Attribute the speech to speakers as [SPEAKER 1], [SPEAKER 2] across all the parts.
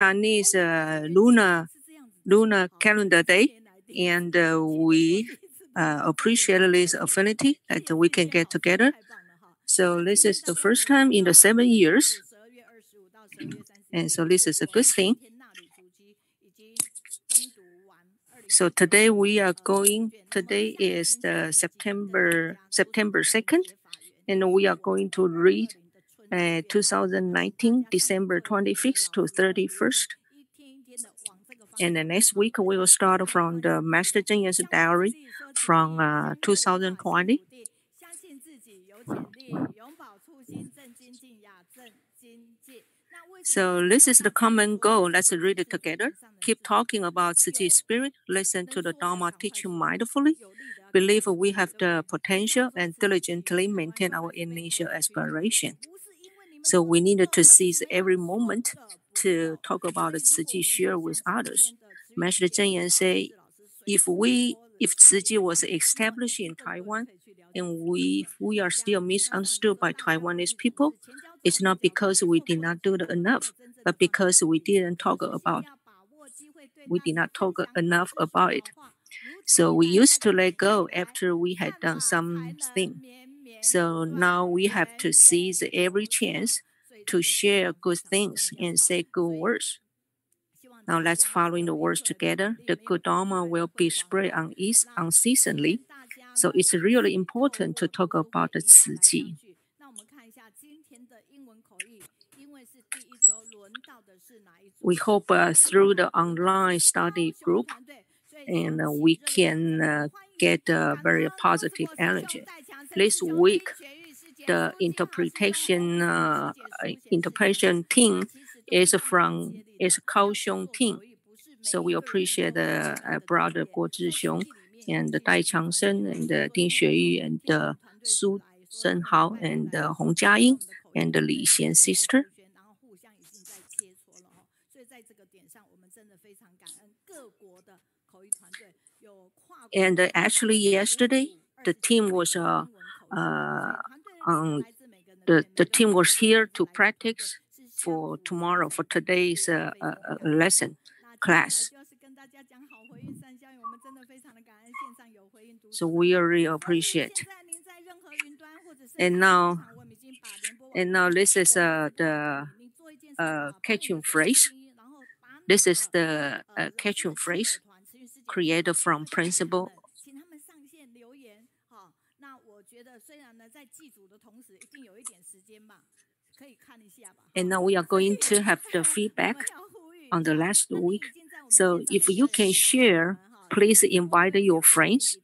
[SPEAKER 1] Chinese uh, lunar lunar calendar day, and uh, we uh, appreciate this affinity that we can get together. So this is the first time in the seven years, and so this is a good thing. So today we are going. Today is the September September second, and we are going to read uh, 2019 December 25th to 31st. And the next week we will start from the Master Yen's diary from uh, 2020. So this is the common goal. Let's read it together. Keep talking about Chi spirit. Listen to the Dharma teaching mindfully. Believe we have the potential and diligently maintain our initial aspiration. So we needed to seize every moment to talk about Tzu share with others. Master Cheng Yen say, if we if Chi was established in Taiwan and we we are still misunderstood by Taiwanese people, it's not because we did not do enough, but because we didn't talk about we did not talk enough about it. So we used to let go after we had done something. So now we have to seize every chance to share good things and say good words. Now let's follow in the words together. The good Dharma will be spread on east unceasingly. So it's really important to talk about the Chi. We hope uh, through the online study group, and uh, we can uh, get a very positive energy. This week, the interpretation uh, interpretation team is from is Kaohsiung team. So we appreciate the uh, brother Guo Zhixiong and Dai Changsheng and uh, Ding Xueyu and uh, Su Hao and uh, Hong Jiaying and the Li Xian sister. And uh, actually, yesterday the team was uh, um, the, the team was here to practice for tomorrow for today's uh, uh, uh lesson class. So we really appreciate. And now, and now this is uh, the uh, catching phrase. This is the uh, catching phrase created from principle and now we are going to have the feedback on the last week. So if you can share, please invite your friends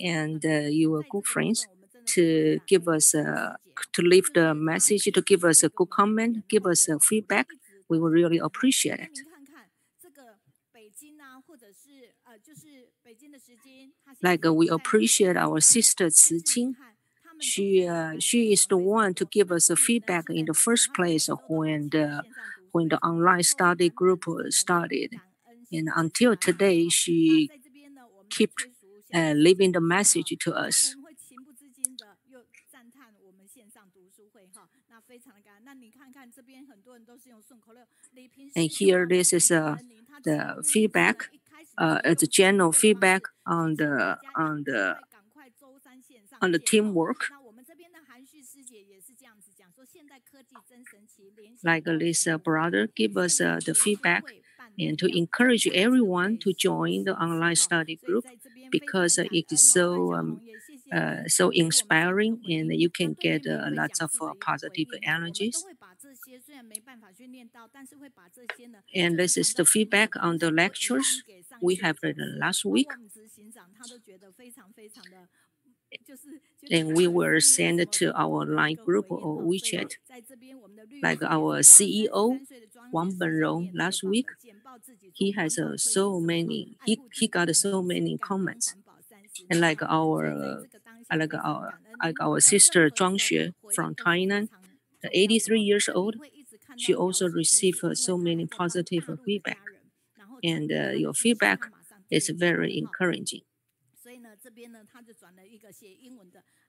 [SPEAKER 1] and uh, your good friends to give us a, to leave the message, to give us a good comment, give us a feedback. We will really appreciate it. Like uh, we appreciate our sister Qing she uh, she is the one to give us a feedback in the first place when the when the online study group started, and until today she kept uh, leaving the message to us. And here, this is uh, the feedback, uh, the general feedback on the on the on the teamwork. Like Lisa brother give us uh, the feedback and to encourage everyone to join the online study group because uh, it is so um, uh, so inspiring and you can get uh, lots of uh, positive energies. And this is the feedback on the lectures we have read last week and we were sent to our line group or WeChat, like our CEO Wang Benrong last week. He has uh, so many. He, he got so many comments, and like our uh, like our like our sister Zhuang Xue from Tainan, 83 years old, she also received uh, so many positive feedback, and uh, your feedback is very encouraging.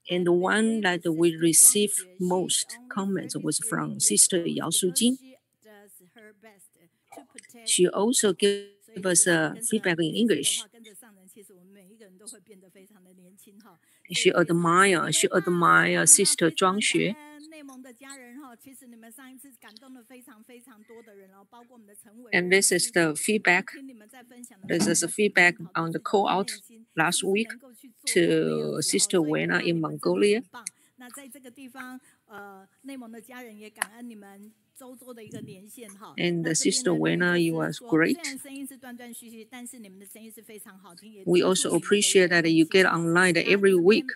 [SPEAKER 1] And the one that we received most comments was from Sister Yao Sujing. She also gave us uh, feedback in English. She admire she admire Sister Zhuang Xue. And this is the feedback. This is the feedback on the call out last week to Sister Wena in Mongolia. And the Sister Wena, you are great. We also appreciate that you get online every week.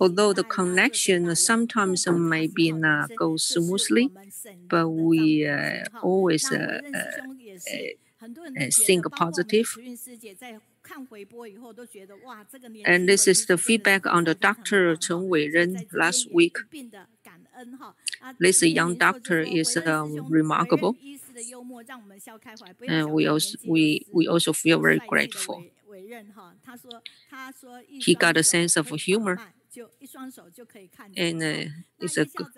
[SPEAKER 1] Although the connection sometimes may be not go smoothly, but we uh, always uh, uh, think positive. And this is the feedback on the Dr. Chen Weiren last week. This young doctor is um, remarkable, and we also we we also feel very grateful. He got a sense of humor, and uh, it's a good.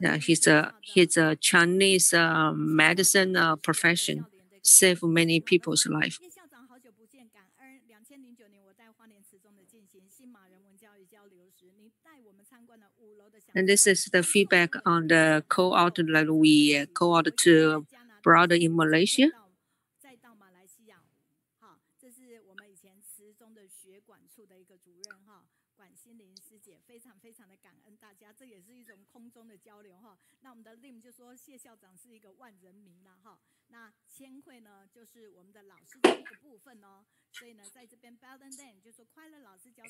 [SPEAKER 1] Yeah, he's a he's a Chinese uh, medicine uh, profession, save many people's life. And this is the feedback on the call out that we uh, call out to brother in Malaysia.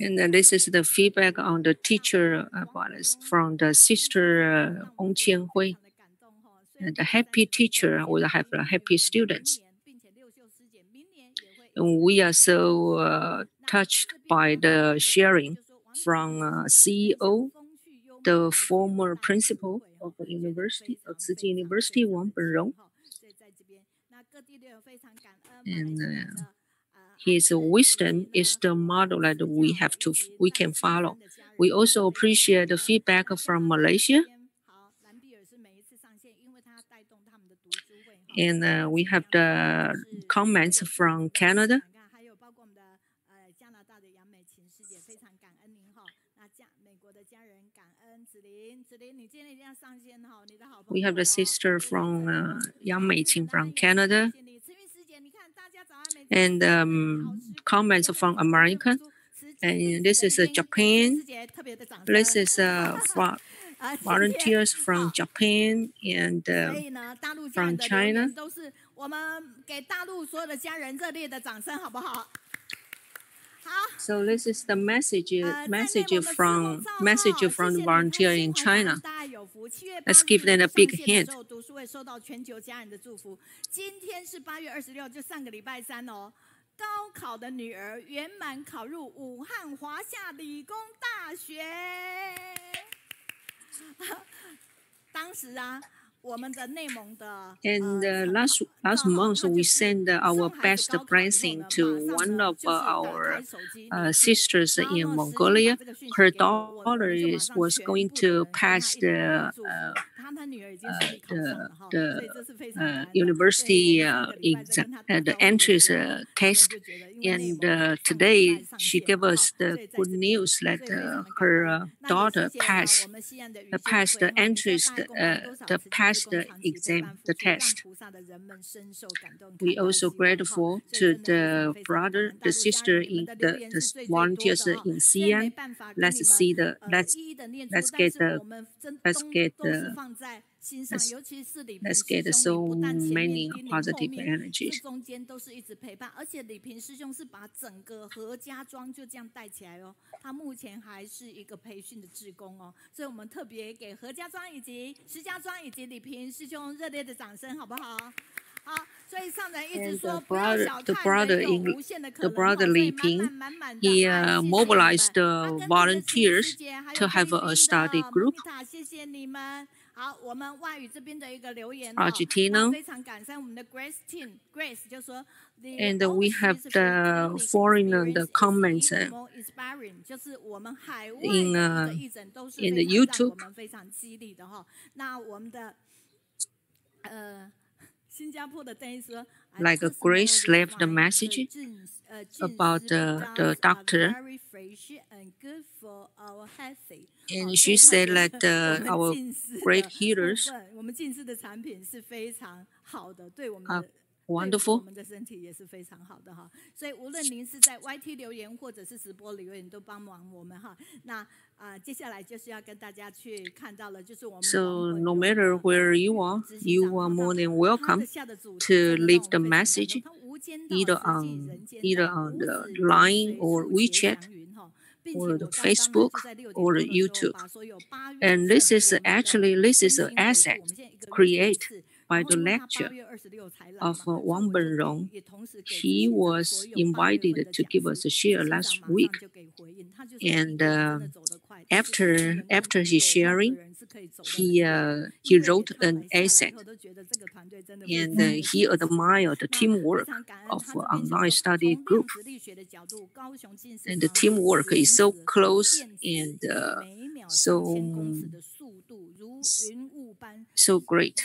[SPEAKER 1] And this is the feedback on the teacher uh, from the sister uh, Ong Qian Hui. And a happy teacher will have happy students. And we are so uh, touched by the sharing from uh, CEO, the former principal of the university, of Zhejiang University, Wang Benrong. And uh, his wisdom is the model that we have to we can follow. We also appreciate the feedback from Malaysia. And uh, we have the comments from Canada. We have a sister from uh, Yang Meiqing from Canada. And um, comments from America. And this is uh, Japan. This is uh, volunteers from Japan and uh, from China. So this is the message, message from message from the volunteer in China. Let's give them a big hand. 读书会收到全球家人的祝福。今天是八月二十六，就上个礼拜三哦。高考的女儿圆满考入武汉华夏理工大学。当时啊。，and uh, last last month, we sent our best blessing to one of our uh, sisters in Mongolia. Her daughter is, was going to pass the uh, the, the uh, university uh, exam, uh, the entrance test, and today she gave us the good news that her daughter passed passed the entrance the passed the exam the test. We also grateful to the brother the sister in the, the volunteers in Xi'an. Let's see the let's let's get the let's get the Let's, let's get so many positive energies. And the brother, the brother, Li Ping, he uh, mobilized the volunteers to have a study group. 庄就这样带起来哦。他目前还是一个培训的职工哦，所以我们特别给何家庄以及石家庄以及李平师兄热烈的掌声，好不好？ And the brother, the brother in the brother Li Ping, he uh, mobilized the volunteers to have a study group. Argentina. And we have the foreign the comments like a Grace left the message about the, the doctor. And she said that uh, our great healers wonderful. 我们的身体也是非常好的哈，所以无论您是在 YT 留言或者是直播留言，都帮忙我们哈。那啊，接下来就是要跟大家去看到了，就是我们。So no matter where you are, you are more than welcome to leave the message, either on either on the line or WeChat. Or the Facebook or the YouTube, and this is actually this is an asset create by the lecture of uh, Wang Benrong. He was invited to give us a share last week. And uh, after, after his sharing, he, uh, he wrote an essay. And uh, he admired the teamwork of online study group. And the teamwork is so close and uh, so so great.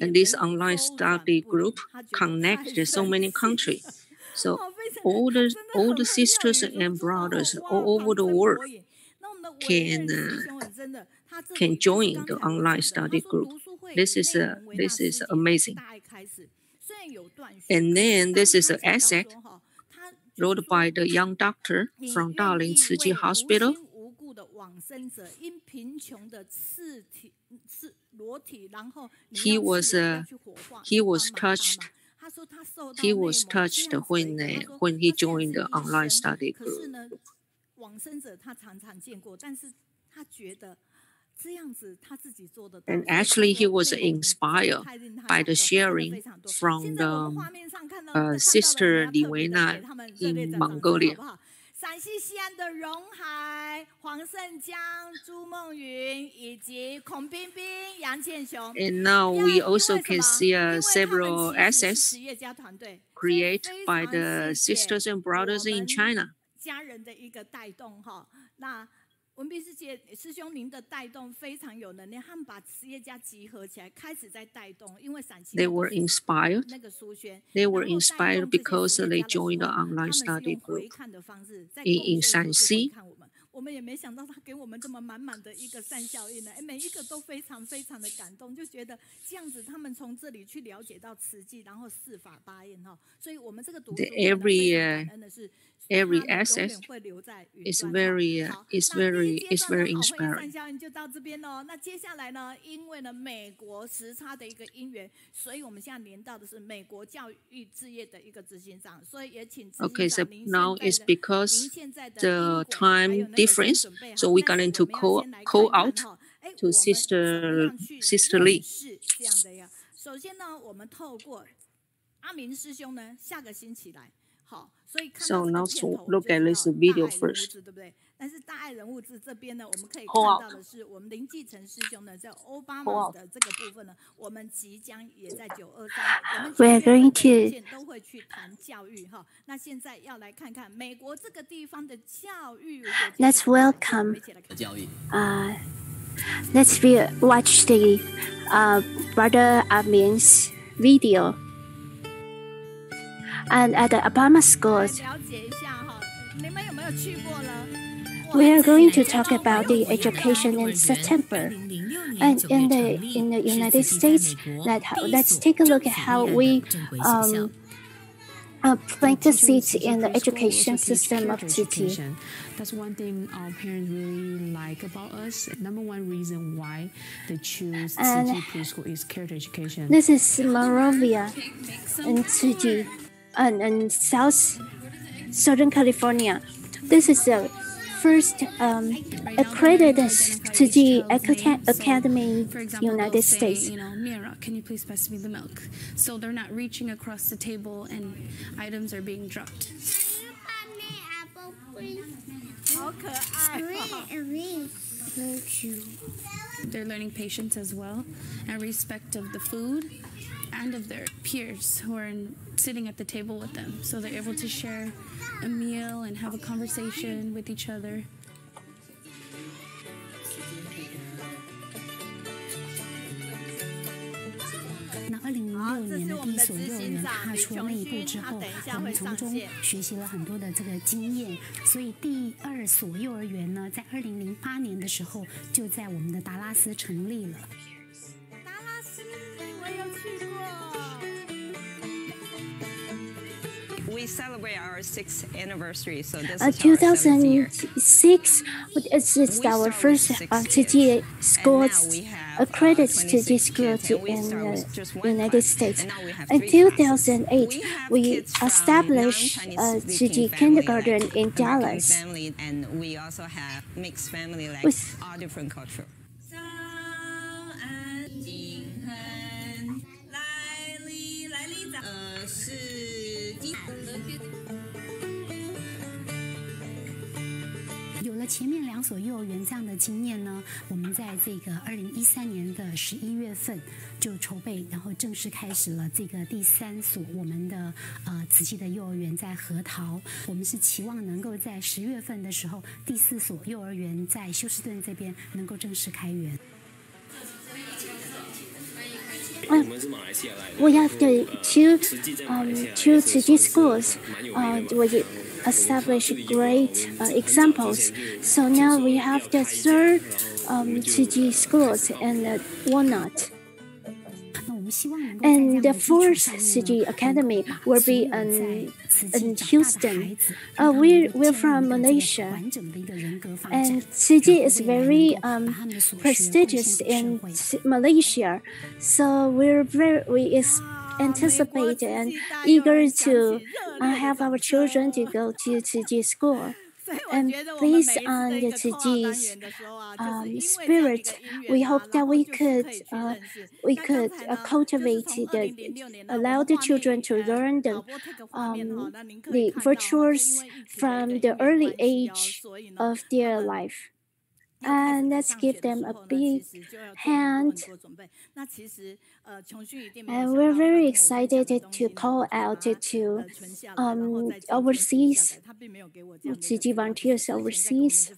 [SPEAKER 1] And this online study group connected so many countries. So all the all the sisters and brothers all over the world can uh, can join the online study group. This is uh, this is amazing. And then this is an asset wrote by the young doctor from Tzu Chi Hospital. He was uh, he was touched. He was touched when uh, when he joined the online study group. And actually, he was inspired by the sharing from the uh, sister Liwena in Mongolia. And now we also can see uh, several assets created by the sisters and brothers in China. 文斌师姐师兄，您的带动非常有能力，他们把实业家集合起来，开始在带动。因为陕西 They were inspired. 那个苏轩，They were inspired because they joined the online study group in in 陕西。 我们也没想到他给我们这么满满的一个善效应呢，哎，每一个都非常非常的感动，就觉得这样子，他们从这里去了解到慈济，然后四法八印哈，所以我们这个读书，every every asset is very uh, is very is very inspiring. 就到这边哦。那接下来呢？因为呢，美国时差的一个因缘，所以我们现在连到的是美国教育置业的一个执行长，所以也请 Okay, so now it's because the time difference. So we got into call, call out to Sister, Sister Lee. So now to look at this video first. 对不对？但是大爱人物志这边呢，我们可以看到的是，我们林继成师兄呢，在奥巴马的这个部分呢，我们即将也在九二三，我们 going to 都会去谈教育哈。那现在要来看看美国这个地方的教育。Let's welcome 教育啊。Let's be watch the uh brother Amin's video. and at the Obama schools. We are going to talk about the education in September. And in the in the United States, let, let's take a look at how we um, uh, plant a seed in the education system of Chi. That's one thing our parents really like about us. Number one reason why they choose Tzu Chi preschool is character education. This is Monrovia in Chi and, and South Southern California. This is a
[SPEAKER 2] first um, accredited to the academy in United
[SPEAKER 3] say,
[SPEAKER 2] States.
[SPEAKER 3] You know, Mira, can you please pass me the milk? So they're not reaching across the table and items are being dropped. They're learning patience as well and respect of the food and of their peers who are in, sitting at the table with them. So they're able to share a meal and have a conversation with each other.
[SPEAKER 4] 那二
[SPEAKER 5] We celebrate our sixth anniversary, so this
[SPEAKER 2] Uh,
[SPEAKER 5] is our year.
[SPEAKER 2] 2006, it's, it's our first
[SPEAKER 5] six years,
[SPEAKER 2] Tzu
[SPEAKER 5] Chi
[SPEAKER 2] schools
[SPEAKER 5] now we have, uh,
[SPEAKER 2] accredited to
[SPEAKER 5] 26
[SPEAKER 2] this school
[SPEAKER 5] kids,
[SPEAKER 2] to
[SPEAKER 5] and we
[SPEAKER 2] in the United States.
[SPEAKER 5] and now we have
[SPEAKER 2] In 2008,
[SPEAKER 5] We
[SPEAKER 2] established uh,
[SPEAKER 5] Tzu
[SPEAKER 2] Chi
[SPEAKER 5] family,
[SPEAKER 2] kindergarten in Dallas.
[SPEAKER 5] And we also have mixed family,
[SPEAKER 2] With-
[SPEAKER 5] all different culture.
[SPEAKER 4] 了前面两所幼儿园这样的经验呢，我们在这个二零一三年的十一月份就筹备，然后正式开始了这个第三所我们的呃慈济的幼儿园在核桃。我们是期望能够在十月份的时候，第四所幼儿园在休斯顿这边能够正式开园。
[SPEAKER 6] 我们是马来西亚来的。
[SPEAKER 2] We have the two
[SPEAKER 6] 实际在马来
[SPEAKER 2] um,
[SPEAKER 6] 西亚
[SPEAKER 2] two
[SPEAKER 6] 也
[SPEAKER 2] Establish great uh, examples. So now we have the third um, schools and uh,
[SPEAKER 4] whatnot.
[SPEAKER 2] And the fourth Tzu
[SPEAKER 4] Chi
[SPEAKER 2] Academy will be in, in Houston. Uh, we're, we're from Malaysia. And Tzu
[SPEAKER 4] Chi
[SPEAKER 2] is very um, prestigious in Malaysia. So we're very, we expect anticipate and eager to uh, our children to go to
[SPEAKER 7] Tzu Chi school.
[SPEAKER 2] And based on
[SPEAKER 7] uh,
[SPEAKER 2] the
[SPEAKER 7] Tzu Chi's
[SPEAKER 2] um, spirit, we hope that we could uh, we could uh, cultivate the allow the children to learn the um, the virtues from the early age of their life and let's give them a big hand. And we're very excited to call out to um, overseas,
[SPEAKER 7] to
[SPEAKER 2] volunteers overseas.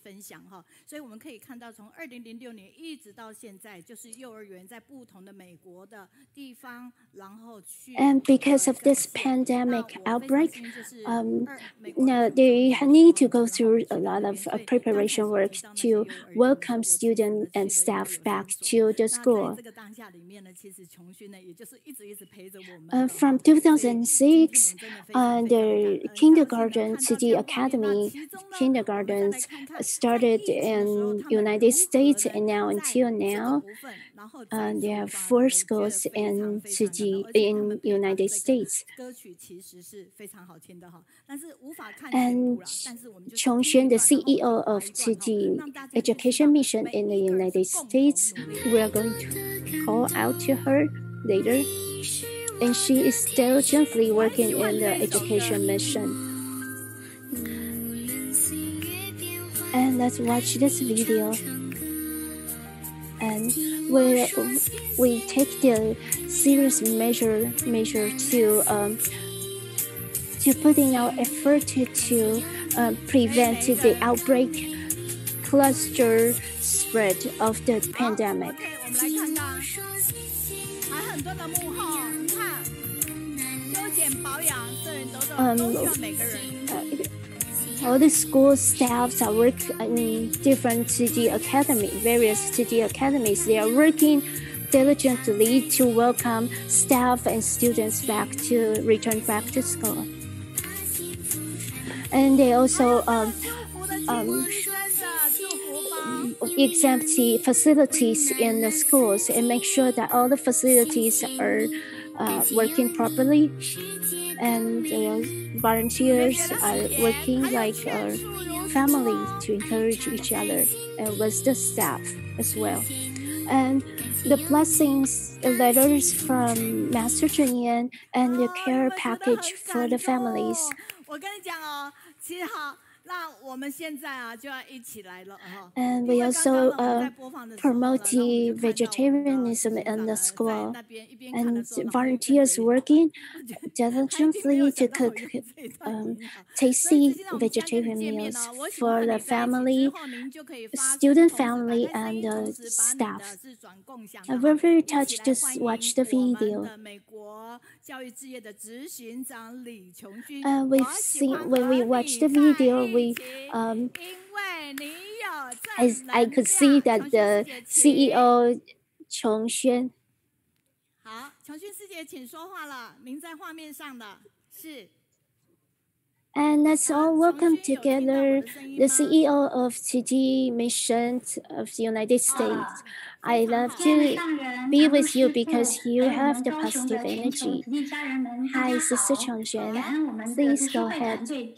[SPEAKER 7] 所以我们可以看到，从二零零六年一直到现在，就是幼儿园在不同的美国的地方，然后去
[SPEAKER 2] And because
[SPEAKER 7] 呃
[SPEAKER 2] of
[SPEAKER 7] 展
[SPEAKER 2] this
[SPEAKER 7] 示。那
[SPEAKER 2] pandemic
[SPEAKER 7] 我非常
[SPEAKER 2] outbreak,
[SPEAKER 7] 幸运就是
[SPEAKER 2] um,
[SPEAKER 7] 二美国
[SPEAKER 2] no,
[SPEAKER 7] 的
[SPEAKER 2] they
[SPEAKER 7] 呃
[SPEAKER 2] need to
[SPEAKER 7] 然
[SPEAKER 2] go
[SPEAKER 7] 后
[SPEAKER 2] through a
[SPEAKER 7] 幼
[SPEAKER 2] lot
[SPEAKER 7] 儿
[SPEAKER 2] of
[SPEAKER 7] 园
[SPEAKER 2] uh,
[SPEAKER 7] 所以刚才
[SPEAKER 2] preparation
[SPEAKER 7] 所
[SPEAKER 2] work
[SPEAKER 7] 提到那
[SPEAKER 2] to
[SPEAKER 7] 个幼儿园的时
[SPEAKER 2] welcome
[SPEAKER 7] 候，我真的
[SPEAKER 2] students
[SPEAKER 7] 去
[SPEAKER 2] and
[SPEAKER 7] 了幼儿
[SPEAKER 2] staff
[SPEAKER 7] 园
[SPEAKER 2] back
[SPEAKER 7] 上
[SPEAKER 2] to the
[SPEAKER 7] 那在
[SPEAKER 2] school.
[SPEAKER 7] 这个当下里面呢，其实琼勋呢，也就是一直一直陪着我们
[SPEAKER 2] Uh,
[SPEAKER 7] 的
[SPEAKER 2] from
[SPEAKER 7] 哈。所以今天我们
[SPEAKER 2] 2006,
[SPEAKER 7] 真的非
[SPEAKER 2] uh,
[SPEAKER 7] 常非常
[SPEAKER 2] the
[SPEAKER 7] 感恩。像现在
[SPEAKER 2] kindergarten
[SPEAKER 7] 看到
[SPEAKER 2] TG
[SPEAKER 7] 这样画面，那
[SPEAKER 2] Academy
[SPEAKER 7] 其中呢，我们再
[SPEAKER 2] kindergartens
[SPEAKER 7] 来看看在
[SPEAKER 2] started
[SPEAKER 7] 疫情的时候
[SPEAKER 2] in United States and now until now, uh, there
[SPEAKER 7] are
[SPEAKER 2] four schools in
[SPEAKER 7] Tzu Chi,
[SPEAKER 2] in United States. And Chong Xuan, the CEO of
[SPEAKER 7] Tzu Chi
[SPEAKER 2] Education Mission in the United States, we are going to call out to her later. And she is diligently working in the education mission. and let's watch this video. And we we take the serious measure measure to um, to putting our effort to, to uh, prevent the outbreak cluster spread of the pandemic.
[SPEAKER 7] Um,
[SPEAKER 2] all the school staffs are working in different city academy, various city academies. They are working diligently to welcome staff and students back to return back to school. And they also um,
[SPEAKER 7] um,
[SPEAKER 2] exempt the facilities in the schools and make sure that all the facilities are uh, working properly and uh, volunteers are working like a family to encourage each other and with the staff as well. And the blessings letters from Master Cheng Yen and the care package for the families.
[SPEAKER 7] 我跟你讲哦，其实好。
[SPEAKER 2] And we also uh, promote the vegetarianism in the school, and volunteers working diligently to cook um, tasty vegetarian meals for the family, student family, and the staff. I we're very touched to watch the video. And we've seen when we watch the video we um, I, I could see that the CEO 琼轩。
[SPEAKER 7] 好，琼轩师姐，请说话了。您在画面上的是。
[SPEAKER 2] And let's all welcome together the CEO of TG Mission of the United States. I love to be with you because you have the positive energy. Hi, Sister Changxuan. Please go ahead. You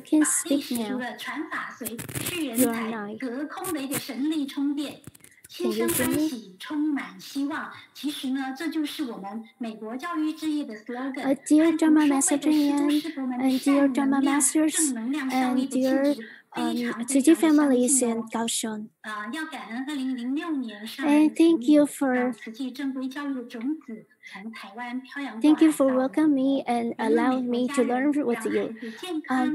[SPEAKER 2] can speak now. You are nine. Nice.
[SPEAKER 8] 天生欢喜，充满希望。其实呢，这就是我们美国教育置业的 slogan。
[SPEAKER 2] 呃，dear drama master Jian，and dear Dharma masters，and dear um, to the families in Kaohsiung. And thank you for Thank you for welcoming me and allowing me to learn with you. Um,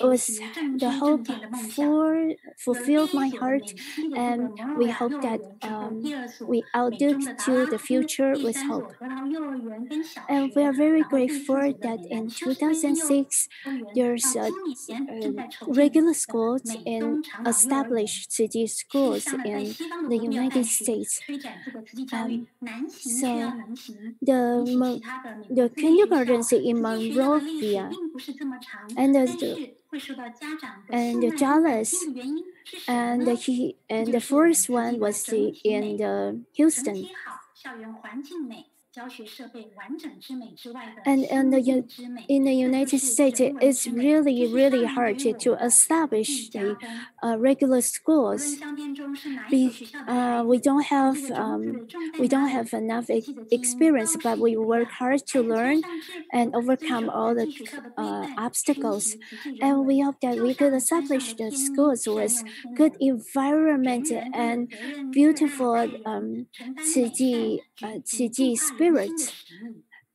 [SPEAKER 2] it was the hope for fulfilled my heart, and we hope that um, we outlook to the future with hope. And we are very grateful that in 2006 there's a, a regular schools in established city schools in the United States. Um, so the the kindergartens in Monrovia and the and the Dallas and the, he and the first one was the, in the Houston. And in the, in the United States, it's really, really hard to, to establish the uh, regular schools. We, uh, we don't have um, we don't have enough experience, but we work hard to learn and overcome all the uh, obstacles. And we hope that we could establish the schools with good environment and beautiful um, 奇迹呃奇迹 spirit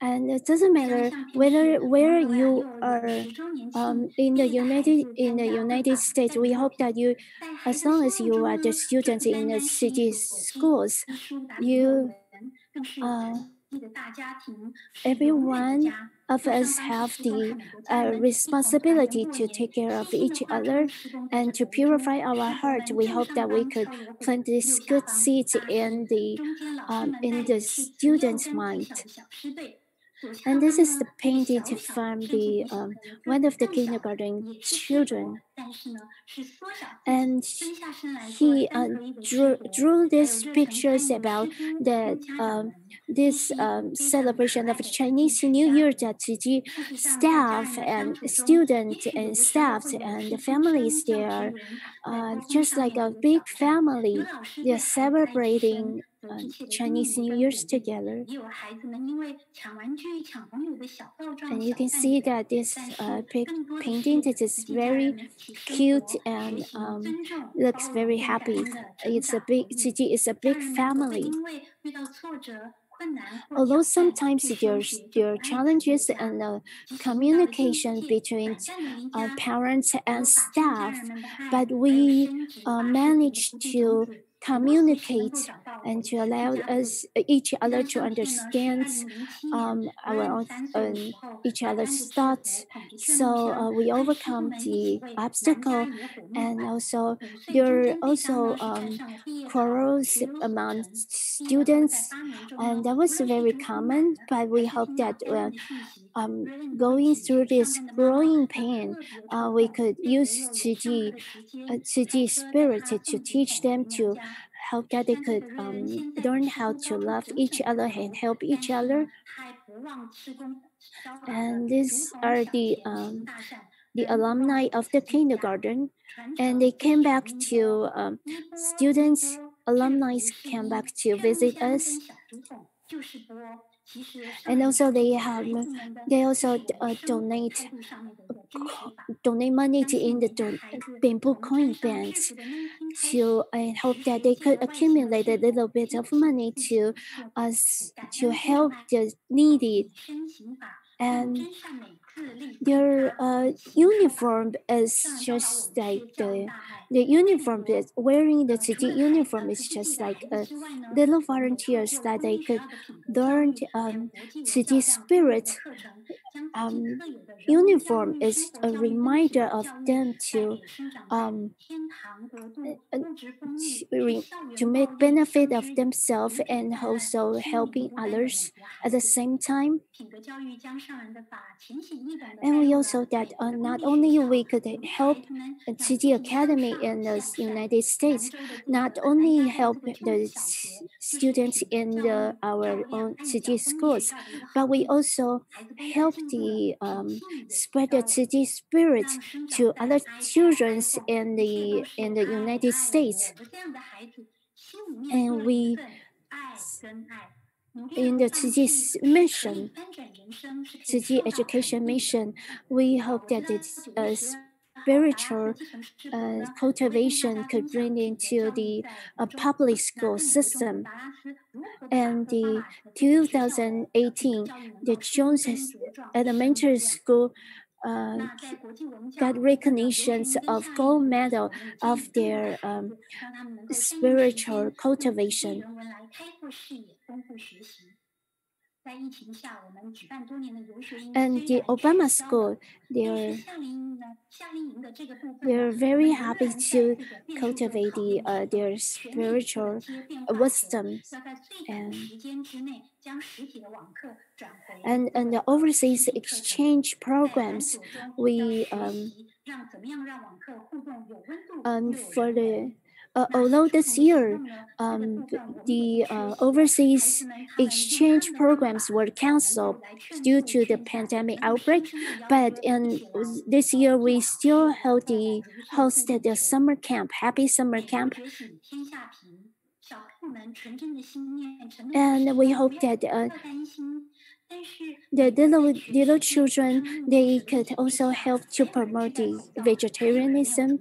[SPEAKER 2] And it doesn't matter whether where you are um, in the United in the United States. We hope that you, as long as you are the students in the city schools, you, uh, everyone of us have the uh, responsibility to take care of each other and to purify our heart. We hope that we could plant this good seed in the um, in the student's mind. And this is the painting from the um, one of the kindergarten children. And he uh, drew, drew these pictures about the um, this um, celebration of Chinese New Year that the staff and students and staff and the families there, uh, just like a big family, they're celebrating uh, Chinese New Year's together. And you can see that this uh, painting this is very cute and um, looks very happy. It's a big city. It's a big family. Although sometimes there's there are challenges and communication between uh, parents and staff, but we uh, manage to communicate and to allow us each other to understand um, our own, um, each other's thoughts. So uh, we overcome the obstacle, and also there are also um, quarrels among students, and that was very common. But we hope that uh, um, going through this growing pain, uh, we could use Qi uh, Qi spirit to teach them to help that they could um, learn how to love each other and help each other. And these are the um, the alumni of the kindergarten, and they came back to um, students, alumni came back to visit us. And also they have they also uh, donate donate money to in the do, bamboo coin banks to I hope that they could accumulate a little bit of money to us to help the needy. and their uh, uniform is just like the the uniform is wearing the city uniform is just like a little volunteers that they could learn um, city spirit um, uniform is a reminder of them to um, to, to make benefit of themselves and also helping others at the same time. And we also that uh, not only we could help Tzu Chi Academy in the United States, not only help the students in the, our own city schools, but we also help the um, spread the city spirit to other children in the in the United States, and we in the Tzu mission, Tzu education mission, we hope that it's uh, spiritual uh, cultivation could bring into the uh, public school system. And the 2018, the Jones Elementary School uh, got recognitions of gold medal of their um, spiritual cultivation. And the Obama School, they're, they're very happy to cultivate the, uh, their spiritual wisdom and, and, and the overseas exchange programs. We um, um, for the uh, although this year um, the uh, overseas exchange programs were canceled due to the pandemic outbreak, but in this year we still held the hosted the summer camp, happy summer camp. And we hope that uh, the little little children they could also help to promote the vegetarianism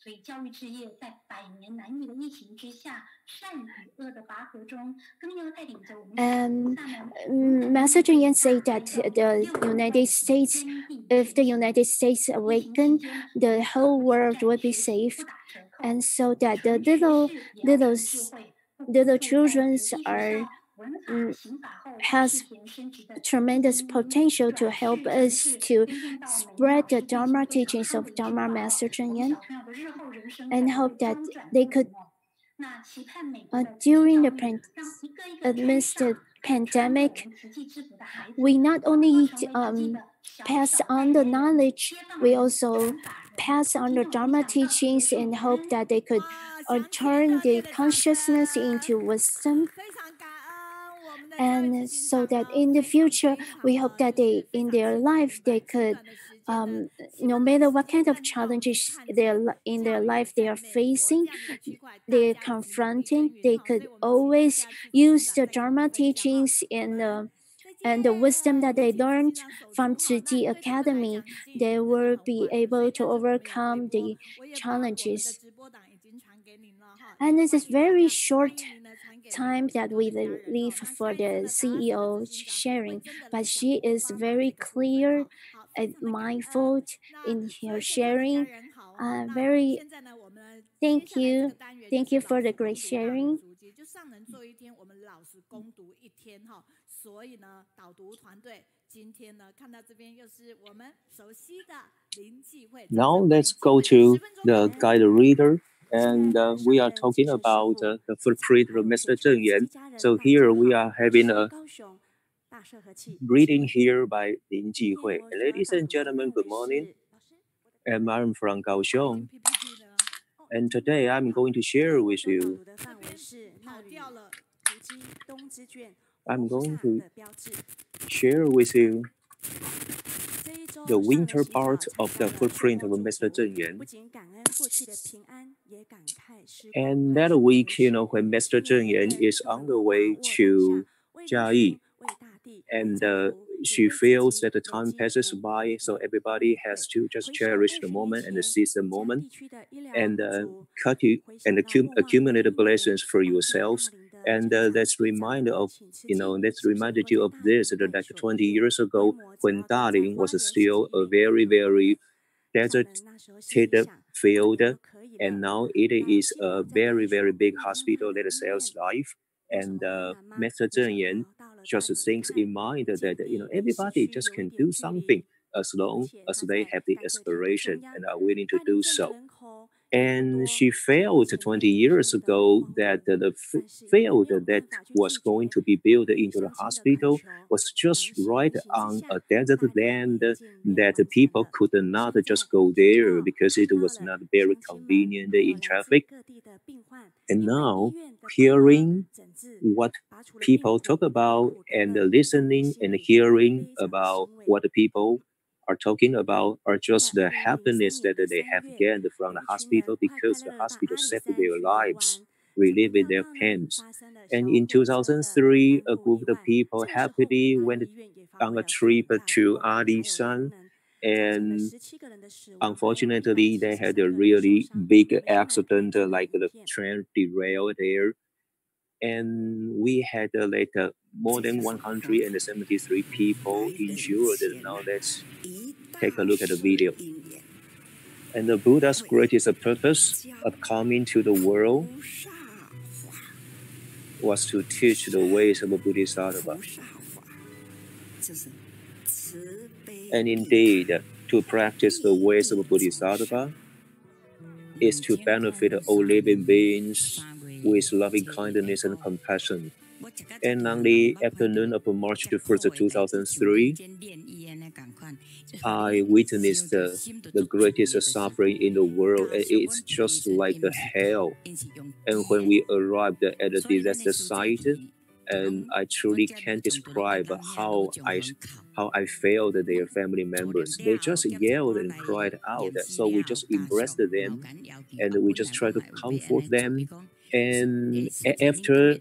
[SPEAKER 2] 所以教育置业在百年难遇的疫情之下，善与恶的拔河中，更要带领着我们。Um, Master Yan said that the United States, if the United States awaken, the whole world will be safe, and so that the little little little children are um, has tremendous potential to help us to spread the Dharma teachings of Dharma Master Cheng Yen and hope that they could, uh, during the pan- amidst the pandemic, we not only um, pass on the knowledge, we also pass on the Dharma teachings and hope that they could uh, turn the consciousness into wisdom and so that in the future we hope that they in their life they could um, no matter what kind of challenges they're in their life they are facing they're confronting they could always use the dharma teachings and the and the wisdom that they learned from Tzu Chi Academy, they will be able to overcome the challenges. And this is very short time that we leave for the CEO sharing, but she is very clear and mindful in her sharing. Uh, very thank you, thank you for the great sharing. 上人做一天，我们老师攻读一天哈，所以呢，导读团队今天呢看到这边又是我们熟悉的林继慧。Now let's go to the guide reader and uh, we are talking about uh, the footprint of Mr. Cheng Yen. So here we are having a reading here by Lin Jihui. Ladies and gentlemen, good morning. I'm from Kaohsiung. And today I'm going to share with you
[SPEAKER 9] I'm going to share with you the winter part of the footprint of Mr. Zheng Yuan. And that week, you know, when Mr. Zheng Yuan is on the way to Jiayi, and uh, she feels that the time passes by, so everybody has to just cherish the moment and seize the moment, and uh, cut you and accumulate blessings for yourselves. And uh, that's reminder of, you know, that's reminded you of this that like 20 years ago when Dalin was still a very, very deserted field, and now it is a very, very big hospital that saves life. And uh, Master Cheng Yen just thinks in mind that you know everybody just can do something as long as they have the aspiration and are willing to do so. And she felt 20 years ago that the field that was going to be built into the hospital was just right on a desert land that people could not just go there because it was not very convenient in traffic. And now, hearing what people talk about and listening and hearing about what people are talking about are just the happiness that they have gained from the hospital because the hospital saved their lives, relieving their pains. And in 2003, a group of people happily went on a trip to Alishan. And unfortunately, they had a really big accident, uh, like the train derailed there and we had uh, like uh, more than 173 people injured. Now let's take a look at the video. And the Buddha's greatest purpose of coming to the world was to teach the ways of a Bodhisattva. And indeed, to practice the ways of a Bodhisattva is to benefit all living beings with loving kindness and compassion. And on the afternoon of March 1st, 2003, I witnessed the greatest suffering in the world, it's just like a hell. And when we arrived at the disaster site, and I truly can't describe how I how I felt their family members. They just yelled and cried out. So we just embraced them, and we just tried to comfort them and after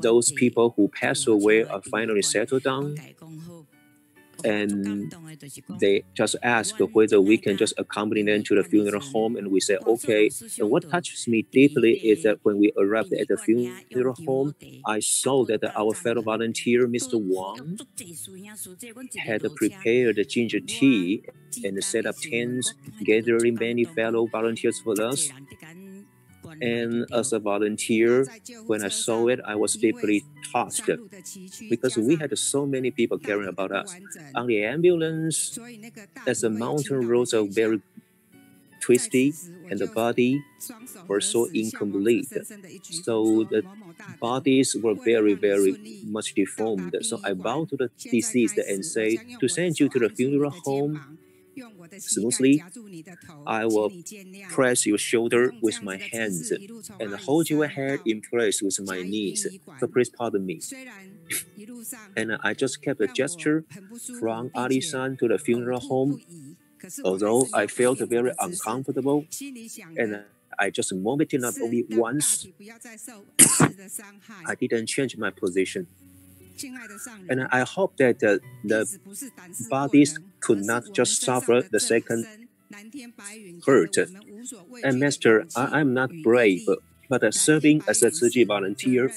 [SPEAKER 9] those people who pass away are finally settled down, and they just ask whether we can just accompany them to the funeral home and we said okay and what touches me deeply is that when we arrived at the funeral home i saw that our fellow volunteer mr wang had prepared ginger tea and set up tents gathering many fellow volunteers for us and as a volunteer, when I saw it, I was deeply touched because we had so many people caring about us. On the ambulance, as the mountain roads are very twisty and the body were so incomplete. So the bodies were very, very much deformed. So I bowed to the deceased and say, to send you to the funeral home smoothly. I will press your shoulder with my hands and hold your head in place with my knees. So please pardon me. and I just kept a gesture from Alishan to the funeral home, although I felt very uncomfortable and I just vomited not only once. I didn't change my position. And I hope that uh, the bodies could not just suffer the second hurt. And Master, I, am not brave, but uh, serving as a Tzu volunteer,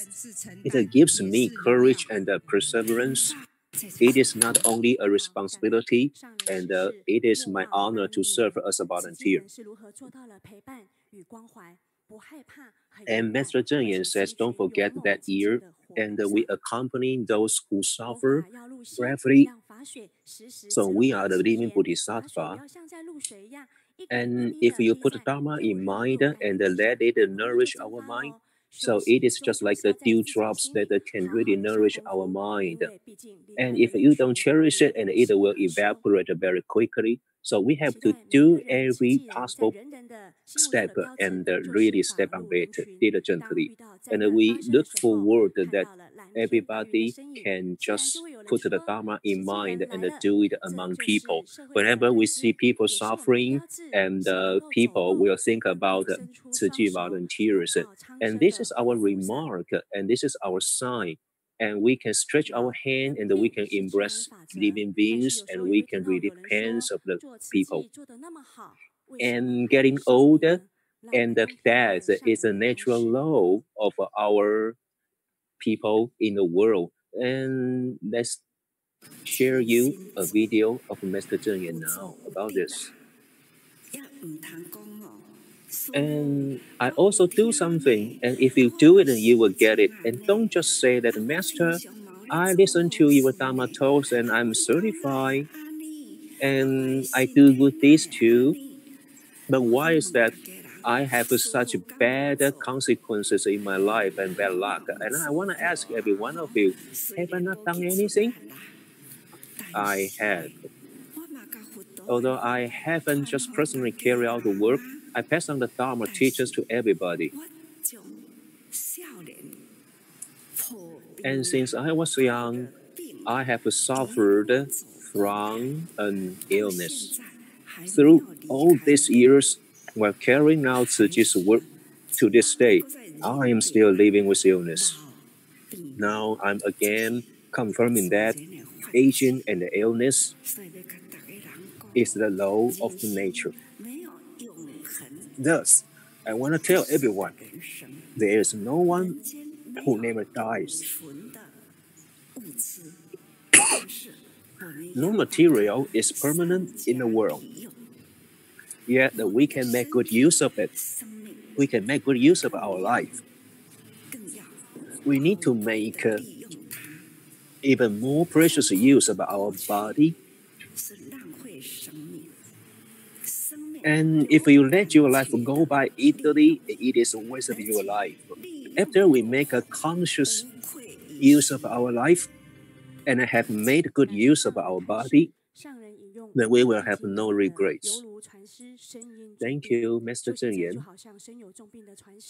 [SPEAKER 9] it gives me courage and uh, perseverance. It is not only a responsibility, and uh, it is my honor to serve as a volunteer. And Master Cheng Yen says, don't forget that year, and we accompany those who suffer bravely. So we are the living Bodhisattva. And if you put Dharma in mind and let it nourish our mind, so it is just like the dewdrops that can really nourish our mind. And if you don't cherish it, and it will evaporate very quickly. So we have to do every possible step and really step on it diligently. And we look forward that everybody can just put the Dharma in mind and do it among people. Whenever we see people suffering, and uh, people will think about Tzu volunteers. And this is our remark, and this is our sign. And we can stretch our hand and we can embrace living beings and we can relieve pains of the people. And getting older and death is a natural law of our people in the world. And let's share you a video of Master Cheng Yen now about this. And I also do something, and if you do it, you will get it. And don't just say that, Master, I listen to your Dharma talks and I'm certified, and I do good deeds too. But why is that I have such bad consequences in my life and bad luck? And I want to ask every one of you, have I not done anything? I have. Although I haven't just personally carried out the work, I pass on the Dharma teachings to everybody. And since I was young, I have suffered from an illness. Through all these years, while carrying out Chi's work to this day, I am still living with illness. Now I'm again confirming that aging and illness is the law of nature. Thus, I want to tell everyone there is no one who never dies. no material is permanent in the world. Yet we can make good use of it. We can make good use of our life. We need to make uh, even more precious use of our body And if you let your life go by easily, it is a waste of your life. After we make a conscious use of our life and have made good use of our body, then we will have no regrets. Thank you, Master Cheng Yen.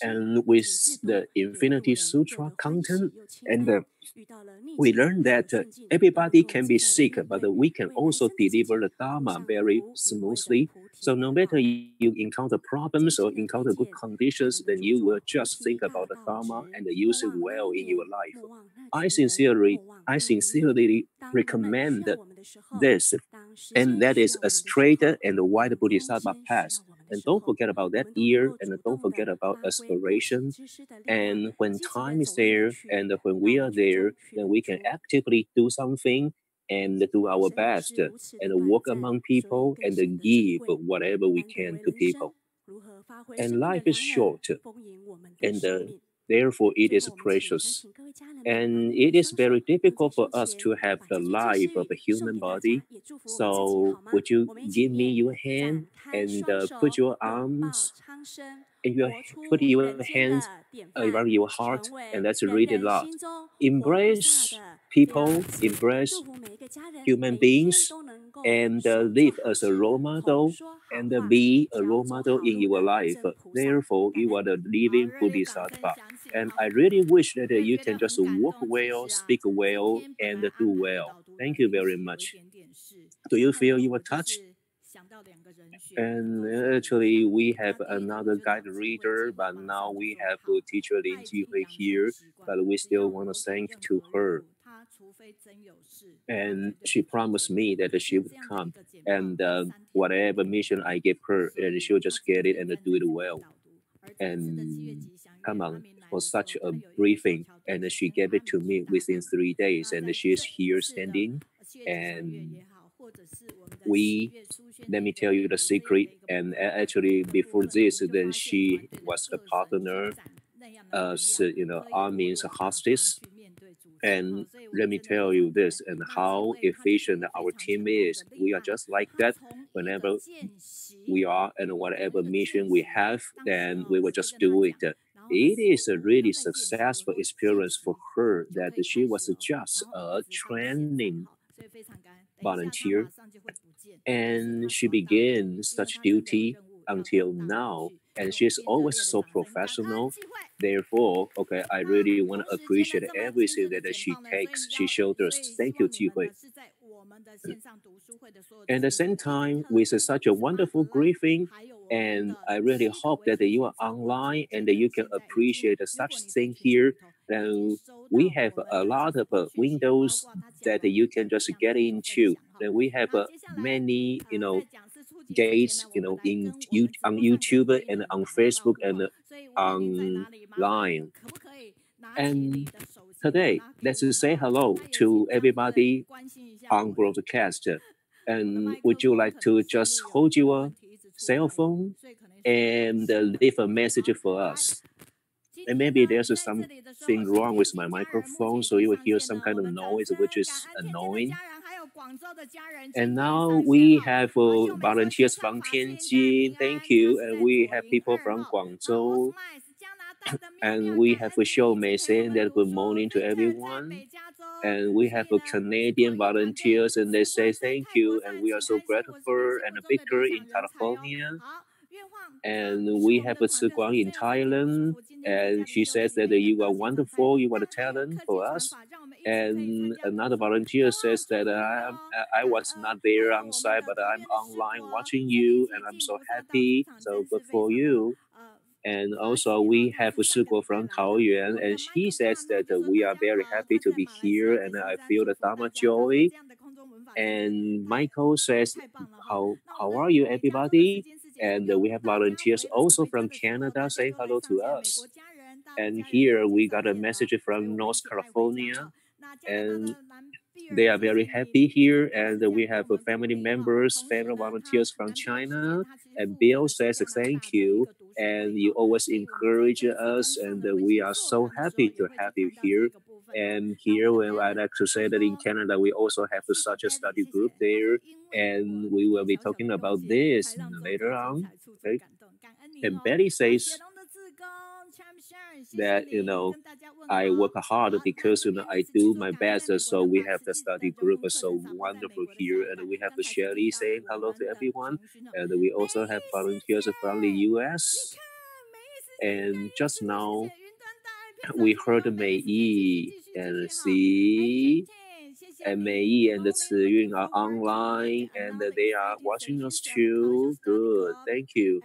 [SPEAKER 9] And with the Infinity Sutra content, and uh, we learn that uh, everybody can be sick, but we can also deliver the Dharma very smoothly. So no matter you encounter problems or encounter good conditions, then you will just think about the Dharma and use it well in your life. I sincerely, I sincerely recommend this, and that is a straight and wide Bodhisattva path. And don't forget about that ear, and don't forget about aspiration. And when time is there, and when we are there, then we can actively do something and do our best and work among people and give whatever we can to people. And life is short, and uh, Therefore, it is precious. And it is very difficult for us to have the life of a human body. So, would you give me your hand and uh, put your arms and your, put your hands around your heart and let's read it out. Embrace people, embrace human beings, and uh, live as a role model and uh, be a role model in your life. Therefore, you are the living Bodhisattva. And I really wish that uh, you can just walk well, speak well, and do well. Thank you very much. Do you feel you were touched? And actually, we have another guide reader, but now we have a teacher Lin Jihui here, but we still want to thank to her. And she promised me that she would come, and uh, whatever mission I give her, and she'll just get it and do it well. And come on, for such a briefing, and she gave it to me within three days, and she is here standing, and we let me tell you the secret and actually before this then she was a partner as you know army's hostess and let me tell you this and how efficient our team is. We are just like that. Whenever we are and whatever mission we have, then we will just do it. It is a really successful experience for her that she was just a training volunteer and she began such duty until now. And she's always so professional. Therefore, okay, I really want to appreciate everything that she takes, she shoulders. Thank you, Hui. At the same time, with such a wonderful briefing, and I really hope that you are online and you can appreciate such thing here. And we have a lot of uh, windows that you can just get into. And we have uh, many, you know, gates, you know, in on YouTube and on Facebook and online. And today, let's say hello to everybody on broadcast. And would you like to just hold your cell phone and leave a message for us? And maybe there's something wrong with my microphone, so you will hear some kind of noise, which is annoying. And now we have uh, volunteers from Tianjin, thank you, and we have people from Guangzhou, and we have a show May saying that good morning to everyone. And we have a Canadian volunteers, and they say thank you, and we are so grateful. And a baker in California, and we have a Guang in Thailand, and she says that you are wonderful, you are a talent for us. And another volunteer says that I, I was not there on site, but I'm online watching you, and I'm so happy. So good for you. And also we have Guo from Taoyuan, and he says that we are very happy to be here, and I feel the Dharma joy. And Michael says, "How how are you, everybody?" And we have volunteers also from Canada saying hello to us. And here we got a message from North California, and they are very happy here. And we have family members, family volunteers from China. And Bill says thank you, and you always encourage us, and we are so happy to have you here. And here, well, I'd like to say that in Canada, we also have such a study group there, and we will be talking about this later on. Okay? And Betty says that you know I work hard because you know I do my best. So we have the study group so wonderful here, and we have Shelly saying hello to everyone, and we also have volunteers from the U.S. And just now, we heard Mei Yi and see and Mei Yi and Ciyun are online and they are watching us too. Good, thank you.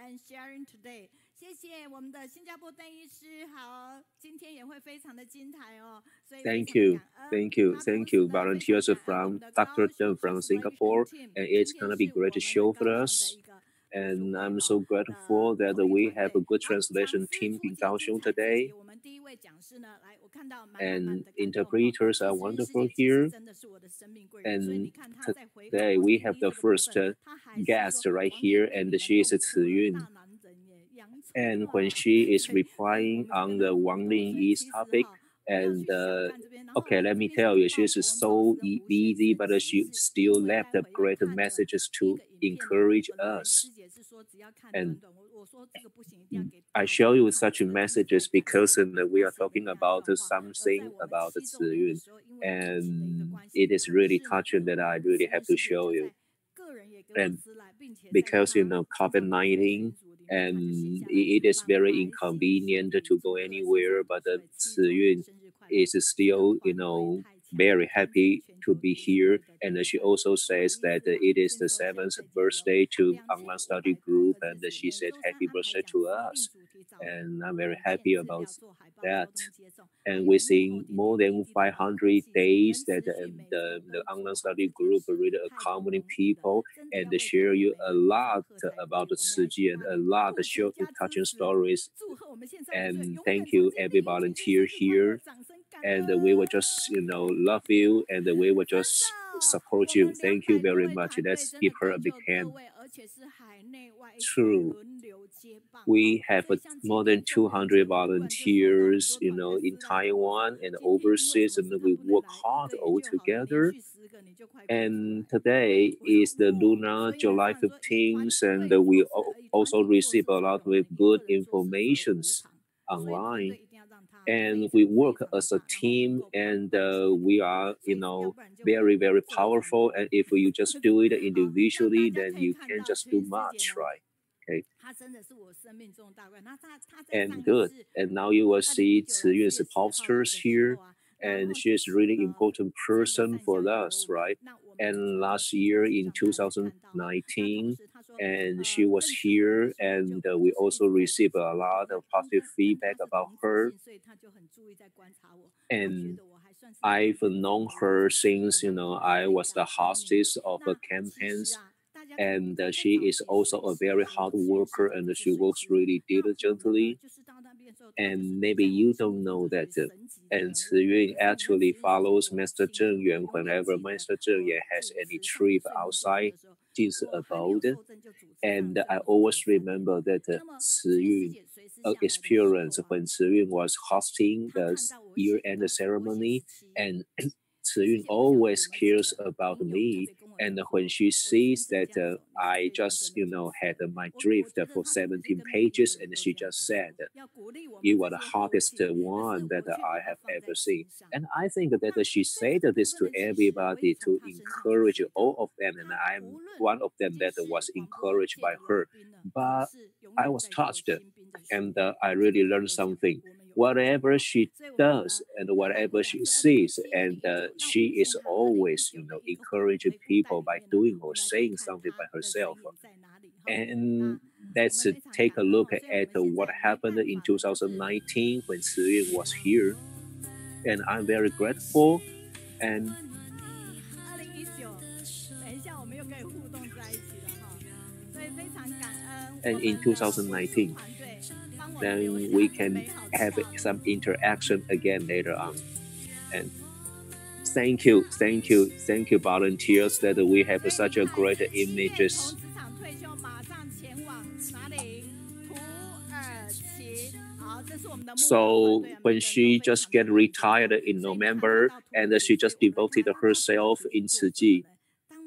[SPEAKER 9] 谢我们的新加坡邓医师，好，今天也会非常的精彩哦。Thank you, thank you, thank you, volunteers from Dr. Deng from Singapore, and it's gonna be great show for us. And I'm so grateful that we have a good translation team in Kaohsiung today. And interpreters are wonderful here. And today we have the first guest right here, and she is Ciyun. And when she is replying on the Wang Lingyi's topic, and uh, okay, let me tell you, she's so e- busy, but she still left great messages to encourage us. And I show you such messages because uh, we are talking about something about Ciyun, and it is really touching that I really have to show you. And because you know COVID nineteen and it is very inconvenient to go anywhere. But uh, Ciyun is still, you know, very happy to be here. And she also says that it is the seventh birthday to online study group, and she said happy birthday to us. And I'm very happy about that. And within more than 500 days, that um, the, the online study group really accommodating people and share you a lot about the Tzu Chi and a lot of short touching stories. And thank you, every volunteer here and we will just you know love you and we will just support you. Thank you very much. Let's give her a big hand. True. We have more than 200 volunteers you know in taiwan and overseas and we work hard all together. And today is the lunar july 15th and we also receive a lot of good informations online and we work as a team and uh, we are you know very very powerful and if you just do it individually then you can't just do much right okay. And good. And now you will see Ci Yun's posters here and she's really important person for us, right? And last year in 2019, and she was here, and uh, we also received a lot of positive feedback about her. And I've known her since you know I was the hostess of the campaigns and uh, she is also a very hard worker and she works really diligently and maybe you don't know that. Uh, and Ci Yun actually follows Master Cheng Yen whenever Master Cheng Yen has any trip outside his abode. And I always remember that uh, Ci Yun uh, experience when Ci Yun was hosting the year-end ceremony and Ci Yun always cares about me and when she sees that uh, I just, you know, had my drift for 17 pages, and she just said, You are the hardest one that I have ever seen. And I think that she said this to everybody to encourage all of them, and I'm one of them that was encouraged by her. But I was touched, and uh, I really learned something whatever she does and whatever she sees, and uh, she is always, you know, encouraging people by doing or saying something by herself. And let's take a look at what happened in 2019 when Ci Yun was here. And I'm very grateful. And and in 2019 then we can have some interaction again later on. And thank you, thank you, thank you, volunteers, that we have such a great images. So when she just get retired in November, and she just devoted herself in Chi,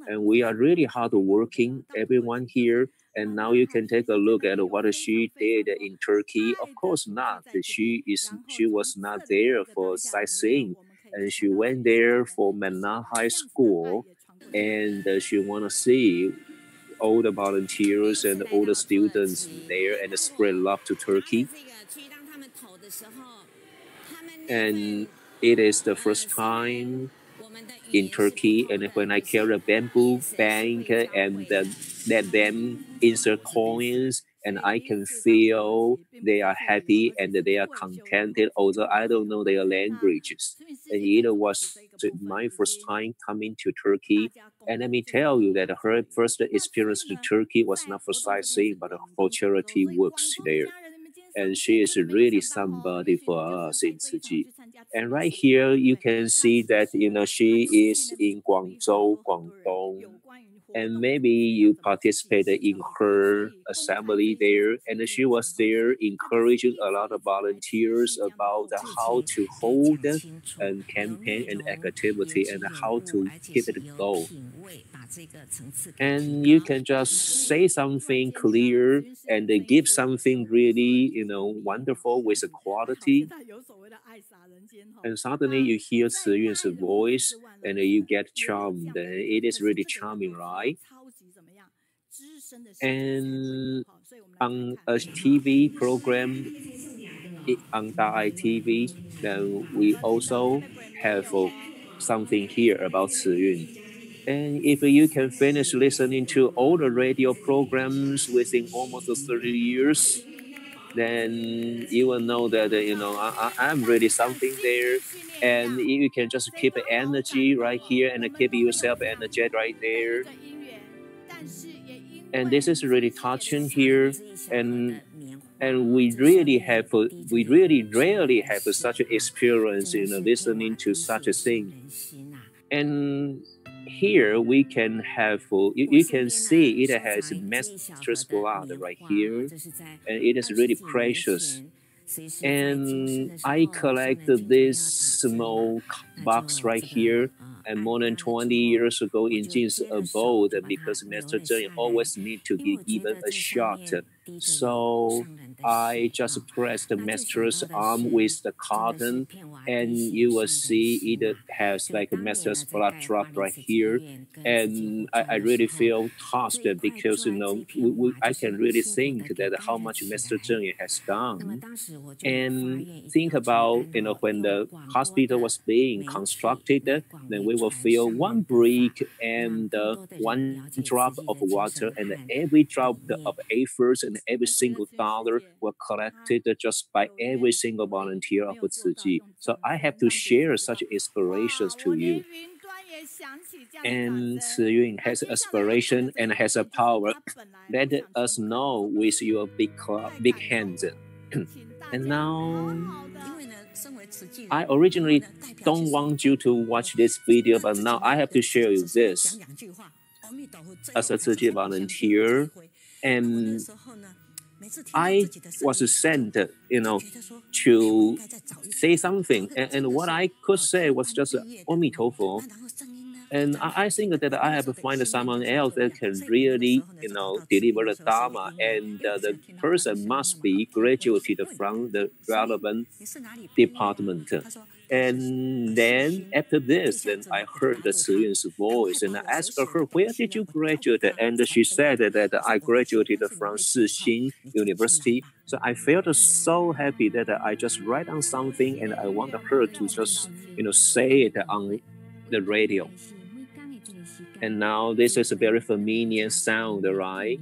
[SPEAKER 9] and we are really hard working, everyone here and now you can take a look at what she did in Turkey. Of course not. She is she was not there for sightseeing, and she went there for Mennah High School, and she want to see all the volunteers and all the students there and spread love to Turkey. And it is the first time in Turkey, and when I carry a bamboo bank and let them insert coins, and I can feel they are happy and they are contented, although I don't know their languages. And it was my first time coming to Turkey. And let me tell you that her first experience to Turkey was not for sightseeing, but for charity works there and she is really somebody for us in Chi. And right here, you can see that you know she is in Guangzhou, Guangdong, and maybe you participated in her assembly there, and she was there encouraging a lot of volunteers about how to hold a campaign and activity and how to keep it going and you can just say something clear and they give something really you know wonderful with a quality. and suddenly you hear Ci Yun's voice and you get charmed. It is really charming right? And on a TV program on Da'ai TV then we also have something here about Ci Yun and if you can finish listening to all the radio programs within almost 30 years, then you will know that you know I, am really something there, and you can just keep energy right here and keep yourself energetic right there. And this is really touching here, and and we really have we really rarely have such an experience, you know, listening to such a thing, and here we can have you, you can see it has master's blood right here and it is really precious. And I collected this small box right here and more than 20 years ago in Jin's abode because Master Cheng always need to give even a shot So I just press the master's arm with the cotton, and you will see it has like a master's blood drop right here. And I, I really feel touched because you know we, we, I can really think that how much Master Cheng has done, and think about you know when the hospital was being constructed, then we will feel one brick and uh, one drop of water, and every drop of efforts and every single dollar were collected just by every single volunteer of Chi. So I have to share such inspirations to you. And Yun has aspiration and has a power. Let us know with your big, big hands. and now, I originally don't want you to watch this video, but now I have to share you this. As a Tzu volunteer, and I was sent, you know, to say something, and, and what I could say was just Omi Tofu. And I, I think that I have to find someone else that can really, you know, deliver the Dharma, and uh, the person must be graduated from the relevant department. And then after this, then I heard the Tzu Yun's voice and I asked her, where did you graduate? And she said that I graduated from Shih Hsin University. So I felt so happy that I just write on something and I want her to just, you know, say it on the radio. And now this is a very familiar sound, right?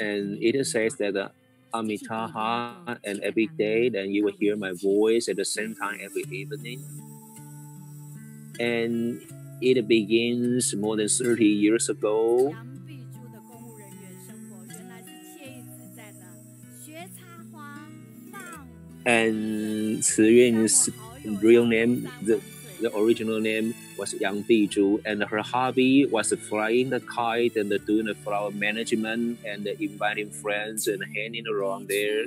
[SPEAKER 9] And it says that Uh, Amitabha, and every day, then you will hear my voice at the same time every evening. And it begins more than 30 years ago. And Tzu Yun's real name, the, the original name was Yang Biju, and her hobby was flying the kite and doing the flower management and inviting friends and hanging around there.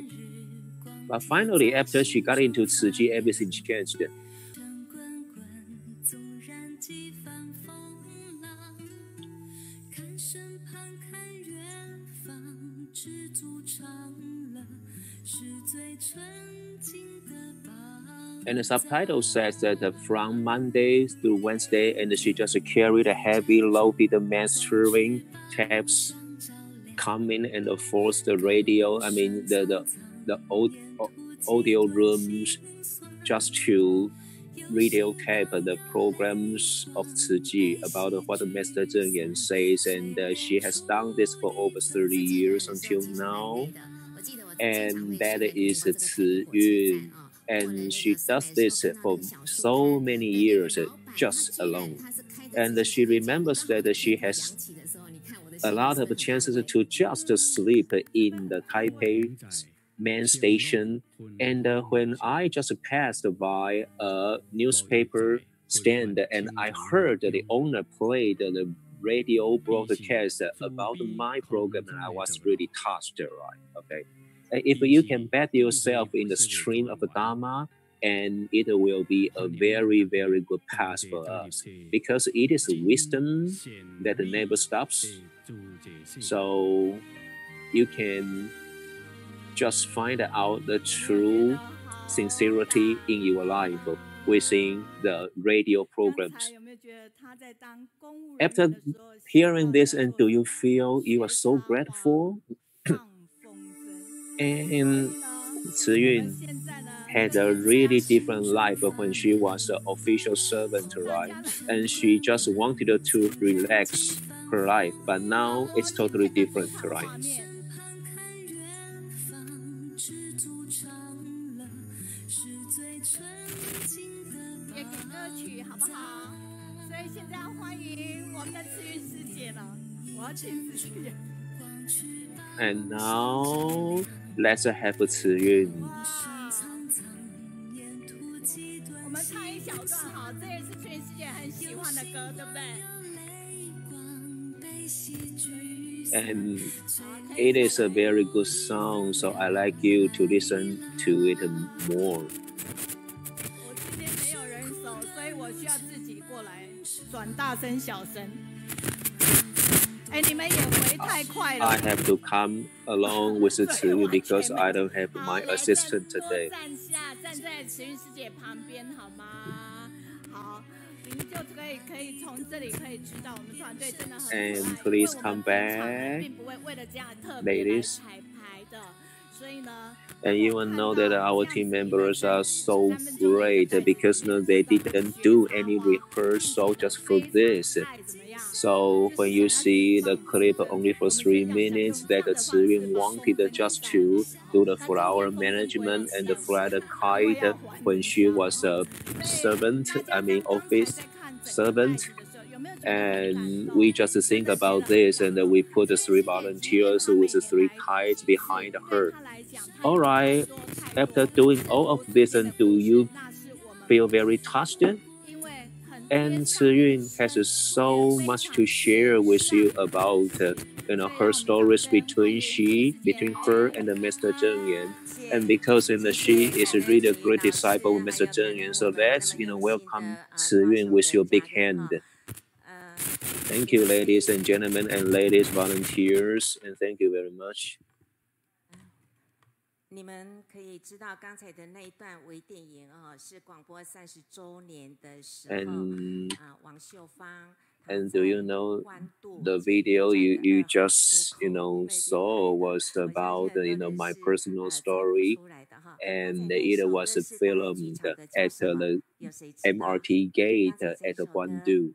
[SPEAKER 9] But finally, after she got into Chi, everything changed. And the subtitle says that from Monday through Wednesday, and she just carried a heavy loaded mastering tapes coming and force the radio, I mean the the, the old, audio rooms just to radio tape the programs of Chi about what Master Cheng Yen says, and uh, she has done this for over 30 years until now. And that is Tzu Yun and she does this for so many years just alone. And she remembers that she has a lot of chances to just sleep in the Taipei main station. And uh, when I just passed by a newspaper stand and I heard the owner played the radio broadcast about my program, and I was really touched, right? Okay. If you can bet yourself in the stream of Dharma, and it will be a very, very good path for us because it is wisdom that never stops. So you can just find out the true sincerity in your life within the radio programs. After hearing this, and do you feel you are so grateful? And Tzu Yun had a really different life when she was an official servant, right? And she just wanted to relax her life, but now it's totally different, right? And now Let's have a 词韵。
[SPEAKER 7] 我们唱一小段哈，这也是全世界很喜欢的歌，对不对？
[SPEAKER 9] And it is a very good song, so I like you to listen to it more.
[SPEAKER 7] 我今天没有人手，所以我需要自己过来转大声、小声。
[SPEAKER 9] I have to come along with the Ziyu because I don't have my assistant today. And please come back, ladies. And even know that our team members are so great because you know, they didn't do any rehearsal just for this. So when you see the clip only for three minutes, that Ziyun wanted just to do the flower management and the the kite when she was a servant, I mean office servant and we just think about this, and we put the three volunteers with three kites behind her. All right. After doing all of this, and do you feel very touched? And Tzu Yun has so much to share with you about, uh, you know, her stories between she, between her and Mr. Cheng Yen. And because you know, she is really a great disciple of Mr. Cheng Yen, so let's you know welcome Tzu Yun with your big hand. Thank you, ladies and gentlemen, and ladies volunteers, and thank you very much.
[SPEAKER 10] 你们可以知道刚才的那一段微电影哦，是广播三十周年的时候
[SPEAKER 9] And
[SPEAKER 10] 啊，王秀芳
[SPEAKER 9] and do you know the video you, you just you know saw was about you know my personal story and it was filmed at the MRT gate at Guangdu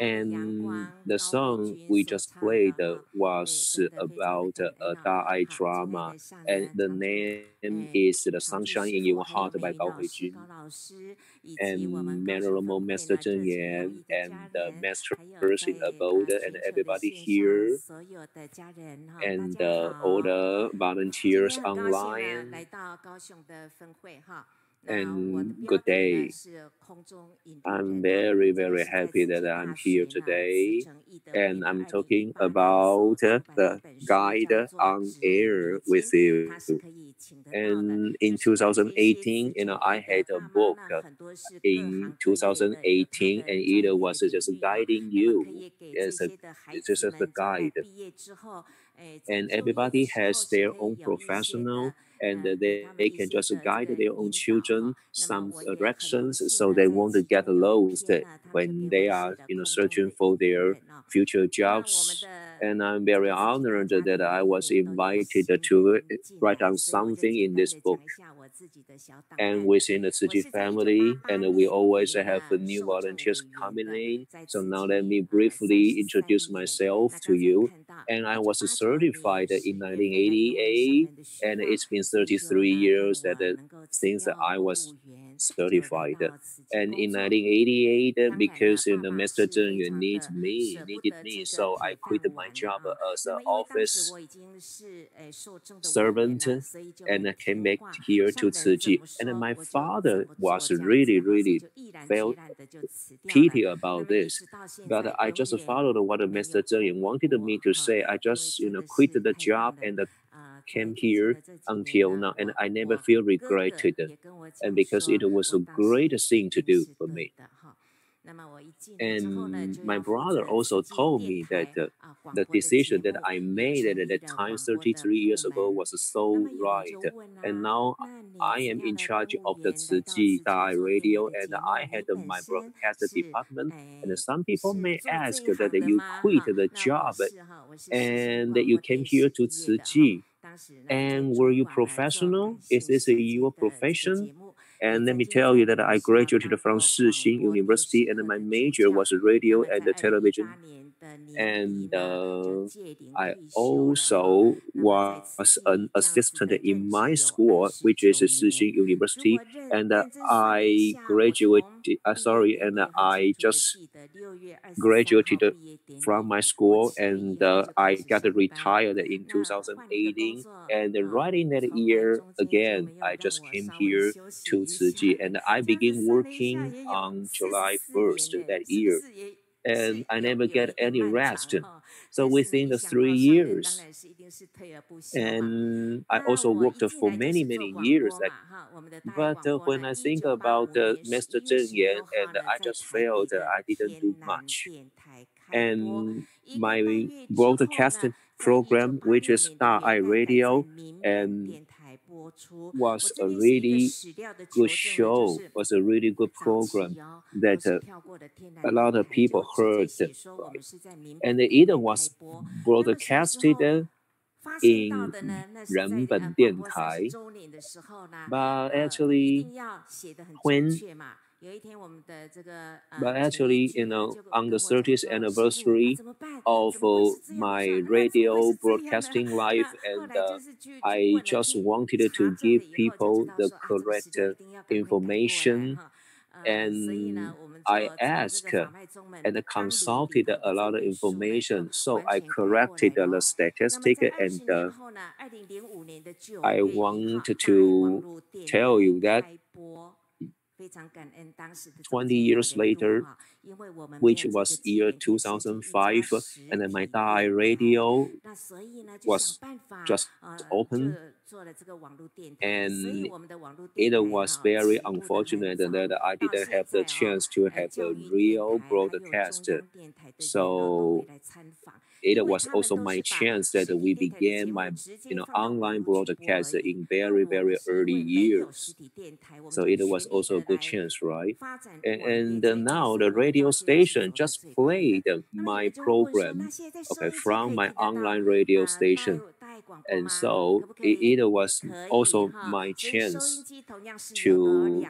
[SPEAKER 9] and the song we just played was about a Da'ai drama, and the name is The Sunshine in Your Heart by Gao Huijun. And Venerable Master Zheng Yan and the masters in abode and everybody here, and uh, all the volunteers online and good day. I'm very, very happy that I'm here today. And I'm talking about the guide on air with you. And in 2018, you know, I had a book in 2018, and it was just guiding you. It's, a, just as a guide. And everybody has their own professional and they, they can just guide their own children some directions so they won't get lost when they are you know searching for their future jobs. And I'm very honored that I was invited to uh, write down something in this book. And within the Tzu family, and we always have new volunteers coming in. So now let me briefly introduce myself to you. And I was certified in 1988, and it's been 33 years that uh, since I was certified. And in 1988, because you know, Master Cheng Yen needs me, needed me, so I quit my job as an office servant and I came back here to Tzu And my father was really, really felt pity about this. But I just followed what Mr. Cheng Yen wanted me to say. I just, you know, quit the job and came here until now, and I never feel regretted. And because it was a great thing to do for me. And my brother also told me that uh, the decision that I made at that time 33 years ago was so right. And now I am in charge of the Tzu Dai radio and I had my broadcast department. And some people may ask that you quit the job and that you came here to Tzu And were you professional? Is this your profession? And let me tell you that I graduated from Shih Hsin University, and my major was radio and television. And uh, I also was an assistant in my school, which is Shih Hsin University. And uh, I graduated, uh, sorry, and I just graduated from my school, and uh, I got retired in 2018. And right in that year, again, I just came here to Tzu and I began working on July 1st that year. And I never get any rest. So within the three years, and I also worked for many, many years. But uh, when I think about uh, Mr. Cheng Yen, and I just felt that I didn't do much. and my broadcasting program, which is 大爱 Radio, and was a really good show, was a really good program that uh, a lot of people heard. And it was broadcasted in Renben Dian But actually, when but actually, you know, on the 30th anniversary of my radio broadcasting life, and uh, I just wanted to give people the correct uh, information, and I asked and consulted a lot of information. So I corrected the statistic, and uh, I want to tell you that 20 years later, which was year 2005, and then my Dai radio was just open, and it was very unfortunate that I didn't have the chance to have a real broadcast. So it was also my chance that we began my you know online broadcast in very very early years so it was also a good chance right and, and now the radio station just played my program okay from my online radio station and so it, it, was also my chance to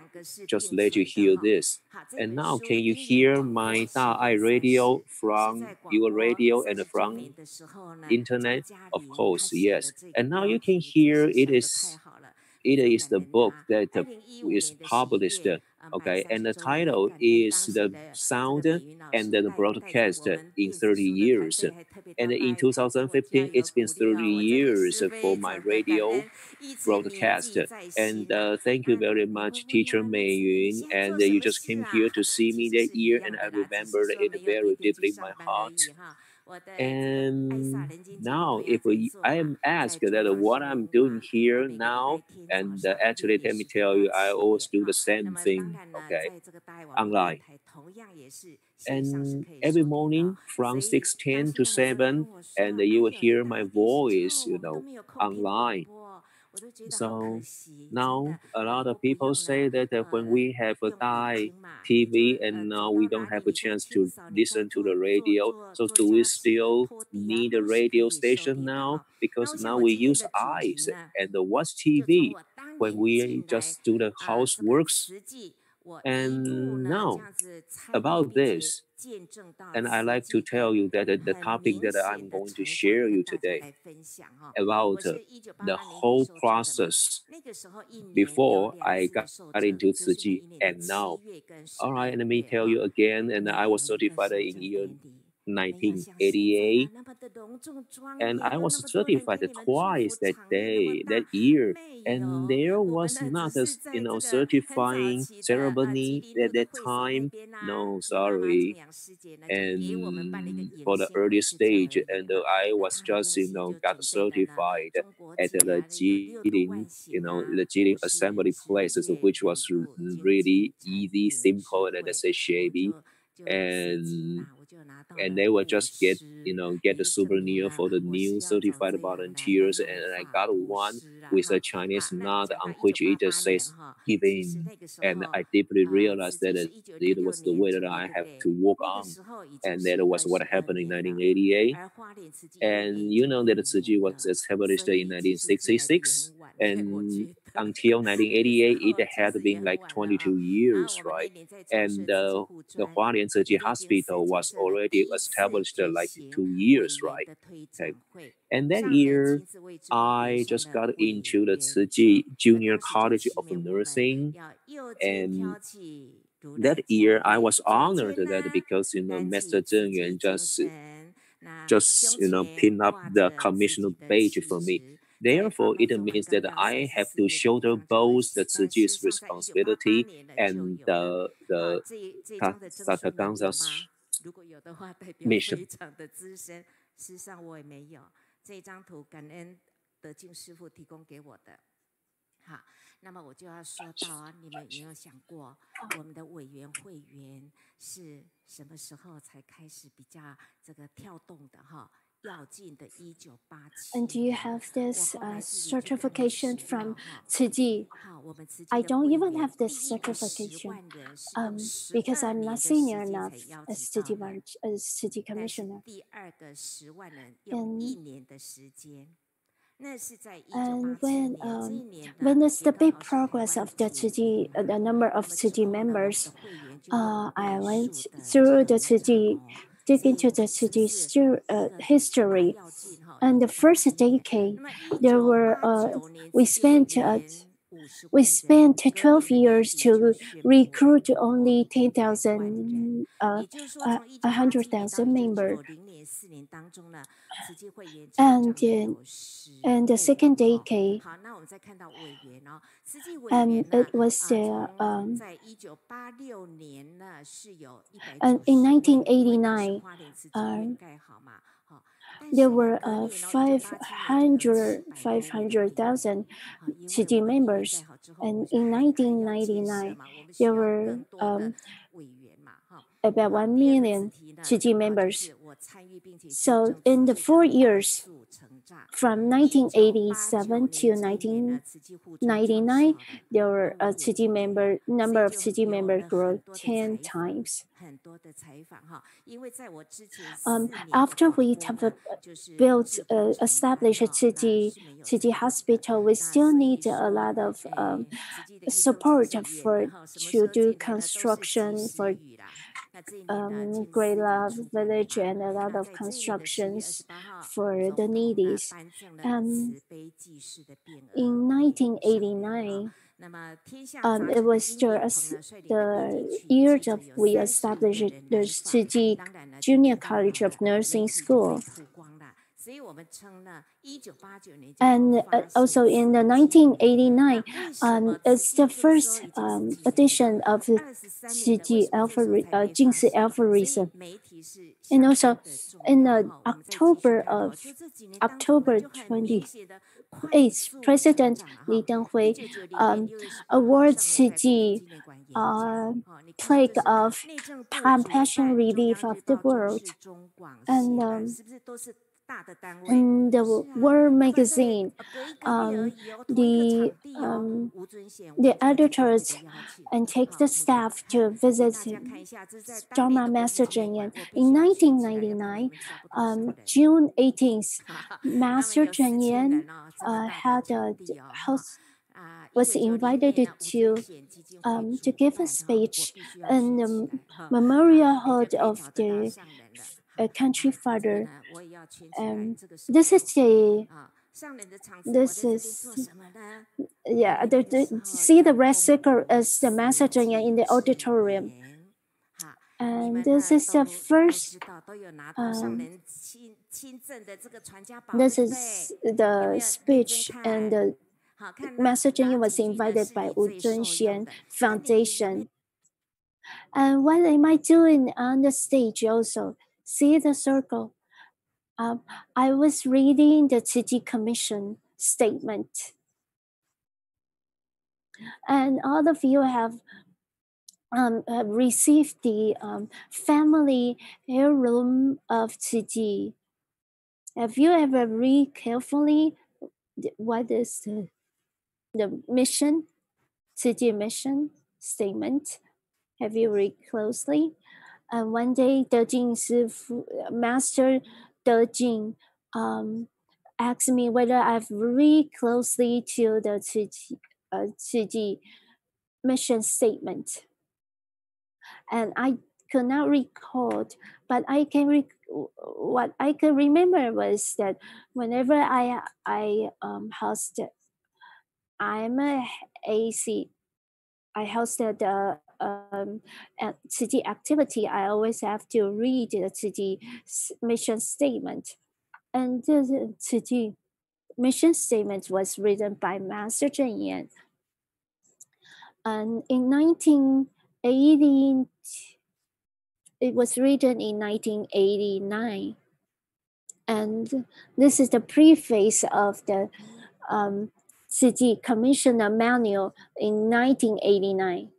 [SPEAKER 9] just let you hear this. And now, can you hear my Da Ai radio from your radio and from internet? Of course, yes. And now you can hear it is it is the book that is published okay and the title is the sound and the broadcast in 30 years. And in 2015 it's been 30 years for my radio broadcast. And uh, thank you very much teacher mei yun and you just came here to see me that year and i remember it very deeply in my heart and now, if I am asked that what I'm doing here now, and actually, let me tell you, I always do the same thing, okay, online. And every morning from 6:10 to 7, and you will hear my voice, you know, online. So now a lot of people say that when we have a Da Ai TV and now we don't have a chance to listen to the radio, so do we still need a radio station now? Because now we use eyes and watch TV when we just do the houseworks. And now about this, Uh, and I like to tell you that the topic that I'm going to share you today about the whole process before I got into Chi and now. All right, let me tell you again, and I was certified in year 1988 and I was certified twice that day that year and there was not a you know certifying ceremony at that time. No sorry. And for the early stage and I was just you know got certified at the Jilin you know the Jilin assembly places which was really easy simple and let's say shabby and and they will just get you know get the souvenir for the new certified volunteers and i got one with a chinese knot on which it just says give in and i deeply realized that it was the way that i have to walk on and that was what happened in 1988 and you know that Chi was established in 1966 and until 1988, it had been like 22 years, right? And uh, the Hualien Chi Hospital was already established uh, like two years, right? Okay. And that year, I just got into the Tzu Chi Junior College of Nursing, and that year I was honored that because you know Master Cheng Yen just just you know pin up the commission badge for me Therefore, it means that I have to shoulder both the Tzu Chi's responsibility and the, the Tathagata's uh, mission.
[SPEAKER 10] 事实上我也没有这张图，感恩德敬师傅提供给我的。好，那么我就要说到啊，你们有没有想过，我们的委员会员是什么时候才开始比较这个跳动的哈？
[SPEAKER 2] And do you have this uh, certification from Tzu Chi? I don't even have this certification um, because I'm not senior enough as Tzu Chi, as Tzu
[SPEAKER 10] Chi commissioner. And
[SPEAKER 2] and when um, when it's the big progress of the Tzu Chi, the number of Tzu Chi members, uh, I went through the TD dig into the Tzu Chi's uh, history. And the first decade, there were uh, we spent uh, we spent 12 years to recruit only 10,000, uh, 100,000 members. And, uh, and the second decade, and it was uh, um, and in 1989, uh, there were uh, 500, 500,000 Tzu members. And in 1999, there were um, about 1 million Tzu members. So in the four years, from 1987 to 1999, there were a member number of Tzu members grew 10 times. Um, after we have built, uh, established a Tzu hospital, we still need a lot of um, support for to do construction for um, Great Love Village and a lot of constructions for the needy. Um, in 1989, um, it was just the year of we established the Tzu Junior College of Nursing School. And uh, also in the 1989, um, it's the first um, edition of Tzu Chi alpha, uh, Jing Si aphorism. And also in the October of October 28th, President Li Denghui um, awards Tzu Chi uh, plague of compassion relief of the world. And um, in the World magazine, um, the um, the editors and take the staff to visit Dharma Master Cheng Yen. In 1999, um, June 18th, Master Cheng Yen uh, had a house was invited to um, to give a speech in the memorial hall of the a country father. Um, this is a this is yeah the, the, see the red circle as the message in the auditorium and this is the first um, this is the speech and the messaging was invited by Wu Zunxian Foundation. And what am I doing on the stage also? See the circle. Um, I was reading the Chi Commission statement. And all of you have um, have received the um, family heirloom of Tzu Have you ever read carefully what is the, the mission, Chi mission statement? Have you read closely? And one day, De Jing Master De Jing um, asked me whether I've read closely to the Tzu uh, mission statement. And I could not recall, but I can re- what I can remember was that whenever I I um, hosted, I'm a AC. I hosted the um, Chi activity, I always have to read the Chi mission statement. And the Tzu Chi mission statement was written by Master Cheng Yen. And in 1980, it was written in 1989. And this is the preface of the um, Tzu Chi Commissioner manual in 1989.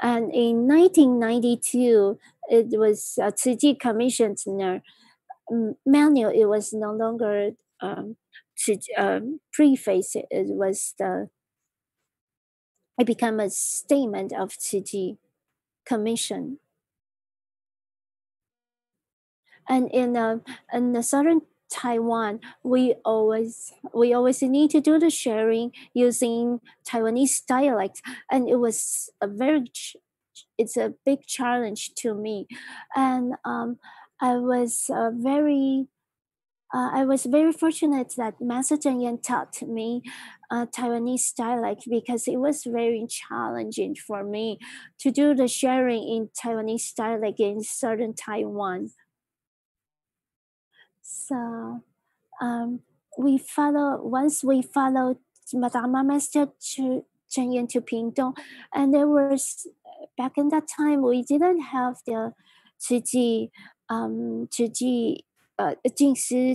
[SPEAKER 2] And in 1992, it was a Tzu Chi Commissioner manual. It was no longer um, um, preface. It was the it became a statement of Tzu Chi Commission. And in uh, in the southern Taiwan, we always we always need to do the sharing using Taiwanese dialect, and it was a very it's a big challenge to me, and um, I was uh, very uh, I was very fortunate that Master Cheng Yen taught me uh, Taiwanese dialect because it was very challenging for me to do the sharing in Taiwanese dialect in southern Taiwan. So um, we follow once we followed Madama Master to Chen to Pingdong, and there was back in that time we didn't have the Tzu um Tzu uh,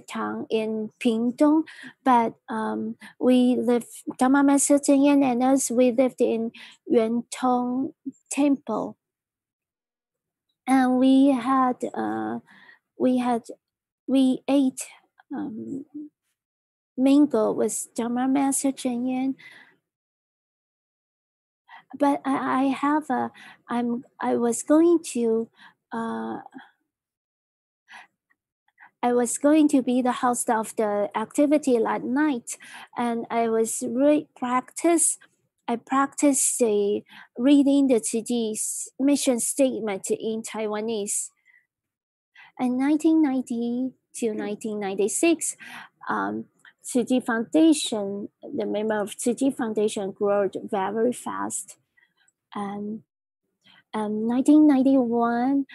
[SPEAKER 2] Tang in Pingdong, but um, we lived, Dhamma Master Chen and us, we lived in Yuan Tong Temple. And we had, uh, we had we ate um, mango with Dharma Master Cheng Yen. But I, I have a, I'm, I was going to, uh, I was going to be the host of the activity that night, and I was re practice. I practiced the reading the Tzu mission statement in Taiwanese. In 1990 to 1996, um, Tzu Foundation, the member of Chi Foundation grew very fast. And um, 1991,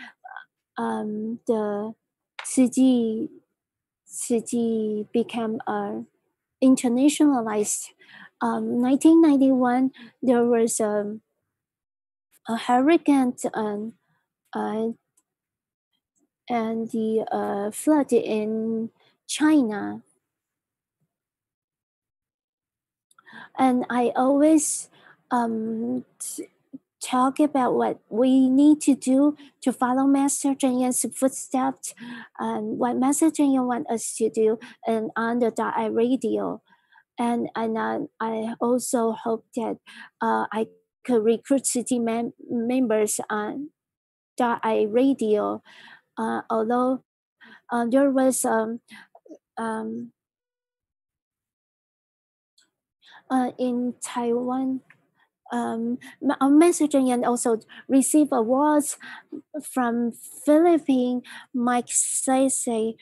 [SPEAKER 2] um, the Chi, Tzu Chi became a internationalized. Um, 1991, there was a, a hurricane and uh, and the uh, flood in China. And I always um, talk about what we need to do to follow Master Cheng Yen's footsteps and what Master Cheng Yen wants us to do and on the I radio. And, and uh, I also hope that uh, I could recruit Tzu Chi mem- members on I radio uh, although uh, there was um, um, uh, in Taiwan, um, Master Cheng Yen also received awards from Philippine Magsaysay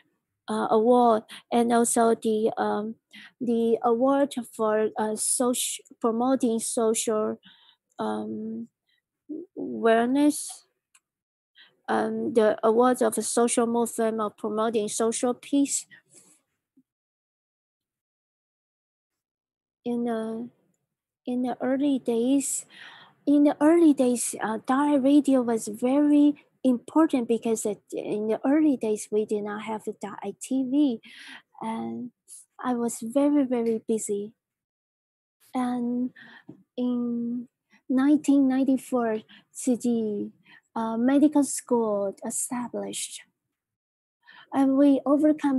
[SPEAKER 2] uh, award and also the um, the award for uh, social promoting social um, awareness um, the awards of a social movement of promoting social peace. In the in the early days, in the early days, uh, Da Ai radio was very important because it, in the early days we did not have the Da Ai TV, and I was very very busy. And in 1994, Tzu Chi uh, medical school established. And we overcome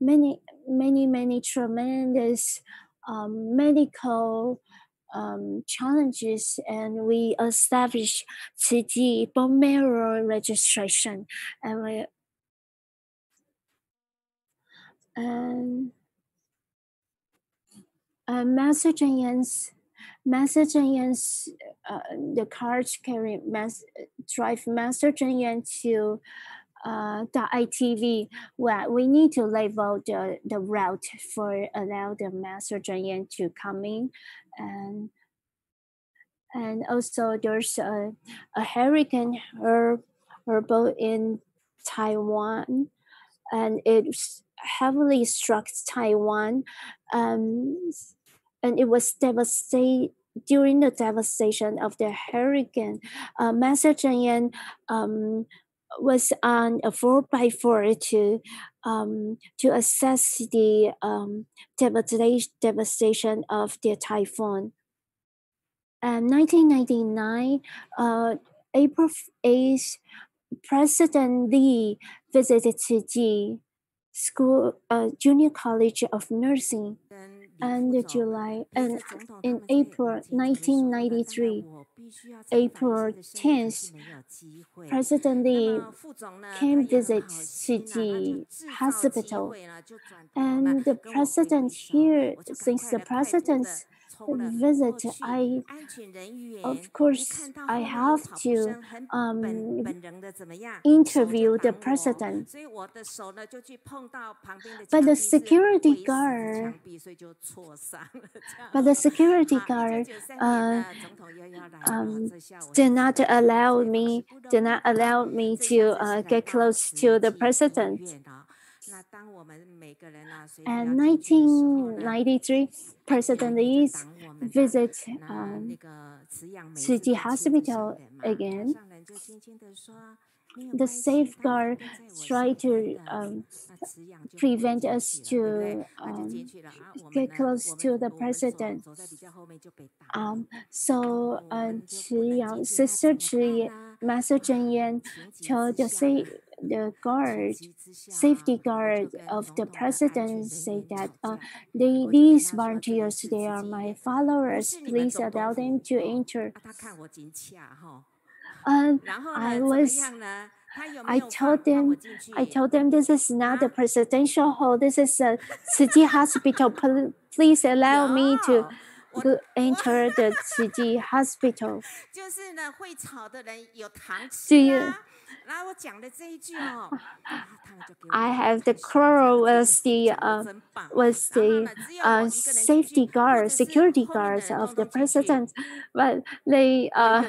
[SPEAKER 2] many, many, many tremendous um, medical um, challenges and we established Tzu Chi bone marrow registration and we and uh, Master Yen's Master Cheng Yen's uh, the cars carry mass, drive Master Cheng Yen to uh, the ITV where we need to label the, the route for allow the Master Cheng Yen to come in. And and also there's a, a hurricane herb, herbal in Taiwan. And it heavily struck Taiwan. Um, and it was devastated during the devastation of the hurricane. Uh, um, was on a four by four to um, to assess the um, devastation of the typhoon. And 1999, uh, April 8th, President Lee visited Chi School, uh, Junior College of Nursing, and July and in April 1993, April 10th, President Lee came visit Chi Hospital, and the president here, since the president's visit, I, of course, I have to um, interview the president. But the security guard, but the security guard uh, um, did not allow me, did not allow me to uh, get close to the president. And 1993, President Lee visit um, Chi Hospital again. The safeguard try to um, prevent us to um, get close to the president. Um, so, uh, Yang, Sister Chi, Master Cheng Yen told the the guard, safety guard of the president say that uh, they, these volunteers, they are my followers. Please allow them to enter. And I was. I told them, I told them this is not a presidential hall. This is a Chi hospital. Please allow me to enter the Chi hospital. Do you? I have the quarrel with the uh, with the uh, safety guards, security guards of the president, but they uh,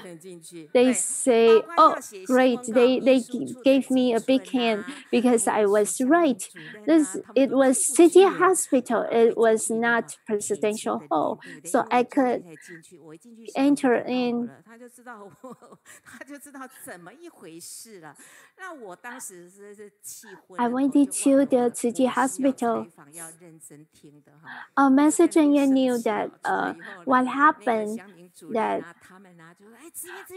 [SPEAKER 2] they say, "Oh, great! They they gave me a big hand because I was right. This it was Tzu Chi hospital. It was not presidential hall, so I could enter in." I went to the Chi hospital. A messenger knew that uh, what happened that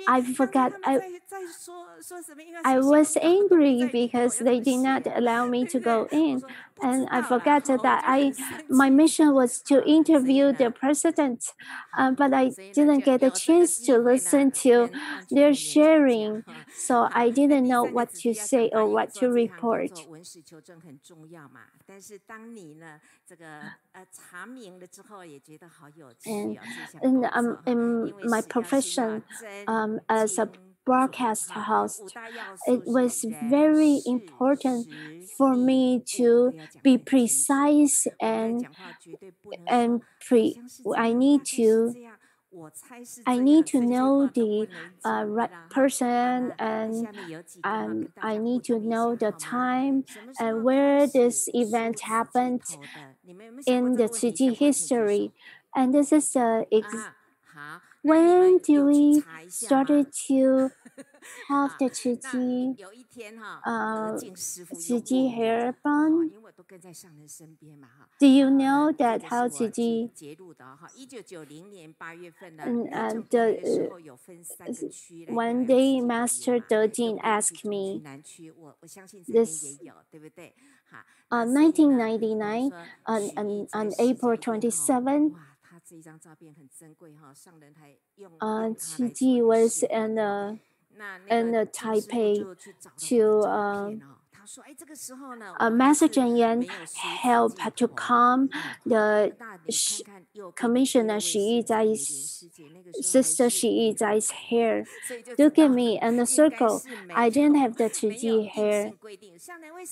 [SPEAKER 2] I forgot. I, I was angry because they did not allow me to go in, and I forgot that I my mission was to interview the president, uh, but I didn't get a chance to listen to their sharing, so I didn't know what to say or what to report. And, and um, in my profession um, as a broadcast host, it was very important for me to be precise and and pre. I need to I need to know the uh, right person and um, I need to know the time and where this event happened in the Chi history. And this is uh, ex- when do we started to have the Chi, uh, Chi hair bun? Do you know that how Tzu And, the, uh, one day, Master Dejin asked me this. Uh, 1999, on, on, on April 27, uh, Chi was in, uh, in uh, Taipei to uh, Master Cheng Yen help to calm the sh- Commissioner Xu Yizai's sister Xu Yizai's hair. Look at me in the circle. I didn't have the Tzu Chi hair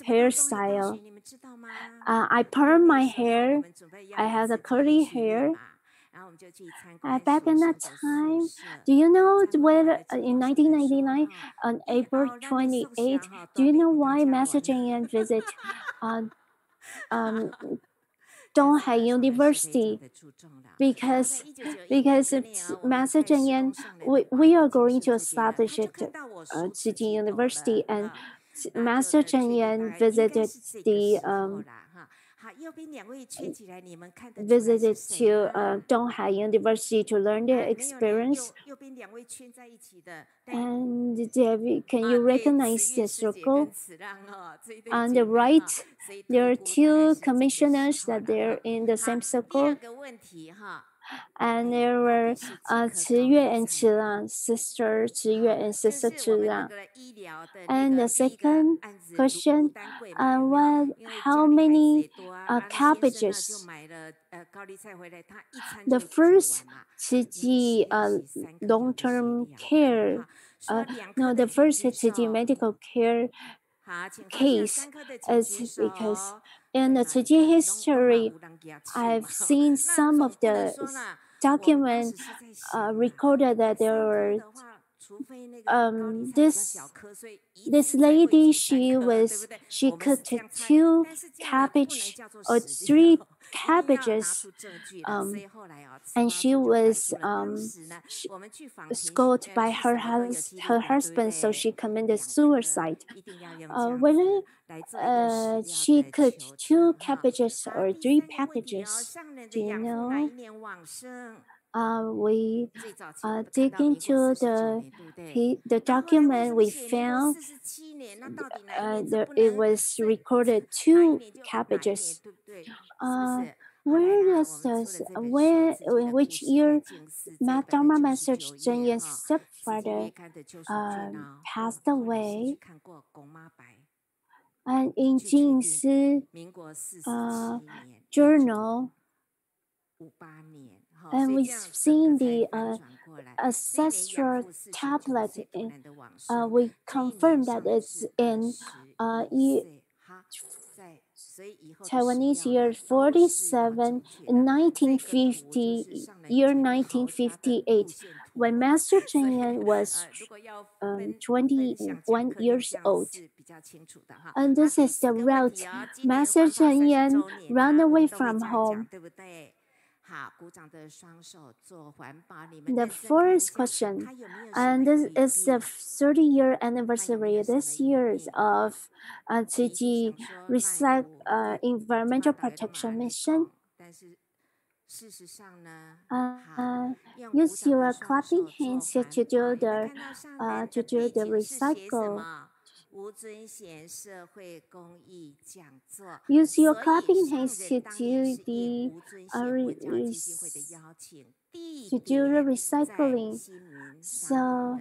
[SPEAKER 2] hairstyle. Uh, I perm my hair. I have the curly hair. Uh, back in that time, do you know where uh, in 1999 on April 28, do you know why Master Cheng Yen visit um, um, Donghai University because because Cheng Yen, we, we are going to establish it uh, University and Master Cheng Yen visited the um, visited to uh, Donghai University to learn their experience. And David, can you recognize the circle? On the right, there are two commissioners that they're in the same circle. And there were uh, Yue and Qi Lang, sister Yue and sister Qi Lang. And the second question, uh, what, how many uh, cabbages? The first Chi uh, long-term care, uh, no, the first Chi medical care case is because in the Tzu history, I've seen some of the documents uh, recorded that there were um, this this lady she was she cooked two cabbage or three cabbages um, and she was um, scolded by her, hus- her husband so she committed suicide. uh, whether uh, she cooked two cabbages or three packages. Do you know uh, we uh, dig into the the document we found. Uh, the, it was recorded two cabbages. Uh, where does this? Where in which year Dharma Yan's stepfather passed away? And in Jing uh, journal, and we've seen the uh, ancestral tablet. In, uh, we confirm that it's in uh, Taiwanese year 47, 1950, year 1958, when Master Cheng Yen was um, 21 years old. And this is the route Master Cheng Yen ran away from home. The first question, and this is the 30 year anniversary this year of uh, Chi Recyc, uh, Environmental Protection Mission. Uh, use your clapping hands to do the uh, to do the recycle. Use your clapping hands to do the uh, to do the recycling. So,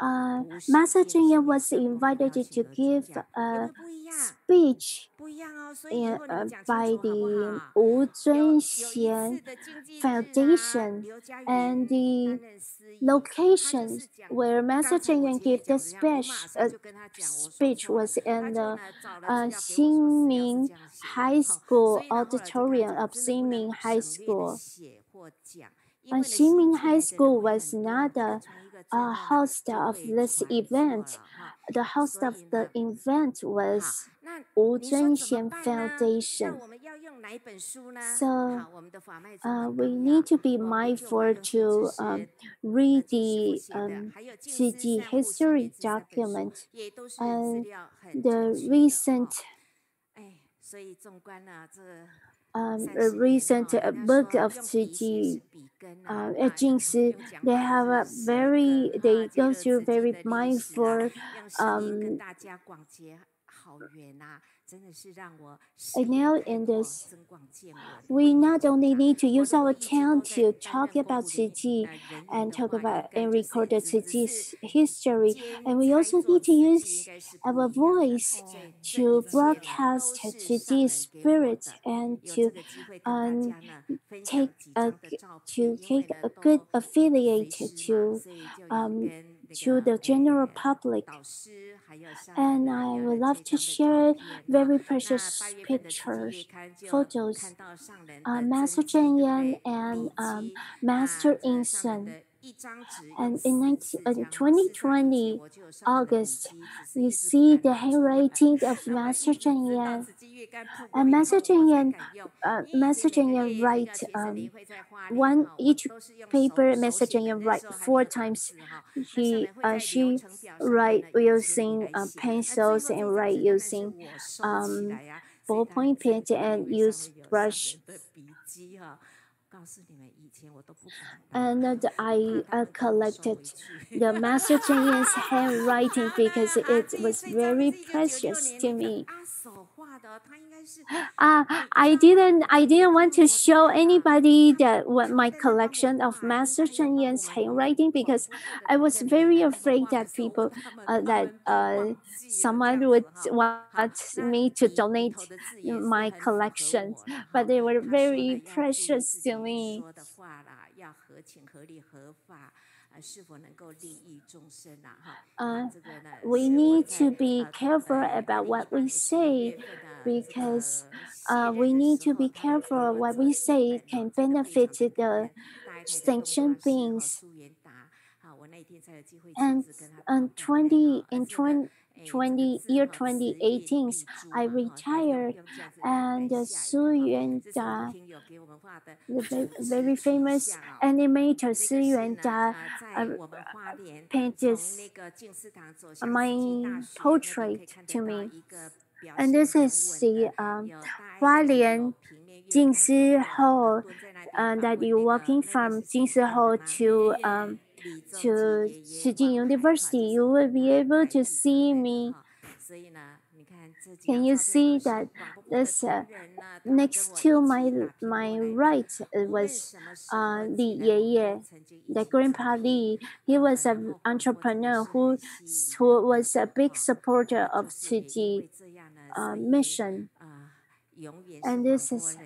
[SPEAKER 2] uh, Master Cheng was invited to give a speech in, uh, by the Wu Zunxian Foundation and the location where Master Cheng Yan gave the speech, uh, speech was in the uh, Xinmin High School auditorium of Xinmin High School. And Xinmin High School was not the uh, host of this event. The host of the event was Wu Zunxian Foundation. So uh, we need to be mindful to um, read the um, history document and the recent um, a recent uh, book of Chi, uh, they have a very, they go through very mindful um, and now in this, we not only need to use our tongue to talk about Tzu and talk about and record the Tzu history, and we also need to use our voice to broadcast Tzu spirit and to um, take a to take a good affiliate to um, to the general public. And I would love to share very precious pictures, photos. Uh, Master Cheng Yen and um, Master Yin Shun And in 19, uh, 2020, August, you see the handwriting of Master Cheng Yen. And Master Cheng Yen, uh, Master Cheng Yen write um, one each paper. Master Cheng Yen write four times. He, uh, she write using uh, pencils and write using um, ballpoint pen and use brush. And I uh, collected the Master Cheng Yen's handwriting because it was very precious to me. Uh, I didn't I didn't want to show anybody that what my collection of Master Cheng Yen's handwriting because I was very afraid that people uh, that uh, someone would want me to donate my collection, but they were very precious to me. Uh, we need to be careful about what we say because uh, we need to be careful what we say can benefit the sentient beings. And, and 20 in 20 20 year 2018 I retired and Su Yuanda the very famous animator Su Yuanda uh, painted my portrait to me. And this is the um, Hualien Jing Si Hall uh, that you're walking from Jing Si Hall to um, to Shijing University, you will be able to see me. Can you see that this uh, next to my my right was uh, Li Yeye, the grandpa Li. He was an entrepreneur who who was a big supporter of Tzu uh, mission. And this is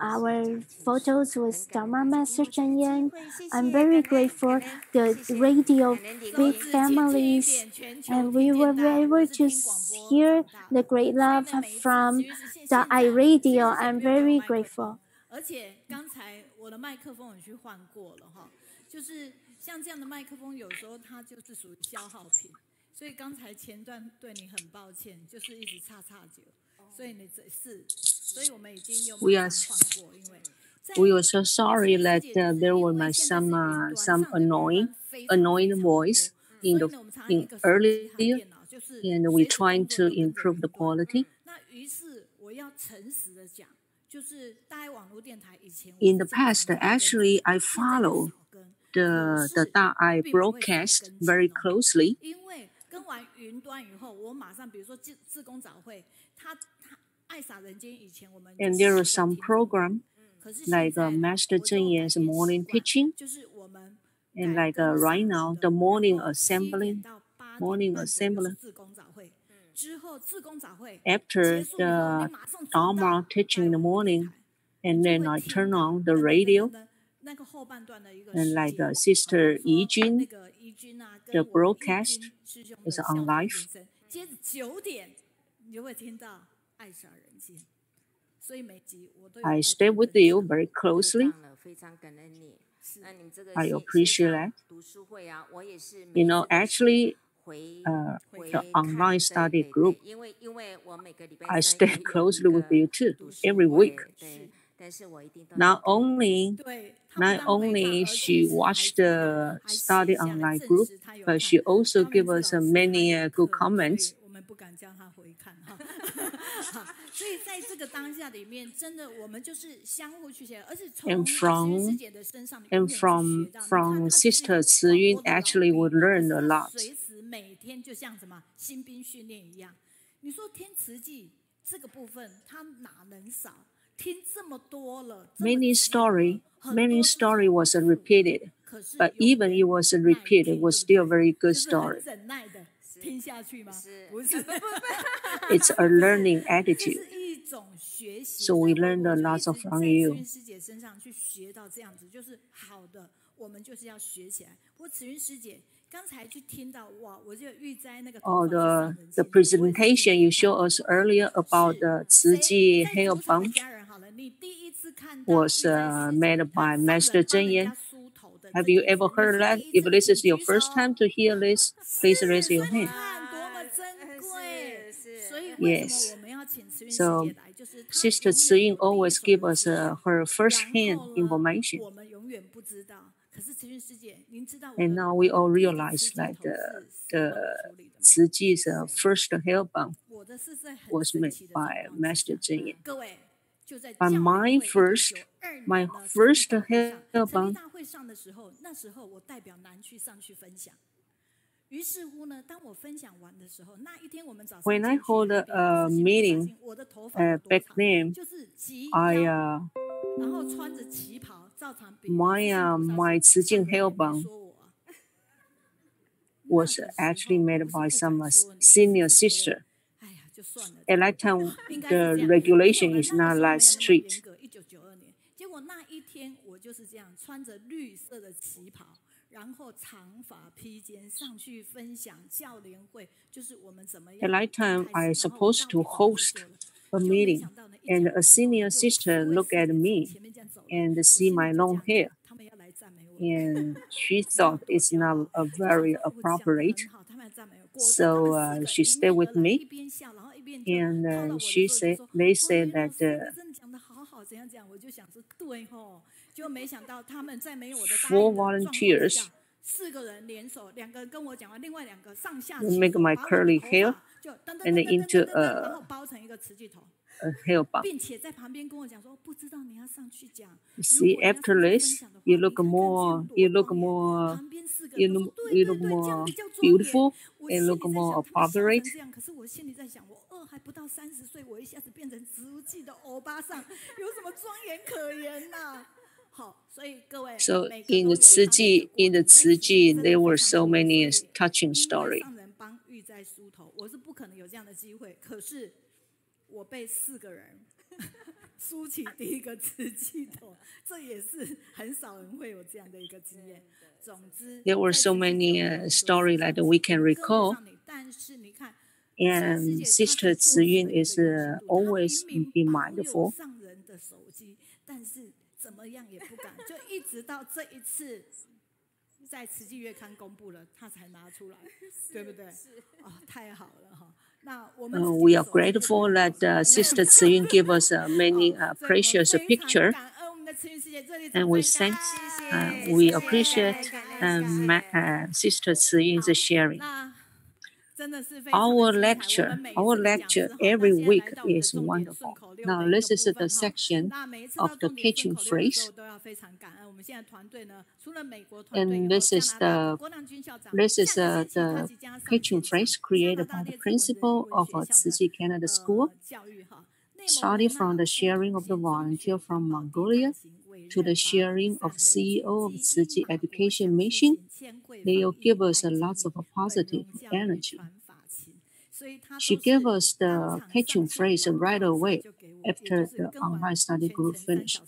[SPEAKER 2] our photos with Dharma Master Cheng Yen. I'm very grateful the radio big families and we were able to hear the great love from the iRadio. I'm very grateful.
[SPEAKER 1] We are we were so sorry that uh, there were my, some uh, some annoying annoying voice in the in earlier, and we're trying to improve the quality. In the past, actually, I follow the the I broadcast very closely and there are some program like uh, Master Cheng Yen's morning teaching, and like uh, right now the morning assembly, morning assembly. After the Dharma teaching in the morning, and then I turn on the radio, and like uh, Sister Yi Jun, the broadcast is on live. I stay with you very closely. I appreciate that. You know, actually, uh, the online study group, I stay closely with you too every week. Not only, not only she watched the study online group, but she also gave us many uh, good comments
[SPEAKER 7] 所以在这个当下里面，真的我们就是相互去学，而且从
[SPEAKER 1] and from and from from Sister Ci Yun actually would learn a lot.
[SPEAKER 7] 随时每天就像什么新兵训练一样。你说天慈记这个部分，他哪能少？听这么多了，
[SPEAKER 1] many story many story was repeated, but even it was repeated, was still very good story.
[SPEAKER 7] 听下去吗？不是，
[SPEAKER 1] it's a learning attitude. So we learned a lot from you.
[SPEAKER 7] 师姐身上去学到这样子，就是好的，我们就是要学起来。不过慈云师姐刚才去听到哇，我就玉摘那个。
[SPEAKER 1] Oh, the the presentation you showed us earlier about the 慈济 hair bump was uh, made by Master Zhen Yan. have you ever heard that? If this is your first time to hear this, please raise your hand. Yes. So Sister Tzu always give us uh, her first-hand information. And now we all realize that the, the Tzu Chi's uh, first hellbound was made by Master Cheng Yen. But my first, my first hellbound when I hold a, meeting uh, back then, I uh, my uh, my Jing hellbound was actually made by some senior sister. At that time, the regulation is not that strict. At that time, I supposed to host a meeting, and a senior sister looked at me and see my long hair, and she thought it's not a very appropriate. So uh, she stayed with me and uh, she said they said that. Uh, Four volunteers make my curly hair and into a, a hair bun. See, after this, you look more, you look more, you look, you look more beautiful and look more appropriate. So in the Tzu Chi, in the Tzu Chi, there were so many touching stories. There were so many uh, stories that we can recall. And Sister Ciyun is uh, always be mindful.
[SPEAKER 7] 怎么样也不敢，就一直到这一次在《慈济月刊》公布了，他才拿出来，对不对？哦，太好了哈。那我们
[SPEAKER 1] we are grateful that uh, Sister Tzu Yun gave us uh, many uh, precious picture, and we thank, uh, we appreciate um, uh, Sister Tzu Yun's sharing. Our lecture, our lecture every week is wonderful. Now, this is the section of the catching phrase. And this is the this is uh, the catching phrase created by the principal of a Tzu Canada School, starting from the sharing of the volunteer from Mongolia to the sharing of CEO of Tzu Chi Education Mission. They will give us a lot of positive energy. She gave us the catching phrase right away after the online study group finished.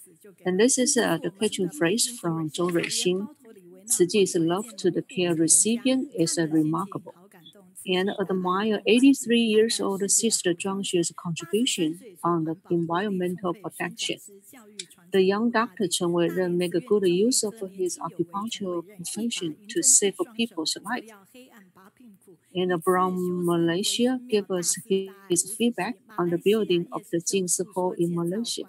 [SPEAKER 1] And this is uh, the catching phrase from Zhou Ruixing. Tzu Chi's love to the care recipient is uh, remarkable. And admire 83 years old Sister Zhang Xue's contribution on the environmental protection. The young doctor Chen Wei-ren made good use of his occupational profession to save people's lives and from Malaysia gave us his feedback on the building of the Jing Si Hall in Malaysia.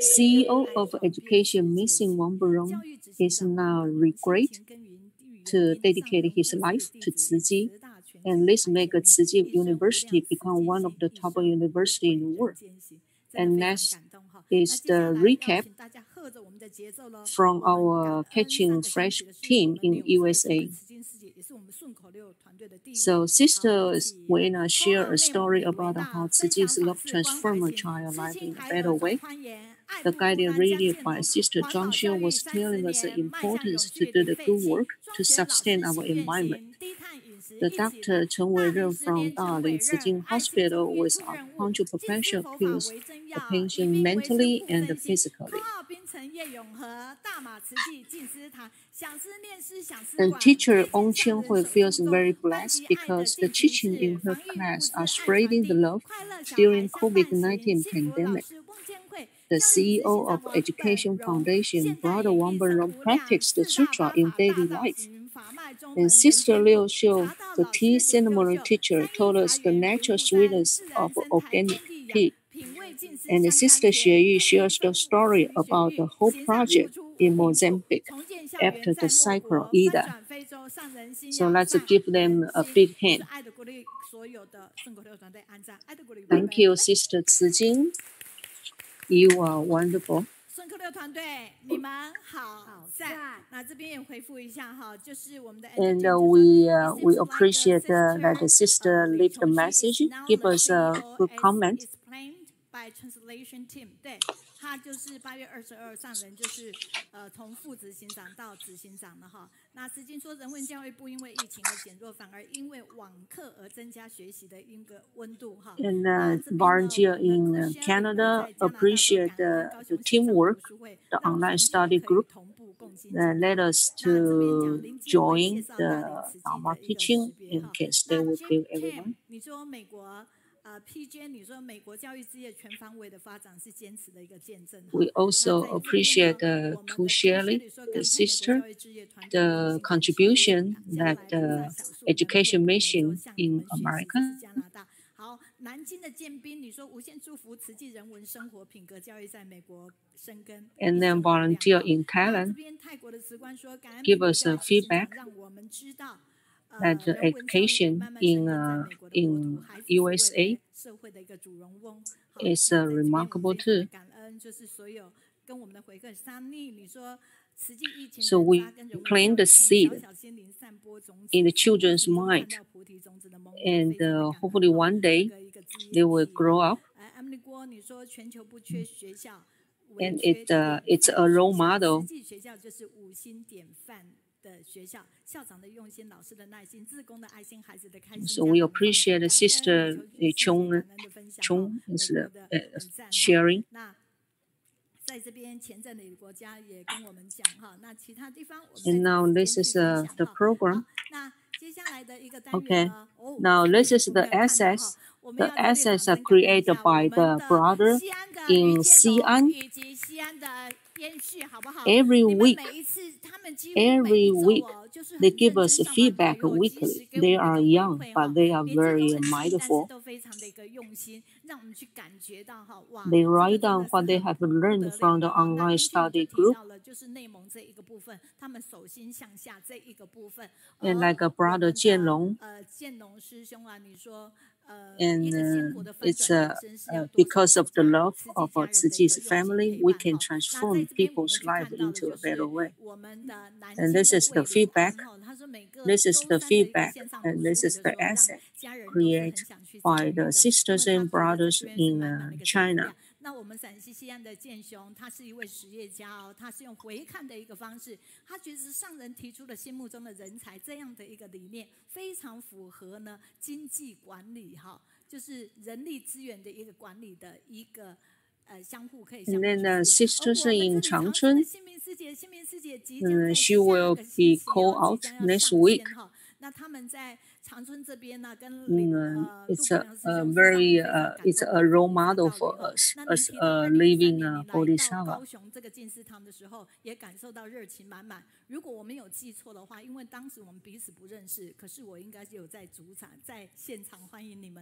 [SPEAKER 1] CEO of Education Mission Wang Benrong is now regret to dedicate his life to Tzu Chi, and this make Tzu Chi University become one of the top university in the world. And next is the recap from our catching fresh team in USA. So Sister Wena share a story about how Tzu Chi's love transformed a child life in a better way. The guided radio by Sister Zhang Xue was telling us the importance to do the good work to sustain our environment. The doctor Chen Wei-ren from Dalin Tzu Chi Hospital with acupuncture cures the patient mentally and physically. And teacher Ong Qian Hui feels very blessed because the teaching in her class are spreading the love during COVID-19 pandemic. The CEO of Education Foundation, Brother Wang Benrong practiced the sutra in daily life. And Sister Liu Xiu, the tea ceremony teacher, told us the natural sweetness of organic tea. And Sister Xue Yu shares the story about the whole project in Mozambique after the cyclone Idai. So let's give them a big hand. Thank you, Sister Ci Jing. You are wonderful.
[SPEAKER 7] 顺课六团队，你们好赞！那这边也回复一下哈，就是我们的
[SPEAKER 1] And uh, we uh, we appreciate uh, that the sister leave the message, give us a good comment.
[SPEAKER 7] by translation team，对。 他就是八月二十二上人，就是呃从副执行长到执行长了哈。那实际说，人文教育部因为疫情而减弱，反而因为网课而增加学习的一个温度哈。
[SPEAKER 1] And uh, volunteer in Canada appreciate the, the teamwork, the online study group that led us to join the Dharma teaching and can stay with everyone.
[SPEAKER 7] 你说美国。
[SPEAKER 1] We also appreciate the Tu Shirley, the sister, the contribution that the education mission in America. And then volunteer in Thailand. Give us a feedback at education in uh, in USA is uh, remarkable too. So we plant the seed in the children's mind, and uh, hopefully one day they will grow up. And it it's a role model so we appreciate Sister Chung Chung is
[SPEAKER 7] uh, sharing.
[SPEAKER 1] And now this is the program. Okay. Now this is the assets. The assets are created by the brother in Xi'an. Every week, every week, they give us feedback weekly. They are young, but they are very mindful. They write down what they have learned from the online study group. And like a brother Jianlong, and uh, it's uh, uh, because of the love of uh, Tzu Chi's family, we can transform people's life into a better way. And this is the feedback. This is the feedback, and this is the asset created by the sisters and brothers in uh, China.
[SPEAKER 7] 那我们陕西西安的建雄，他是一位实业家哦，他是用回看的一个方式，他觉得上人提出了心目中的人才这样的一个理念，非常符合呢经济管理哈，就是人力资源的一个管理的一个呃相互可以。
[SPEAKER 1] And then the sisters in Changchun, uh, she will be called out next week. Mm, it's a, a very uh, it's a role model for us as a living uh, bodhisattva.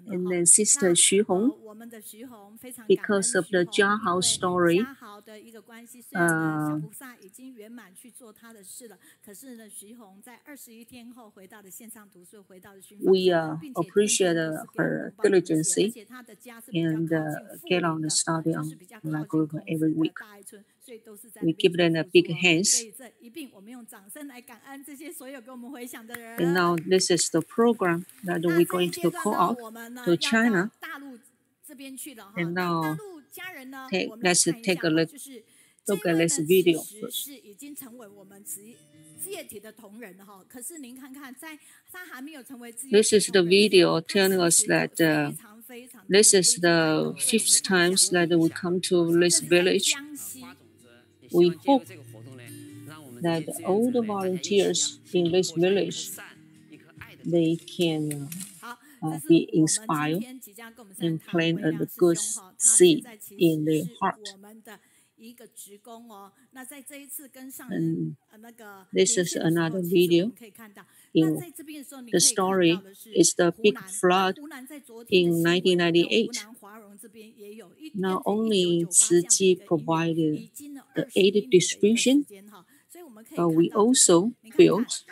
[SPEAKER 1] And then Sister Xu Hong, because of the
[SPEAKER 7] Jia Hao story, uh,
[SPEAKER 1] we uh, appreciate uh, her diligence and uh, get on the study on my group every week. We give them a big hands. And now this is the program that we're going to go out to China. And now take, let's take a look this video first. is the video telling us that uh, this is the fifth times that we come to this village. We hope that all the volunteers in this village they can uh, be inspired and plant a good seed in their heart. And this is another video. In the story is the big flood in 1998. Not only Tzu provided the aid distribution, but we also built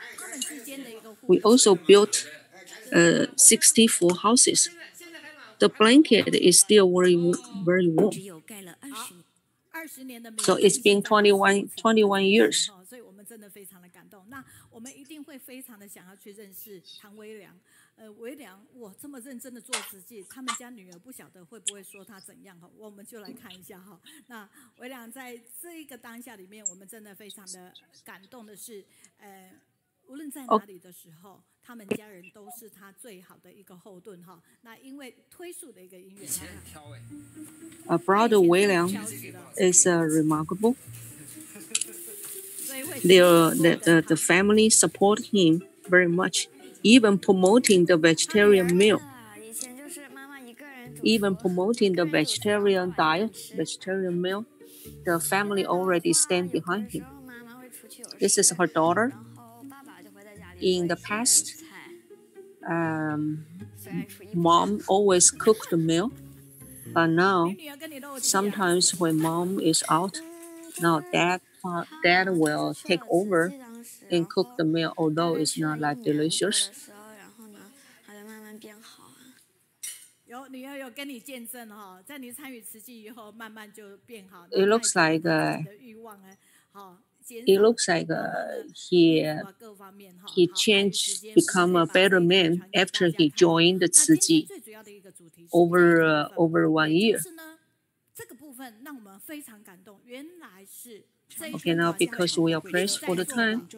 [SPEAKER 1] we also built uh, 64 houses. The blanket is still very very warm. So it's been 21, 21 years.
[SPEAKER 7] 所以我们真的非常的感动。那我们一定会非常的想要去认识唐微良。呃，微良，哇，这么认真的做实际，他们家女儿不晓得会不会说他怎样哈？我们就来看一下哈。那维良在这一个当下里面，我们真的非常的感动的是，呃，无论在哪里的时候，他们家人都是他最好的一个后盾哈。那因为推树的一个音乐，
[SPEAKER 1] 啊，Brother William is remarkable. The, the, the family support him very much, even promoting the vegetarian meal. Even promoting the vegetarian diet, vegetarian meal, the family already stand behind him. This is her daughter. In the past, um, mom always cooked the meal, but now, sometimes when mom is out, now dad, dad will take over and cook the meal, although it's not like delicious. It looks like uh, it looks like uh, he he changed, become a better man after he joined the Chi over uh, over one year. Okay, now because we are pressed for the time,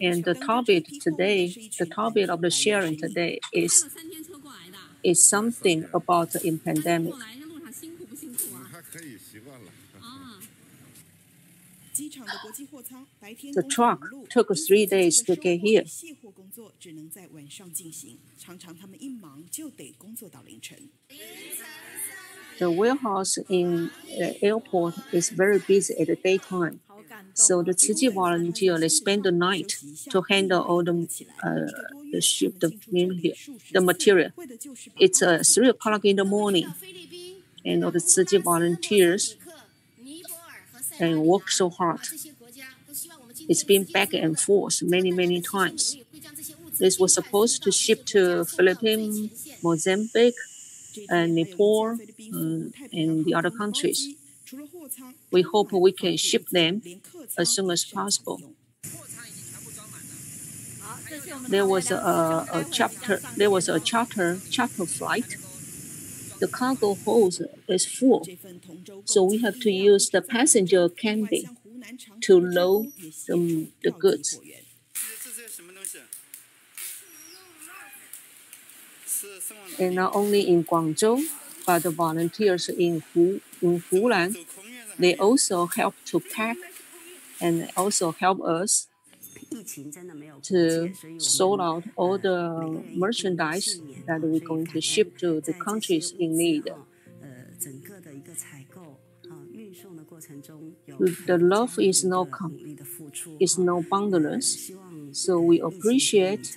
[SPEAKER 1] and the topic today, the topic of the sharing today is is something about the pandemic. The truck took three days to get here. The warehouse in the airport is very busy at the daytime. So the Chi volunteer they spend the night to handle all the uh, the ship the the material. It's uh, three o'clock in the morning, and all the Tzu volunteers and work so hard. It's been back and forth many, many times. This was supposed to ship to Philippines, Mozambique, and Nepal, um, and the other countries. We hope we can ship them as soon as possible. There was a, a chapter. There was a charter charter flight. The cargo hold is full, so we have to use the passenger cabin to load the, the goods. And not only in Guangzhou, but the volunteers in, Hu, in Hunan, they also help to pack and also help us to sort out all the merchandise that we're going to ship to the countries in need. The love is no is no boundless, so we appreciate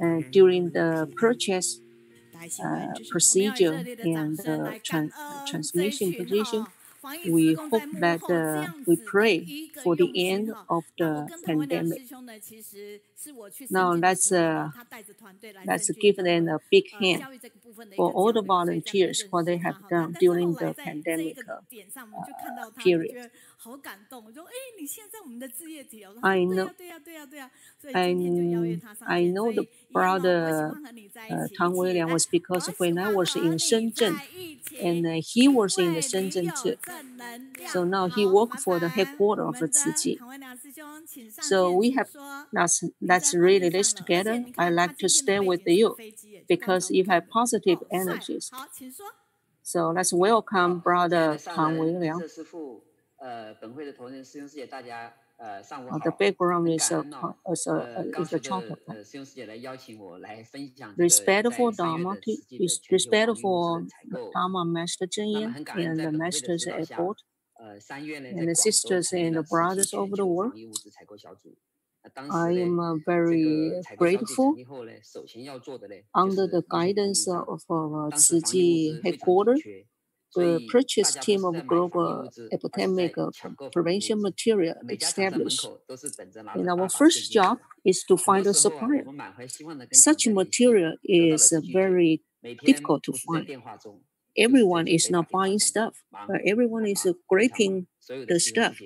[SPEAKER 1] uh, during the purchase uh, procedure and the tran- transmission position. We hope that uh, we pray for the end of the pandemic. Now let's uh, let's give them a big hand for all the volunteers what they have done during the pandemic uh, period. I know, I, I know the brother uh, Tang William was because when I was in Shenzhen, and uh, he was in the Shenzhen too. So now he worked for the headquarters of the Tzu So we have let's let's really this together. I like to stay with you because you have positive energies. So let's welcome brother Tang William.
[SPEAKER 11] 呃，本会的同仁师兄师姐，大家
[SPEAKER 1] Uh, the background is a, is a, is a charter plan. Respect for Dharma is respect for Dharma Master Cheng Yen and the masters at board and the sisters and the brothers over the world. I am uh, very grateful under the guidance of our Tzu Chi headquarters the purchase team of global epidemic prevention material established. And our first job is to find a supplier. Such material is very difficult to find. Everyone is not buying stuff, but everyone is grabbing the stuff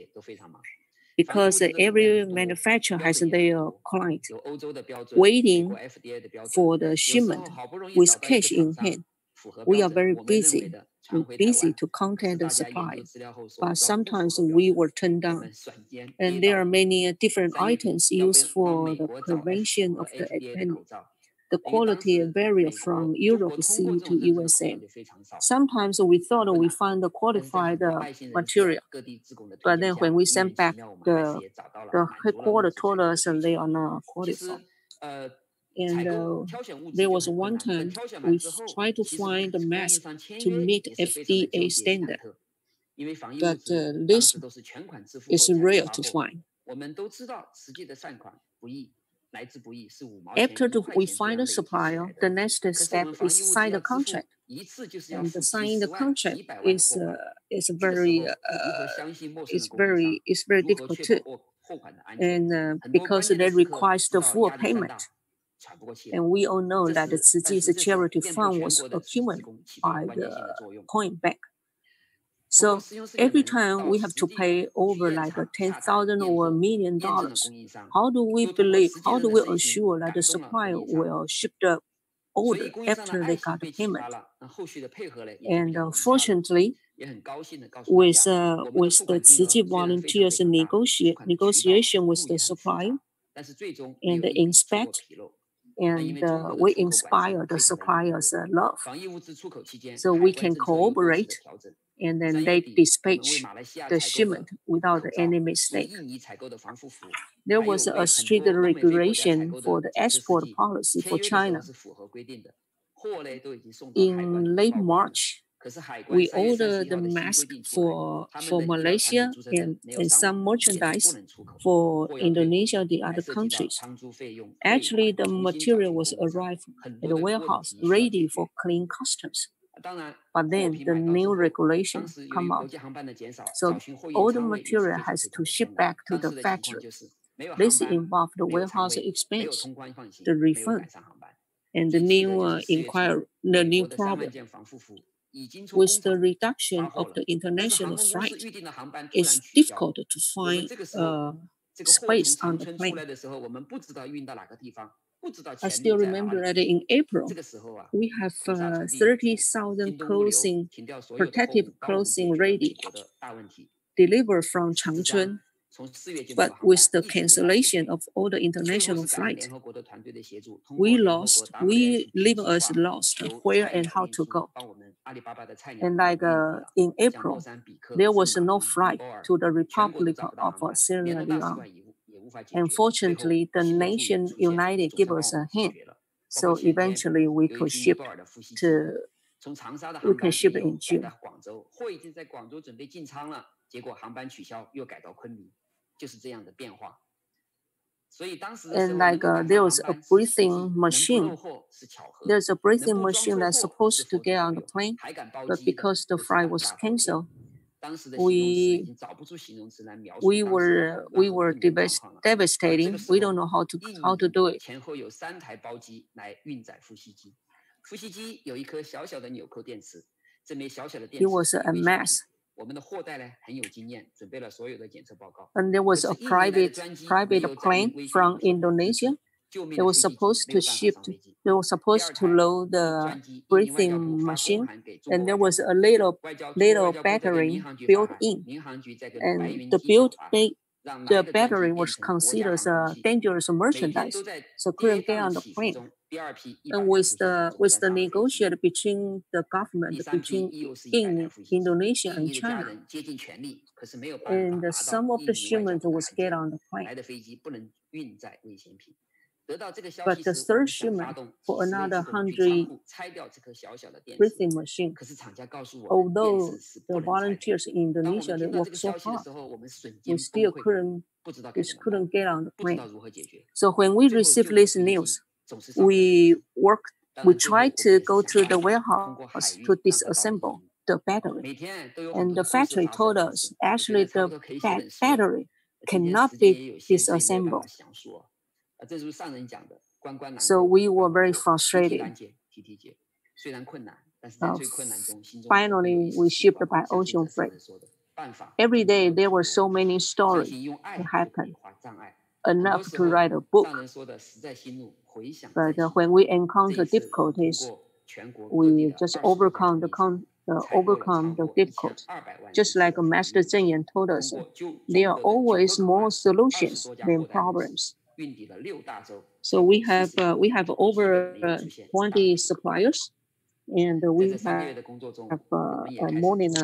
[SPEAKER 1] because every manufacturer has their client waiting for the shipment with cash in hand. We are very busy busy to contact the supply, but sometimes we were turned down. And there are many uh, different items used for the prevention of the epidemic. The quality varies from Europe C to USA. Sometimes we thought we found the qualified material, but then when we sent back, the, the headquarters told us they are not qualified. And uh, there was one time we tried to find a mask to meet FDA standard, but uh, this is rare to find. After we find a supplier, the next step is sign the contract. And the signing the contract is uh, is very uh, is very is very difficult too, and uh, because that requires the full payment. And we all know that the charity fund was accumulated by the point bank. So every time we have to pay over like a ten thousand or a million dollars, how do we believe? How do we assure that the supplier will ship the order after they got the payment? And uh, fortunately, with uh, with the Tzu volunteers negotiate negotiation with the supplier and the inspect and uh, we inspire the suppliers' love. So we can cooperate and then they dispatch the shipment without any mistake. There was a strict regulation for the export policy for China. In late March, we ordered the mask for for Malaysia and, and some merchandise for Indonesia, and the other countries. Actually, the material was arrived at the warehouse ready for clean customs. But then the new regulation come out. So all the material has to ship back to the factory. This involved the warehouse expense, the refund, and the new uh, inquiry, the new problem with the reduction of the international flight, it's difficult to find uh, space on the plane. I still remember that in April, we have uh, 30,000 clothing, protective clothing ready, delivered from Changchun but with the cancellation of all the international flights, we lost, we leave us lost where and how to go. And like uh, in April, there was no flight to the Republic of Sierra Leone. Unfortunately, the nation united gave us a hand. So eventually we could ship to we can ship in June.
[SPEAKER 11] 结果航班取消，又改到昆明。
[SPEAKER 1] and like uh, there's a breathing machine. There's a breathing machine that's supposed to get on the plane, but because the flight was canceled, we we were we were devast devastating. We don't know how to how to do it. It was a mess. And there was a private private plane from Indonesia. They were supposed to ship. They were supposed to load the breathing machine, and there was a little little battery built in, and the built the battery was considered as a dangerous merchandise, so couldn't get on the plane. And with the with the negotiation between the government between in Indonesia and China, and some of the shipment was get on the plane. But the third shipment for another hundred breathing machine, although the volunteers in Indonesia they worked so hard, we still couldn't we couldn't get on the plane. So when we received this news, we worked we tried to go to the warehouse to disassemble the battery. And the factory told us actually the ba- battery cannot be disassembled. So we were very frustrated. Finally, we shipped by ocean freight. Every day there were so many stories that happened, enough to write a book. But uh, when we encounter difficulties, we just overcome the con- uh, overcome the difficulty. Just like Master Cheng Yen told us, there are always more solutions than problems. So we have uh, we have over uh, 20 suppliers, and we have, have uh, more than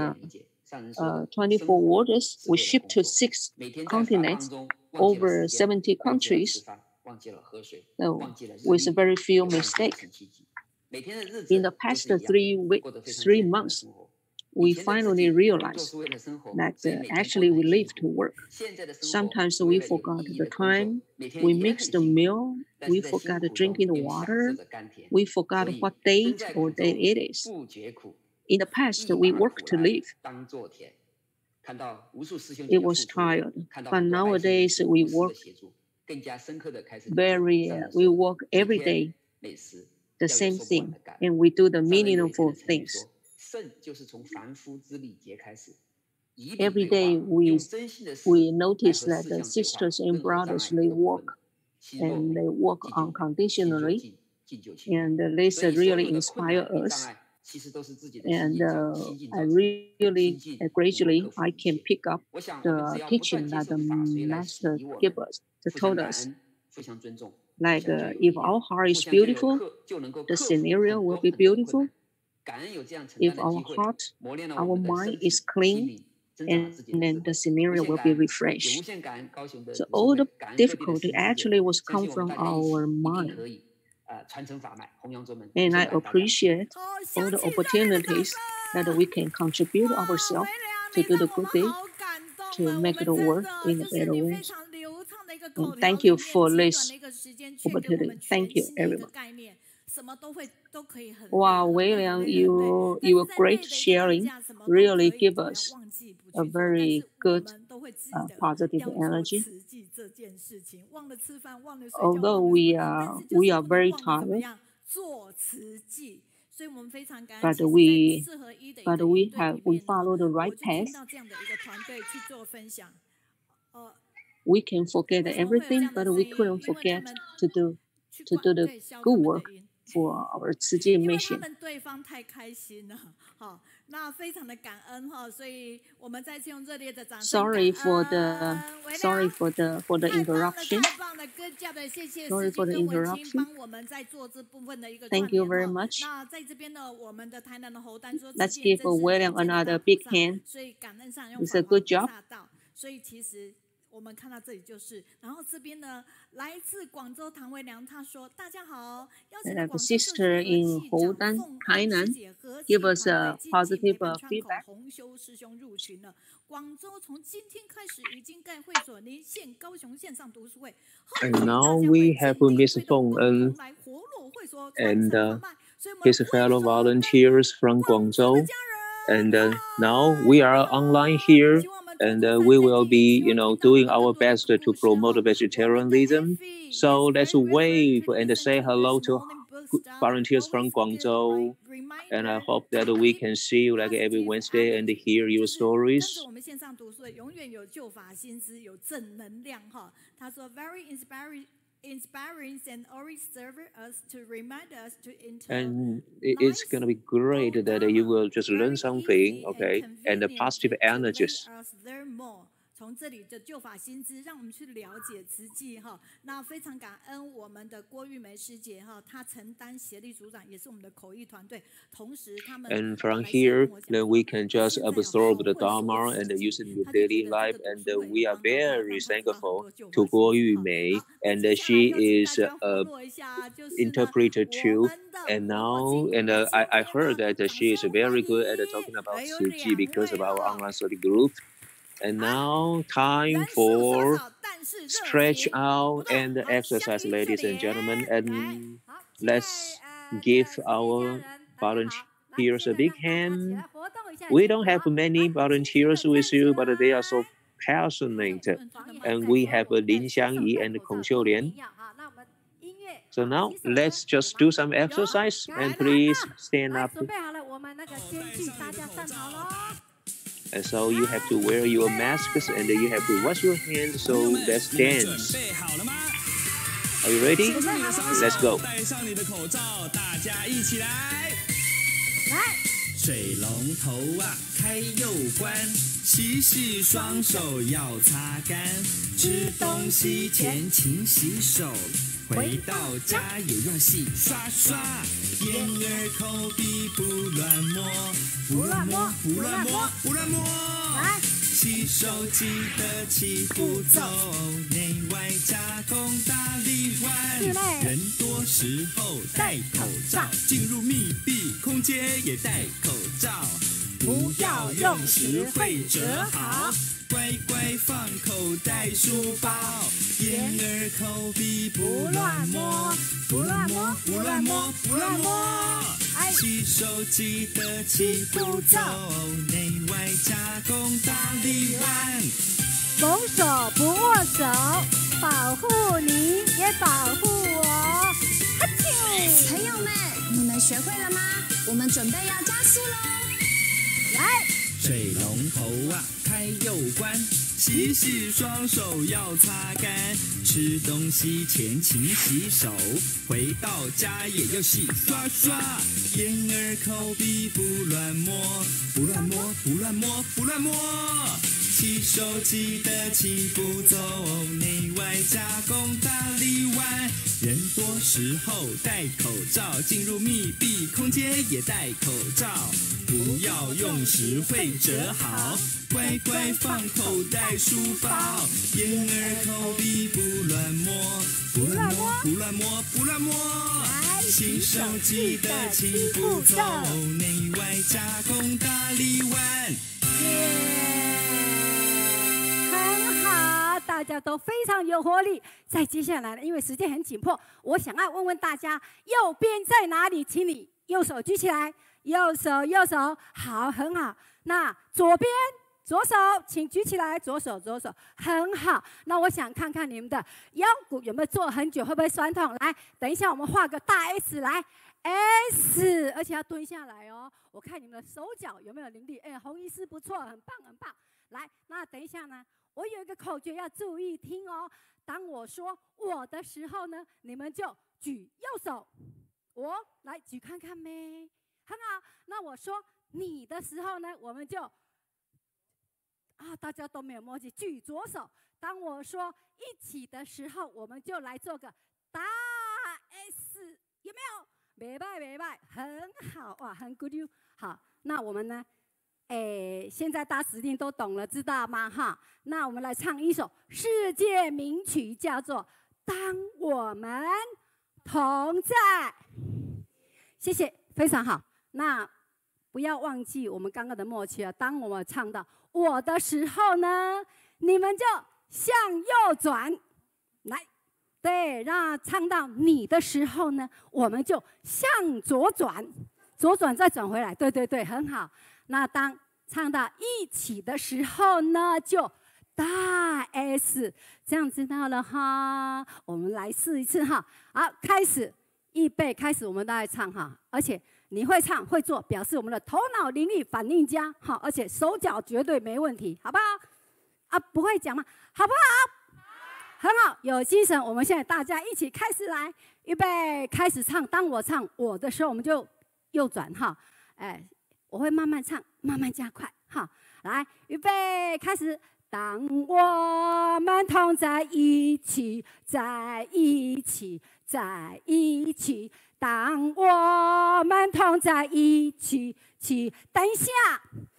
[SPEAKER 1] uh, 24 orders. We ship to six continents, over 70 countries, so with very few mistakes. In the past three week, three months, we finally realized that uh, actually we live to work. Sometimes we forgot the time, we mixed the meal, we forgot drinking the water, we forgot what date or day it is. In the past, we worked to live. It was tired, but nowadays we work very, uh, we work every day the same thing, and we do the meaningful things. Every day we we notice that the sisters and brothers they work and they work unconditionally, and this really inspire us. And uh, I really uh, gradually I can pick up the teaching that the master gave us, to told us. Like uh, if our heart is beautiful, the scenario will be beautiful. If our heart, our mind is clean, and then the scenario will be refreshed. So all the difficulty actually was come from our mind. And I appreciate all the opportunities that we can contribute ourselves to do the good deed, to make the world in a better way. And thank you for this opportunity. Thank you, everyone. Wow, William, you your great sharing really give us a very good uh, positive energy. Although we are we are very tired, but we but we have we follow the right path. We can forget everything, but we couldn't forget to do to do the good work for our 慈济 mission.
[SPEAKER 7] 对方太开心了，好，那非常的感恩哈，所以我们再次用热烈的掌声。
[SPEAKER 1] Sorry for the sorry for the for the interruption.
[SPEAKER 7] 太棒了，Good job，谢谢
[SPEAKER 1] Sorry
[SPEAKER 7] 司
[SPEAKER 1] for
[SPEAKER 7] 机
[SPEAKER 1] the
[SPEAKER 7] 跟伟清
[SPEAKER 1] interruption.
[SPEAKER 7] 帮我们在做这部分的一个
[SPEAKER 1] Thank
[SPEAKER 7] 串
[SPEAKER 1] you
[SPEAKER 7] 联
[SPEAKER 1] very
[SPEAKER 7] 哈
[SPEAKER 1] much.
[SPEAKER 7] 那在这边呢，我们的台南的侯丹说，
[SPEAKER 1] Let's
[SPEAKER 7] 慈济也
[SPEAKER 1] give
[SPEAKER 7] 真是
[SPEAKER 1] William
[SPEAKER 7] 见到
[SPEAKER 1] another
[SPEAKER 7] 菩
[SPEAKER 1] big
[SPEAKER 7] 萨
[SPEAKER 1] hand.
[SPEAKER 7] 所以感恩上用
[SPEAKER 1] It's a
[SPEAKER 7] 法
[SPEAKER 1] good
[SPEAKER 7] 盲
[SPEAKER 1] job.
[SPEAKER 7] 菩萨道，所以其实。 我们看到这里就是，然后这边呢，来自广州唐维良他说：“大家好，邀请
[SPEAKER 1] And
[SPEAKER 7] 了
[SPEAKER 1] a
[SPEAKER 7] 广州
[SPEAKER 1] sister in
[SPEAKER 7] 社
[SPEAKER 1] Hodan,
[SPEAKER 7] 区和气长凤
[SPEAKER 1] Tainan,
[SPEAKER 7] 师姐和
[SPEAKER 1] give
[SPEAKER 7] 气
[SPEAKER 1] us
[SPEAKER 7] 团
[SPEAKER 1] a
[SPEAKER 7] 队积极
[SPEAKER 1] positive
[SPEAKER 7] 陪伴
[SPEAKER 1] uh,
[SPEAKER 7] 窗口
[SPEAKER 1] feedback.
[SPEAKER 7] 红修师兄入群了。广州从今天开始已经盖会所连线高雄线上读书会，后
[SPEAKER 9] And
[SPEAKER 7] 续
[SPEAKER 9] now
[SPEAKER 7] 大家
[SPEAKER 9] we
[SPEAKER 7] 会
[SPEAKER 9] have
[SPEAKER 7] 整理
[SPEAKER 9] Miss
[SPEAKER 7] 会的
[SPEAKER 9] Fong
[SPEAKER 7] 共
[SPEAKER 9] En
[SPEAKER 7] 同来活络会所
[SPEAKER 9] and
[SPEAKER 7] 传承
[SPEAKER 9] uh,
[SPEAKER 7] 法脉，所以我们
[SPEAKER 9] his fellow volunteers from Guangzhou. And uh, now we are online here, and uh, we will be, you know, doing our best to promote vegetarianism. So let's wave and say hello to volunteers from Guangzhou, and I hope that we can see you like every Wednesday and hear your stories.
[SPEAKER 7] Very inspiring. Inspiring and always serve us to remind us to enter
[SPEAKER 9] And it's going to be great that you will just learn something, okay, and the positive energies.
[SPEAKER 7] 从这里的旧法新知，让我们去了解慈济哈。那非常感恩我们的郭玉梅师姐哈，她承担协力组长，也是我们的口译团队。同时，他们
[SPEAKER 9] And from here, then we can just absorb the Dharma and use it in your daily life. And we are very thankful to Guo Yumei, and she is a interpreter too. And now, and uh, I, I heard that she is very good at talking about Tzu Chi because of our online study group. And now, time for stretch out and exercise, ladies and gentlemen. And let's give our volunteers a big hand. We don't have many volunteers with you, but they are so passionate. And we have Lin Xiangyi and Kong Xiulian. So now let's just do some exercise and please stand up. And so you have to wear your masks and you have to wash your hands. So let's dance. Are you ready? Let's go.
[SPEAKER 12] 水龙头啊，开又关，洗洗双手要擦干，吃东西前勤洗手，回到家也要洗刷刷， 眼耳口鼻不乱摸，不乱摸，不乱摸，不乱摸。洗手记得七步骤，内外夹攻大力腕，人多时候戴口罩，进入密闭空间也戴口罩，不要用时会折好。乖乖放口袋书包，眼耳口鼻不乱摸，不乱摸，不乱摸，不乱摸。洗手记得七步骤，内外夹攻大力腕。
[SPEAKER 13] 拱手不握手，保护你也保护我。哈啾！
[SPEAKER 14] 朋友们，你们学会了吗？我们准备要加速喽！
[SPEAKER 13] 来，
[SPEAKER 12] 水龙头啊，开又关，洗洗双手要擦干，吃东西前勤洗手，回到家也要洗刷刷，眼耳口鼻不乱摸，不乱摸，不乱摸，不乱摸。洗手记得七步走，内外夹攻大力腕，人多时候戴口罩，进入密闭空间也戴口罩，不要用时会折好，乖乖放口袋书包，眼耳口鼻不乱摸，不乱摸，不乱摸，不乱摸。洗手记得七步骤，内外夹攻大力腕。
[SPEAKER 13] 很好，大家都非常有活力。在接下来呢，因为时间很紧迫，我想要问问大家，右边在哪里？请你右手举起来，右手右手，好，很好。那左边左手，请举起来，左手左手，很好。那我想看看你们的腰骨有没有坐很久，会不会酸痛？来，等一下我们画个大 S 来，S，而且要蹲下来哦。我看你们的手脚有没有灵力？哎，红医师不错，很棒很棒。来，那等一下呢？我有一个口诀要注意听哦。当我说我的时候呢，你们就举右手。我来举看看没？很好。那我说你的时候呢，我们就啊，大家都没有默契，举左手。当我说一起的时候，我们就来做个大 S，有没有？没拜没拜，很好哇，很 good you。好，那我们呢？哎，现在大家指定都懂了，知道吗？哈，那我们来唱一首世界名曲，叫做《当我们同在》。谢谢，非常好。那不要忘记我们刚刚的默契啊！当我们唱到“我”的时候呢，你们就向右转，来，对，让唱到“你”的时候呢，我们就向左转，左转再转回来。对对对，很好。那当唱到一起的时候呢，就大 S，这样知道了哈。我们来试一次哈。好，开始，预备，开始，我们大家唱哈。而且你会唱会做，表示我们的头脑灵俐、反应佳哈。而且手脚绝对没问题，好不好？啊，不会讲吗？好不好？很好，有精神。我们现在大家一起开始来，预备，开始唱。当我唱我的时候，我们就右转哈。哎。我会慢慢唱，慢慢加快，哈，来，预备，开始。当我们同在一起，在一起，在一起。当我们同在一起，起。等一下，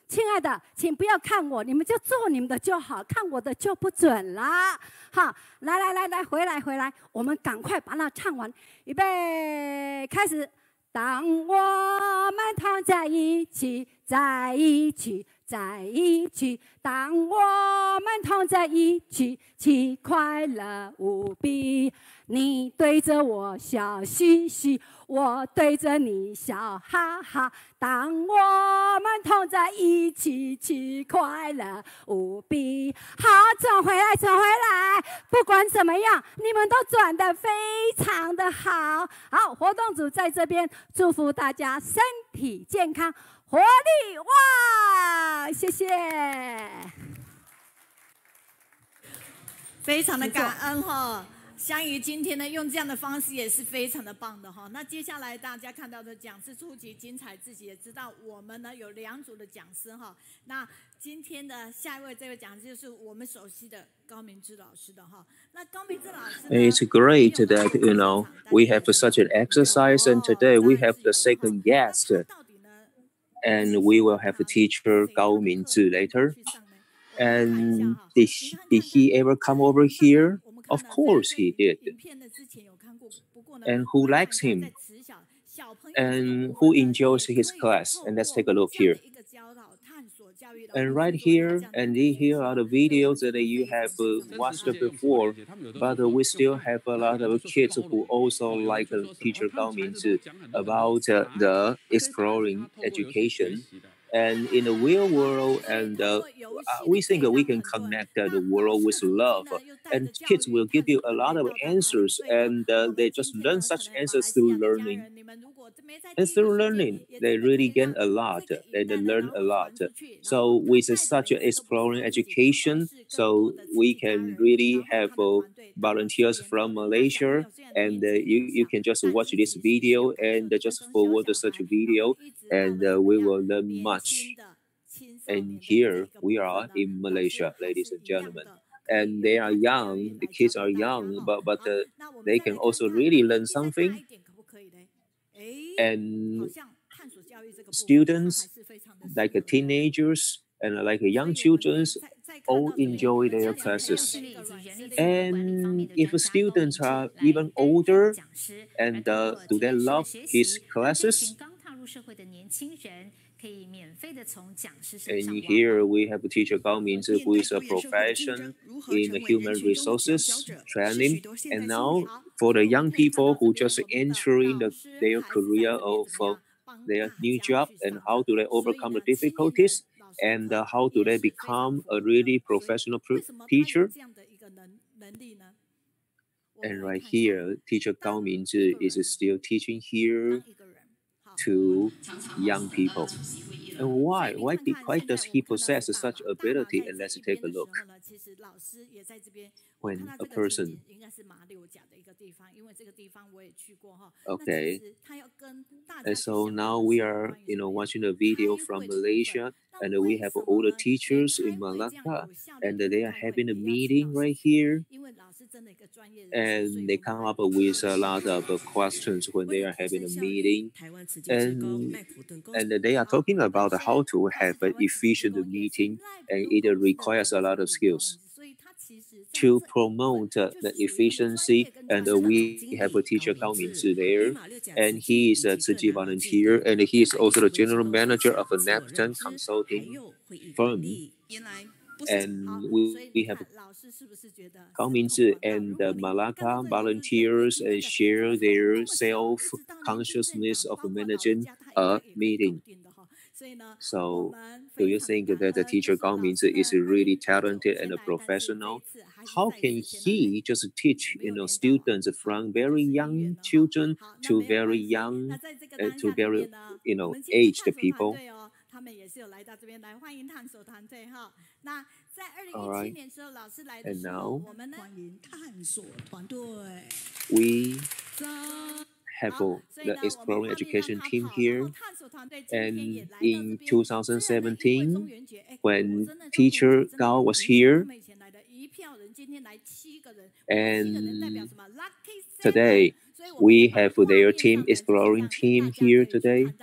[SPEAKER 13] 亲爱的，请不要看我，你们就做你们的就好，看我的就不准啦。好，来来来来，回来回来，我们赶快把它唱完。预备，开始。当我们同在一起，在一起，在一起。当我们同在一起，其快乐无比。你对着我笑嘻嘻，我对着你笑哈哈。当我们同在一起，其快乐无比。好，转回来，转回来。不管怎么样，你们都转的非常的好。好，活动组在这边祝福大家身体健康，活力旺。谢谢。
[SPEAKER 7] 非常的感恩哈。香鱼今天呢，用这样的方式也是非常的棒的哈。那接下来大家看到的讲师出奇精彩，自己也知道，我们呢有两组的讲师哈。那今天的下一位这位讲师就是我们熟悉的高明志老师的哈。那高明志老师
[SPEAKER 9] ，It's great that you know we have such an exercise, and today we have the second guest, and we will have a teacher Gao Mingzhi later. And did he, did he ever come over here? Of course he did. And who likes him? And who enjoys his class? And let's take a look here. And right here, and here are the videos that you have uh, watched before, but uh, we still have a lot of kids who also like uh, teacher Gao Mingzhi about uh, the exploring education. And in the real world and uh, we think we can connect uh, the world with love. And kids will give you a lot of answers and uh, they just learn such answers through learning and through learning. They really gain a lot. They learn a lot. So with such an exploring education so we can really have uh, volunteers from malaysia and uh, you, you can just watch this video and just forward such a video and uh, we will learn much. And here we are in malaysia ladies and gentlemen. And they are young the kids are young but but uh, they can also really learn something and students like teenagers and like young children all enjoy their classes. And if students are even older, and uh, do they love his classes? And here we have teacher Gao Mingzhi, who is a profession in human resources training. And now for the young people who just entering the, their career of uh, their new job and how do they overcome the difficulties, and uh, how do they become a really professional teacher? And right here, teacher Gao Mingzhi is still teaching here to young people. And why? Why, why does he possess such ability? And let's take a look. When a person Okay. And so now we are, you know, watching a video from Malaysia, and we have all the teachers in Malacca, and they are having a meeting right here. And they come up with a lot of questions when they are having a meeting, and and they are talking about how to have an efficient meeting, and it requires a lot of skills to promote the efficiency. And we have a teacher Gao Mingzhi there, and he is a Chi volunteer, and he is also the general manager of a Neptune consulting firm. And we, we have Gao Mingzhi and the Malacca volunteers and share their self consciousness of managing a meeting. So, do you think that the teacher Gao Mingzhi is really talented and a professional? How can he just teach you know students from very young children to very young uh, to very you know aged people? All right. And now we have the exploring education team here. And in 2017, when teacher Gao was here, and today we have their team, exploring team here today.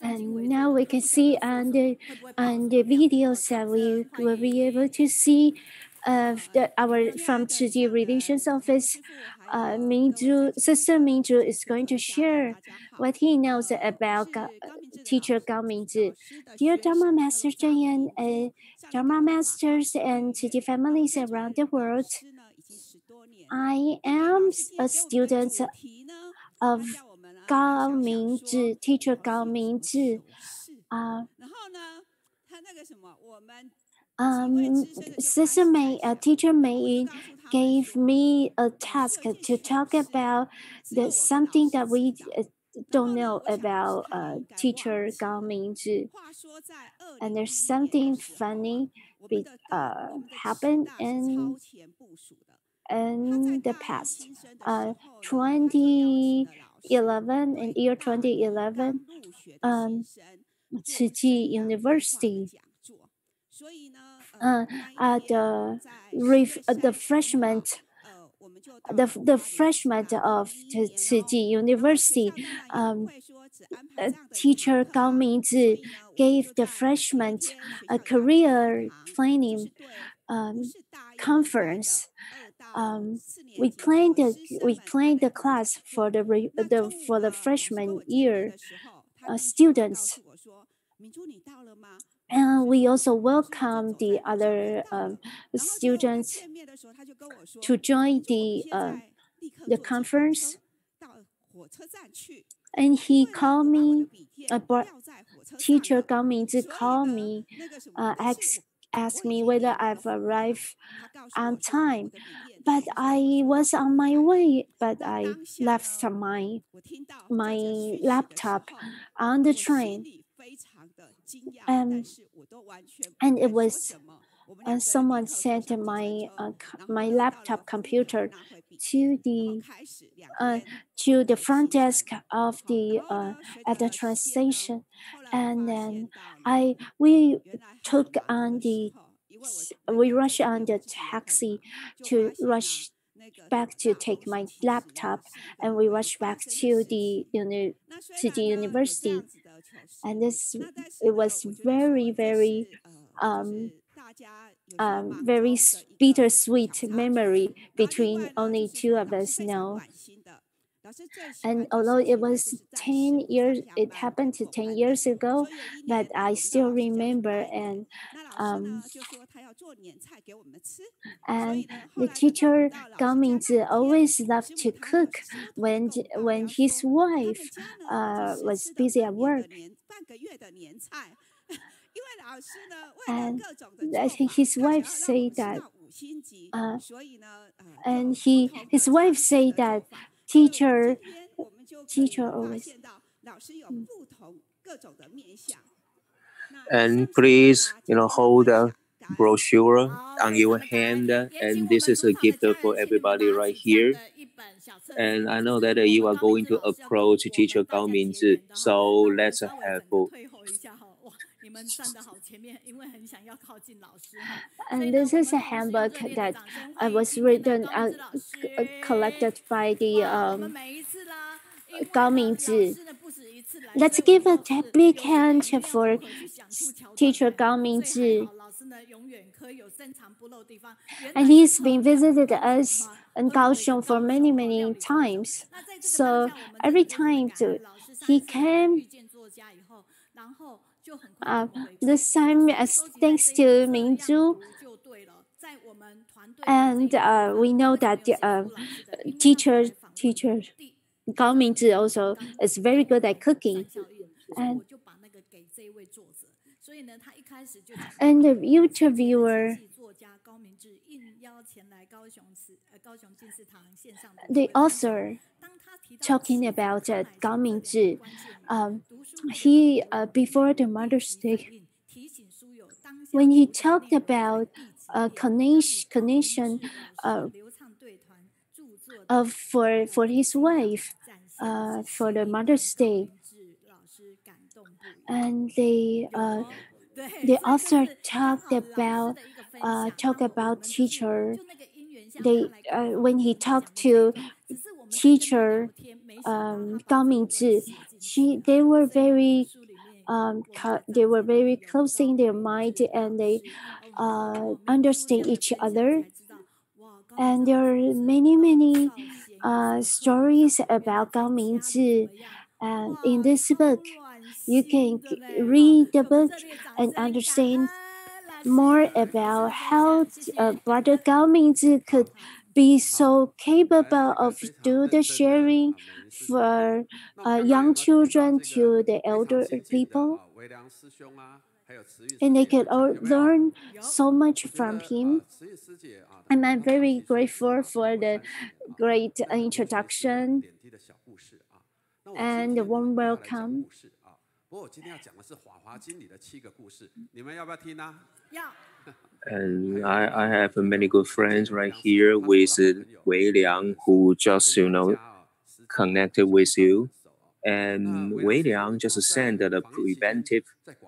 [SPEAKER 2] And now we can see on the, on the videos that we will be able to see of the, our from Tzu Chi Relations Office, uh, Mingzhu, Sister Mingzhu is going to share what he knows about teacher Gao Mingzhi. Dear Dharma Master Cheng Yen, uh, Dharma Masters and Tzu Chi families around the world, I am a student of Gao Mingzhi, teacher Gao Mingzhi. Uh, um, Sister May, uh, teacher May gave me a task to talk about the, something that we uh, don't know about uh, teacher Gao Mingzhi. And there's something funny be, uh, happened in, in the past. Uh, 2011, in year 2011, um, Tzu Chi University uh, uh, the ref, uh, the freshman the, the freshman of Chi University um, teacher Gao Mingzhi gave the freshmen a career planning um, conference. Um, we planned the we planned the class for the the for the freshman year uh, students. And we also welcome the other um, students to join the uh, the conference. And he called me, uh, teacher Gao Mingzhi called me, uh, asked, asked me whether I've arrived on time. But I was on my way, but I left my, my laptop on the train um, and it was uh, someone sent my uh, my laptop computer to the uh, to the front desk of the uh, at the train station, and then I we took on the we rushed on the taxi to rush back to take my laptop and we rushed back to the you know to the university and this it was very very um, um, very bittersweet memory between only two of us now. And although it was 10 years, it happened to 10 years ago, but I still remember. And um, and the teacher Gao Mingzhi always loved to cook when when his wife uh, was busy at work. And I think his wife said that, uh, and he his wife said that teacher teacher always.
[SPEAKER 9] And please, you know, hold a brochure on your hand, and this is a gift for everybody right here. And I know that you are going to approach teacher Gao Mingzhi, so let's have a.
[SPEAKER 2] and this is a handbook that uh, was written, uh, collected by the um, Gao Mingzhi. Let's give a big hand for teacher Gao Mingzhi. And he's been visited us in Kaohsiung for many, many times. So every time to, he came, uh, this time as thanks to Mingzhu, and uh, we know that the uh, teacher, teacher Gao Mingzhi also is very good at cooking. And, and the interviewer the author talking about uh, Gao Mingzhi, um, he uh, before the Mother's Day, when he talked about uh, connection, connection uh, of for for his wife uh, for the Mother's Day, and they uh, the author talked about uh, talk about teacher. They uh, when he talked to teacher um, Gao Mingzhi, she they were very um, they were very close in their mind and they uh, understand each other. And there are many many uh, stories about Gao Mingzhi. And in this book, you can read the book and understand more about how uh, Brother Gao Mingzhi could be so capable of do the sharing for uh, young children to the elder people. And they could all learn so much from him. And I'm very grateful for the great introduction and the warm welcome.
[SPEAKER 15] 不过我今天要讲的是《法华经》里的七个故事，你们要不要听呢？
[SPEAKER 7] 要。
[SPEAKER 9] And I, I have many good friends right here with Wei Liang who just, you know, connected with you. And Wei Liang just sent the preventive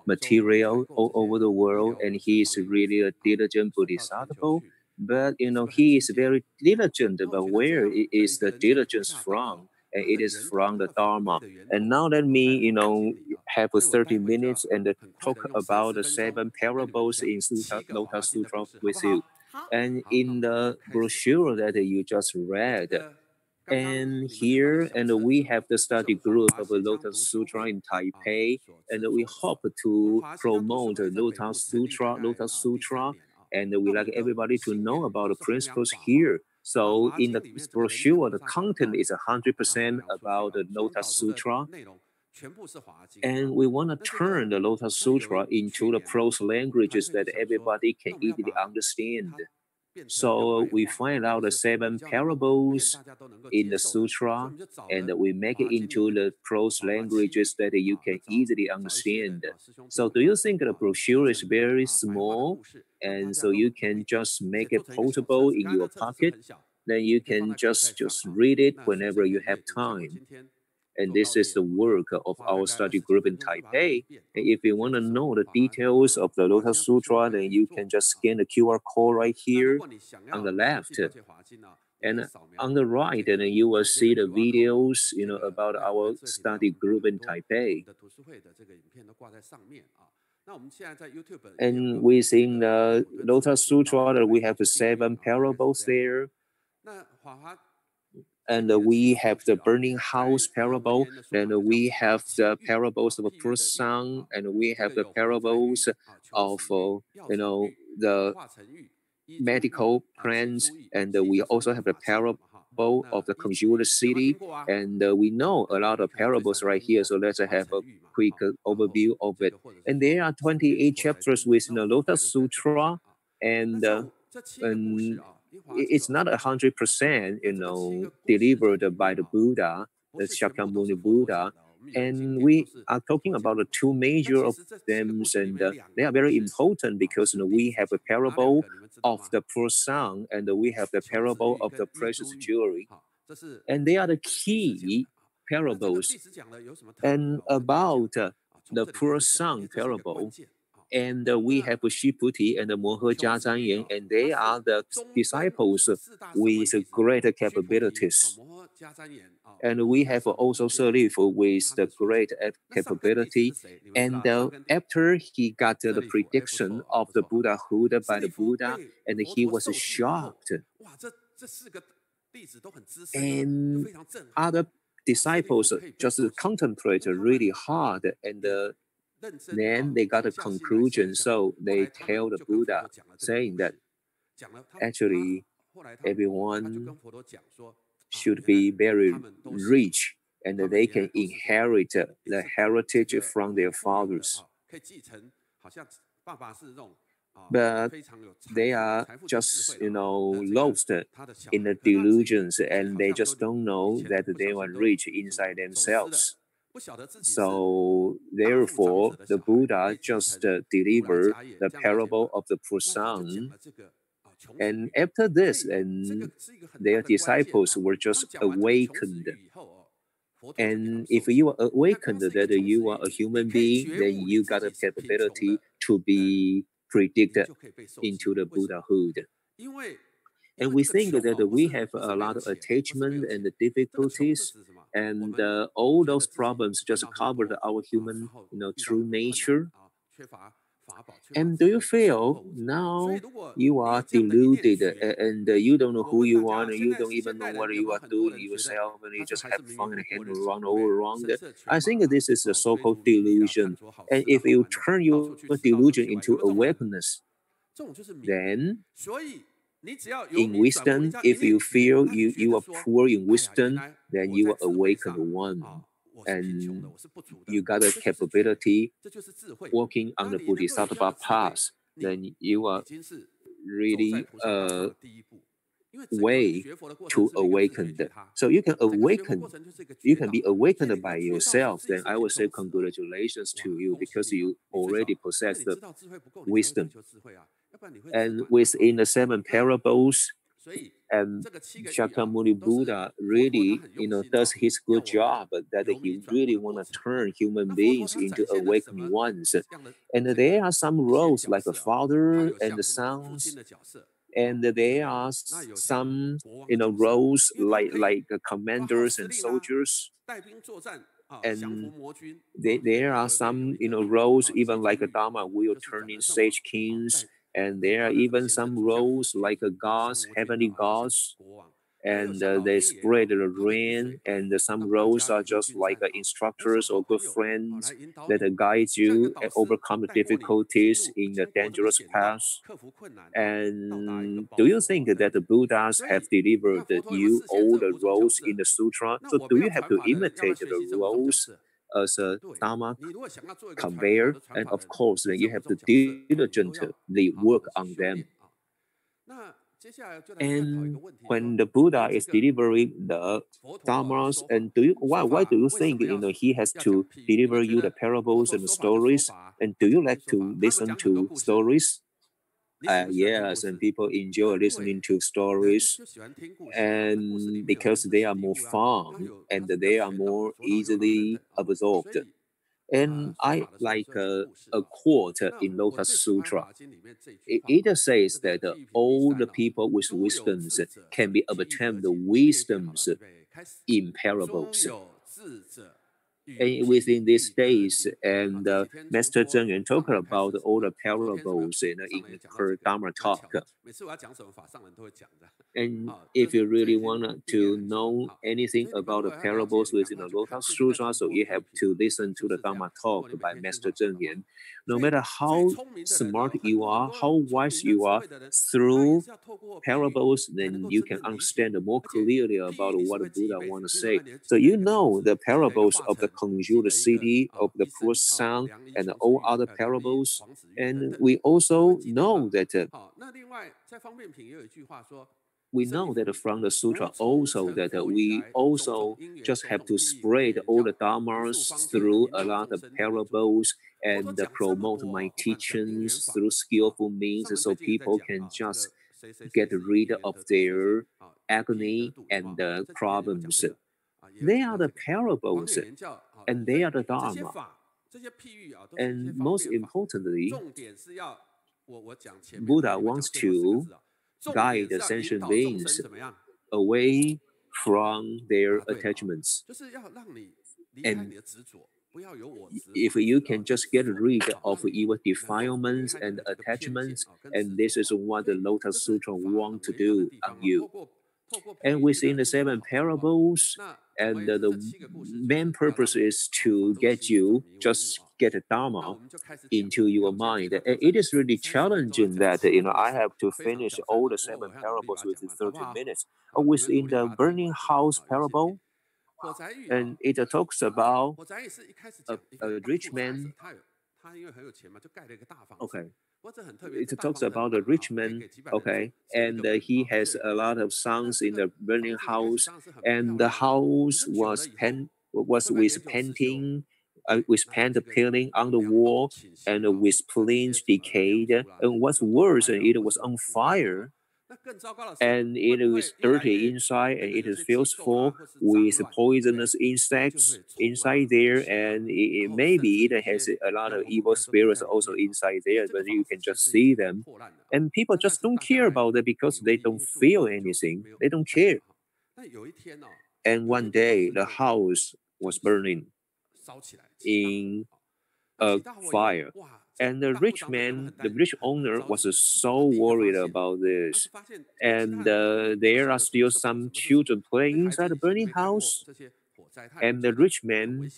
[SPEAKER 9] material all over the world, and he is really a diligent bodhisattva. But you know, he is very diligent. But where is the diligence from? and it is from the Dharma. And now let me, you know, have 30 minutes and talk about the seven parables in Lotus Sutra with you. And in the brochure that you just read, and here, and we have the study group of Lotus Sutra in Taipei, and we hope to promote Lotus Sutra, Lotus Sutra, and we like everybody to know about the principles here. So in the brochure, the content is 100% about the Lotus Sutra. And we want to turn the Lotus Sutra into the prose languages that everybody can easily understand. So we find out the seven parables in the sutra and we make it into the prose languages that you can easily understand. So do you think the brochure is very small and so you can just make it portable in your pocket? Then you can just just read it whenever you have time. And this is the work of our study group in Taipei. And if you want to know the details of the Lotus Sutra, then you can just scan the QR code right here on the left. And on the right, then you will see the videos, you know, about our study group in Taipei. And within the Lotus Sutra, we have seven parables there and uh, we have the burning house parable, and uh, we have the parables of a poor son, and we have the parables of uh, you know the medical plans, and uh, we also have the parable of the conjured city, and uh, we know a lot of parables right here. So let's have a quick overview of it. And there are 28 chapters within the Lotus Sutra, and uh, and it's not a hundred percent, you know, delivered by the Buddha, the Shakyamuni Buddha. And we are talking about the two major of them, and uh, they are very important because you know, we have a parable of the poor son, and we have the parable of the precious jewelry, and they are the key parables. And about uh, the poor son parable, and uh, we have Shiputi and Mohe Jiazhanyan, and they are the disciples with great capabilities. And we have also Serif with the great capability. And uh, after he got the prediction of the Buddhahood by the Buddha, and he was shocked. And other disciples just contemplate really hard and uh, then they got a conclusion. So they tell the Buddha, saying that actually everyone should be very rich and they can inherit the heritage from their fathers. But they are just, you know, lost in the delusions and they just don't know that they are rich inside themselves. So therefore, the Buddha just uh, delivered the parable of the poor son. And after this, and their disciples were just awakened. And if you are awakened that you are a human being, then you got a capability to be predicted into the Buddhahood. And we think that we have a lot of attachment and difficulties, and uh, all those problems just covered our human, you know, true nature. And do you feel now you are deluded and you don't know who you are and you don't even know what you are doing yourself and you just have fun and run all around? I think this is a so-called delusion. And if you turn your delusion into awareness, then in wisdom, if you feel you, you are poor in wisdom, then you are awakened one and you got a capability working on the Bodhisattva path, then you are really a way to awaken. So you can awaken, you can be awakened by yourself. Then I would say congratulations to you because you already possess the wisdom. And within the seven parables, and Shakyamuni Buddha really, you know, does his good job that he really want to turn human beings into awakened ones. And there are some roles like a father and the sons, and there are some, you know, roles like like commanders and soldiers. And they, there are some, you know, roles even like a Dharma wheel turning sage kings and there are even some roles like gods, heavenly gods, and uh, they spread the rain. And some roles are just like uh, instructors or good friends that guide you and overcome the difficulties in the dangerous path. And do you think that the Buddhas have delivered you all the roles in the sutra? So do you have to imitate the roles? As a Dharma conveyor, and of course, then you have to diligently work on them. And when the Buddha is delivering the dharmas, and do you why why do you think you know he has to deliver you the parables and the stories? And do you like to listen to stories? Uh, yes, and people enjoy listening to stories, and because they are more fun and they are more easily absorbed. And I like a, uh, a quote in Lotus Sutra. It, it says that uh, all the people with wisdoms can be obtained wisdoms in parables within these days, and uh, Master Cheng Yen talked about all the parables in, in her Dharma talk. And if you really want to know anything about the parables within the Lotus Sutra, so you have to listen to the Dharma talk by Master Cheng Yen. No matter how smart you are, how wise you are, through parables, then you can understand more clearly about what Buddha want to say. So you know the parables of the conjured city, of the poor son, and all other parables. And we also know that. Uh, we know that from the sutra also that uh, we also just have to spread all the dharmas through a lot of parables and promote my teachings through skillful means so people can uh, just get rid of their agony and uh, problems. They are the parables and they are the dharma. And most importantly, Buddha wants to guide the sentient beings away from their attachments. And if you can just get rid of your defilements and attachments, and this is what the Lotus Sutra want to do on you. And within the seven parables, and the main purpose is to get you just get a Dharma into your mind. And it is really challenging that you know I have to finish all the seven parables within 30 minutes. Within the burning house parable, and it talks about a, a rich man. Okay. It talks about a rich man, okay, and uh, he has a lot of sons in the burning house, and the house was pen was with painting uh, with paint peeling on the wall and with planes decayed. And what's worse, it was on fire and it is dirty inside and it feels full with poisonous insects inside there and it, it, maybe it has a lot of evil spirits also inside there but you can just see them. and people just don't care about it because they don't feel anything. They don't care. And one day the house was burning in a fire and the rich man, the rich owner, was so worried about this. And uh, there are still some children playing inside the burning house. And the rich man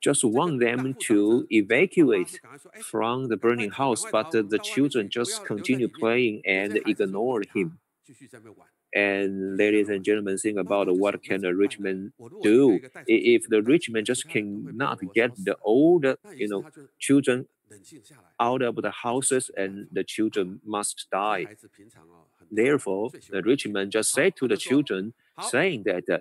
[SPEAKER 9] just want them to evacuate from the burning house, but uh, the children just continue playing and ignore him. And ladies and gentlemen, think about what can a rich man do if the rich man just cannot get the old, you know, children out of the houses and the children must die. Therefore, the rich man just said to the children, saying that uh,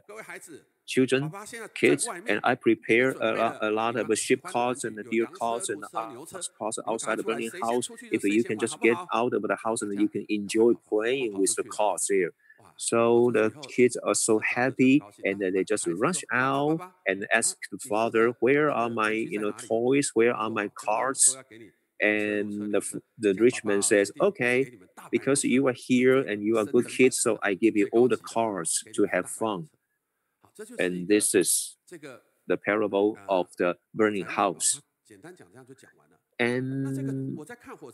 [SPEAKER 9] children, kids, and I prepare a, a lot of sheep carts and deer carts and uh, carts outside the burning house. If you can just get out of the house and you can enjoy playing with the carts there. So the kids are so happy, and then they just rush out and ask the father, "Where are my, you know, toys? Where are my cards?" And the, the rich man says, "Okay, because you are here and you are good kids, so I give you all the cards to have fun." And this is the parable of the burning house. And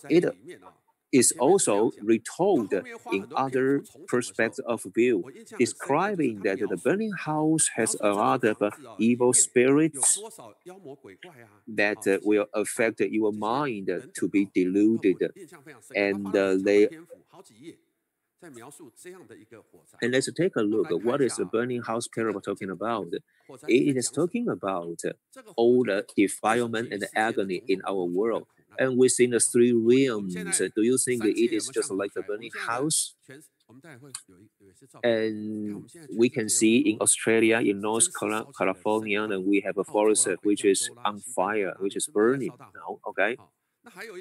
[SPEAKER 9] it is also retold in other perspectives of view, describing that the burning house has a lot of evil spirits that will affect your mind to be deluded, and they and let's take a look at what is the burning house parable talking about. It is talking about all the defilement and agony in our world. And within the three realms, do you think it is just like the burning house? And we can see in Australia, in North California, and we have a forest which is on fire, which is burning now. Okay.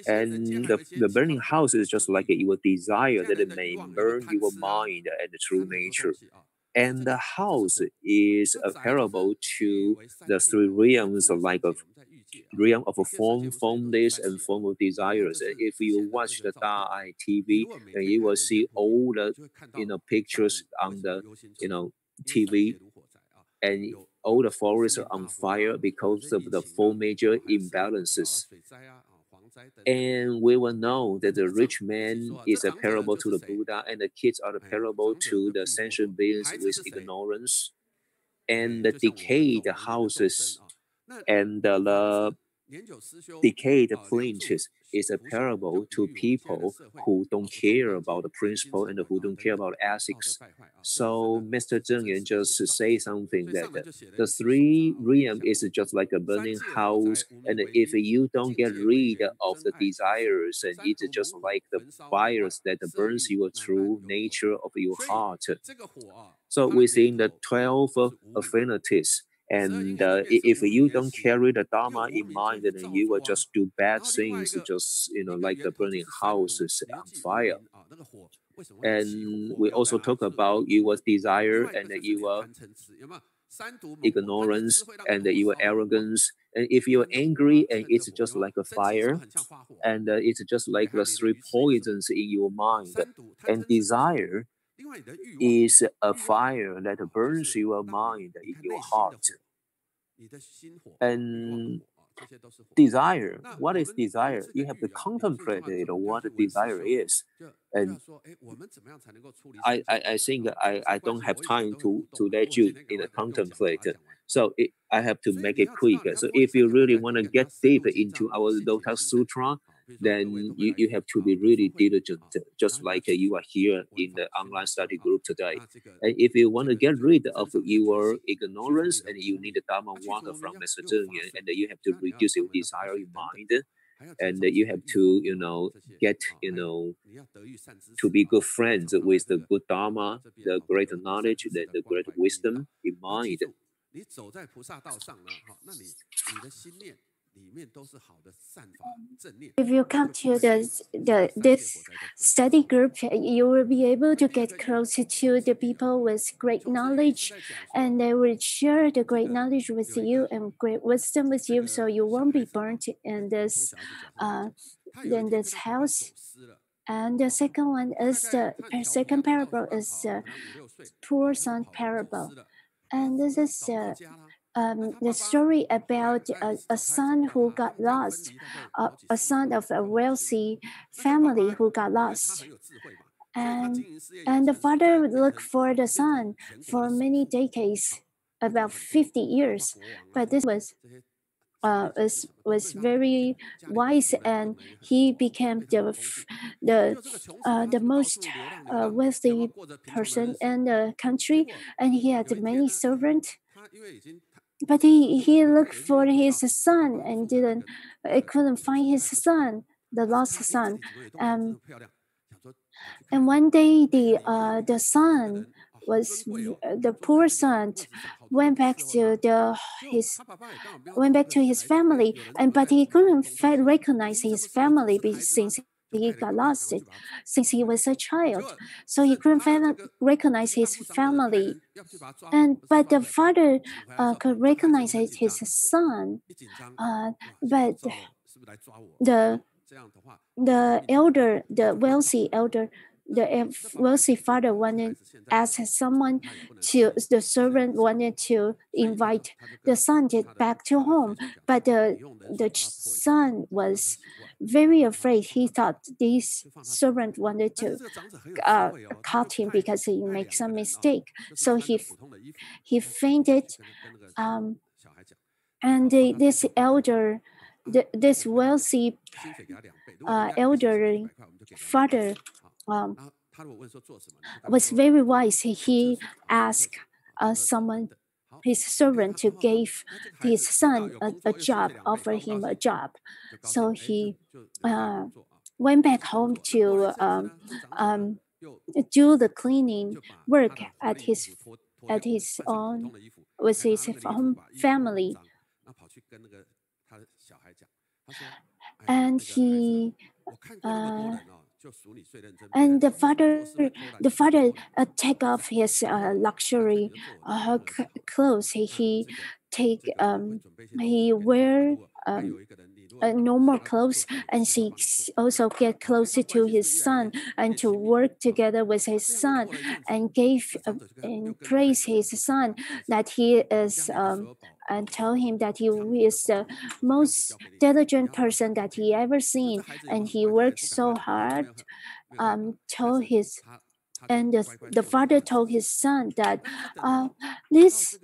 [SPEAKER 9] And the, the burning house is just like your desire that it may burn your mind and the true nature. And the house is a parable to the three realms, like of realm of form, formless, and form of desires. If you watch the Da Ai TV, then you will see all the you know pictures on the you know TV, and all the forests are on fire because of the four major imbalances. And we will know that the rich man is a parable to the Buddha, and the kids are the parable to the sentient beings with ignorance, and the decayed houses and the decayed places is a parable to people who don't care about the principle and who don't care about ethics. So Mr. Cheng Yen just say something that the three realm is just like a burning house, and if you don't get rid of the desires, and it's just like the fires that burns your true nature of your heart. So within the twelve affinities and uh, if you don't carry the Dharma in mind, then you will just do bad things, just you know, like the burning houses on fire. And we also talk about your desire and your ignorance and your arrogance. And if you're angry and it's just like a fire, and uh, it's just like the three poisons in your mind, and desire is a fire that burns your mind in your heart. And desire, what is desire? You have to contemplate it, what desire is. And I, I, I think I, I don't have time to, to let you you know, contemplate. So it, I have to make it quick. So if you really want to get deep into our Lotus Sutra, then you, you have to be really diligent, just like you are here in the online study group today. And if you want to get rid of your ignorance and you need the Dharma water from. Zheng and you have to reduce your desire in mind, and you have to, you know, get, you know, to be good friends with the good Dharma, the great knowledge, the, the great wisdom in mind
[SPEAKER 2] if you come to the, the, this study group, you will be able to get close to the people with great knowledge, and they will share the great knowledge with you and great wisdom with you, so you won't be burnt in this, uh, in this house. And the second one is the second parable is the poor son parable, and this is the uh, um, the story about a, a son who got lost, uh, a son of a wealthy family who got lost. And, and the father would look for the son for many decades, about 50 years. But this was uh, was was very wise, and he became the the uh, the most uh, wealthy person in the country, and he had many servants. But he, he looked for his son and didn't, uh, couldn't find his son, the lost son. Um, and one day the uh, the son was the poor son went back to the his went back to his family and but he couldn't recognize his family since he got lost since he was a child. So he couldn't recognize his family. And but the father uh, could recognize his his son uh, but the the elder the wealthy elder the wealthy father wanted ask someone to the servant wanted to invite the son back to home but the the son was very afraid. He thought this servant wanted to uh, cut him because he made some mistake. So he he fainted um, and this elder the, this wealthy uh, elderly father um, was very wise. He- asked uh, someone, his servant, to give his son a, a job, offer him a job. So he uh, went back home to um, um, do the cleaning work at his at his own with his own family. And he uh, and the father the father uh, take off his uh, luxury uh, clothes. He, he take um he wear um, uh, normal clothes and she also get closer to his son and to work together with his son and gave uh, and praise his son that he is um, and tell him that he is the most diligent person that he ever seen and he works so hard um told his and the, the father told his son that uh, this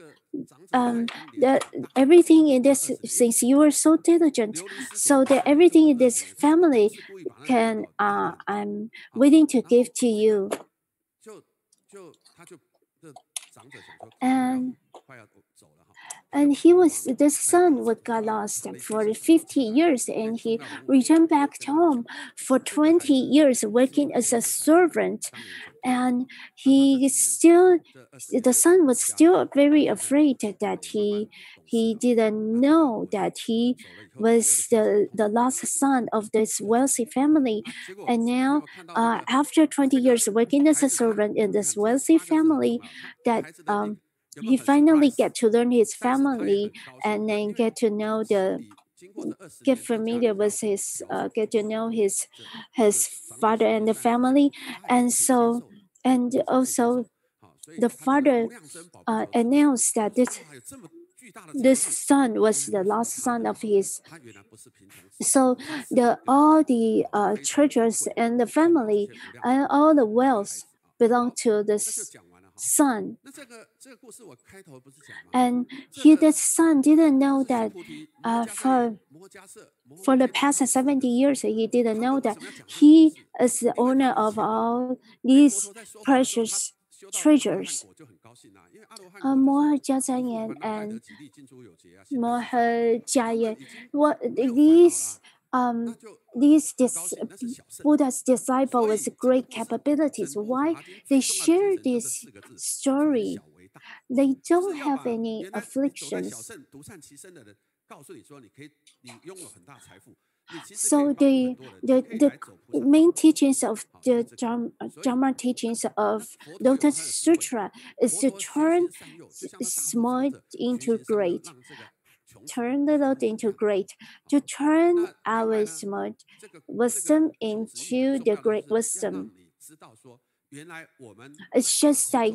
[SPEAKER 2] um that everything in this since you are so diligent so that everything in this family can uh, i'm willing to give to you. And and he was the son what got lost for 50 years and he returned back to home for 20 years working as a servant. And he still the son was still very afraid that he he didn't know that he was the, the lost son of this wealthy family. And now uh, after 20 years working as a servant in this wealthy family that um, he finally get to learn his family and then get to know the get familiar with his uh, get to know his his father and the family and so and also the father uh, announced that this this son was the last son of his so the all the uh, treasures and the family and all the wealth belong to this son and he the son didn't know that uh, for for the past 70 years he didn't know that he is the owner of all these precious treasures uh, Mohe Jiazhanyan and Moher Jayan, what these um, these dis- Buddha's disciple with great capabilities. Why they share this story? They don't have any afflictions. So the, the, the main teachings of the Dharma teachings of Lotus Sutra is to turn small into great turn the load into great, to turn our smart wisdom into the great wisdom. It's just like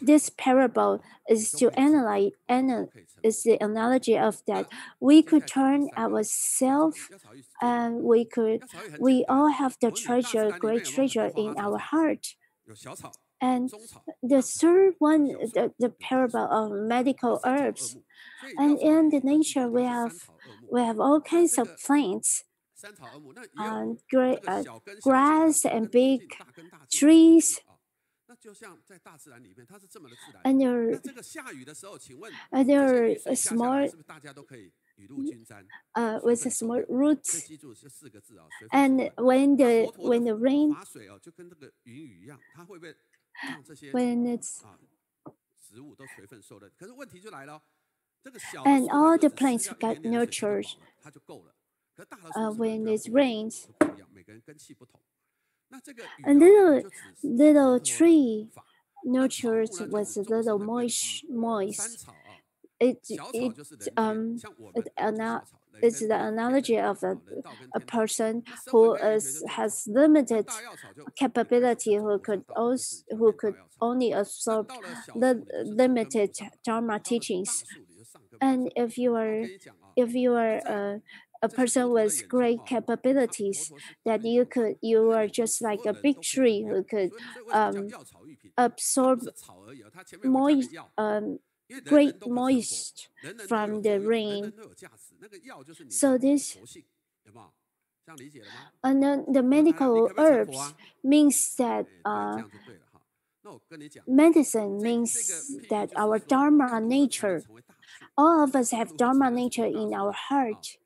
[SPEAKER 2] this parable is to analyze, anal, is the analogy of that. We could turn ourselves and we could, we all have the treasure, great treasure in our heart. And the third one, the, the parable of medical herbs. And in the nature, we have, we have all kinds of plants. And uh, grass and big trees and there, there are small, uh, with a small roots. And when the when the rain when it's and all the plants got nurtured uh, when it rains. A little little tree nurtured with a little moist moist. It it um it,
[SPEAKER 15] uh,
[SPEAKER 2] it's the analogy of a, a person who is, has limited capability who could also, who could only absorb the limited dharma teachings and if you are if you are a, a person with great capabilities that you could you are just like a big tree who could um, absorb
[SPEAKER 15] more
[SPEAKER 2] um, great moist from the rain. So this and then the medical herbs means that uh, medicine means that our dharma nature, all of us have dharma nature in our heart.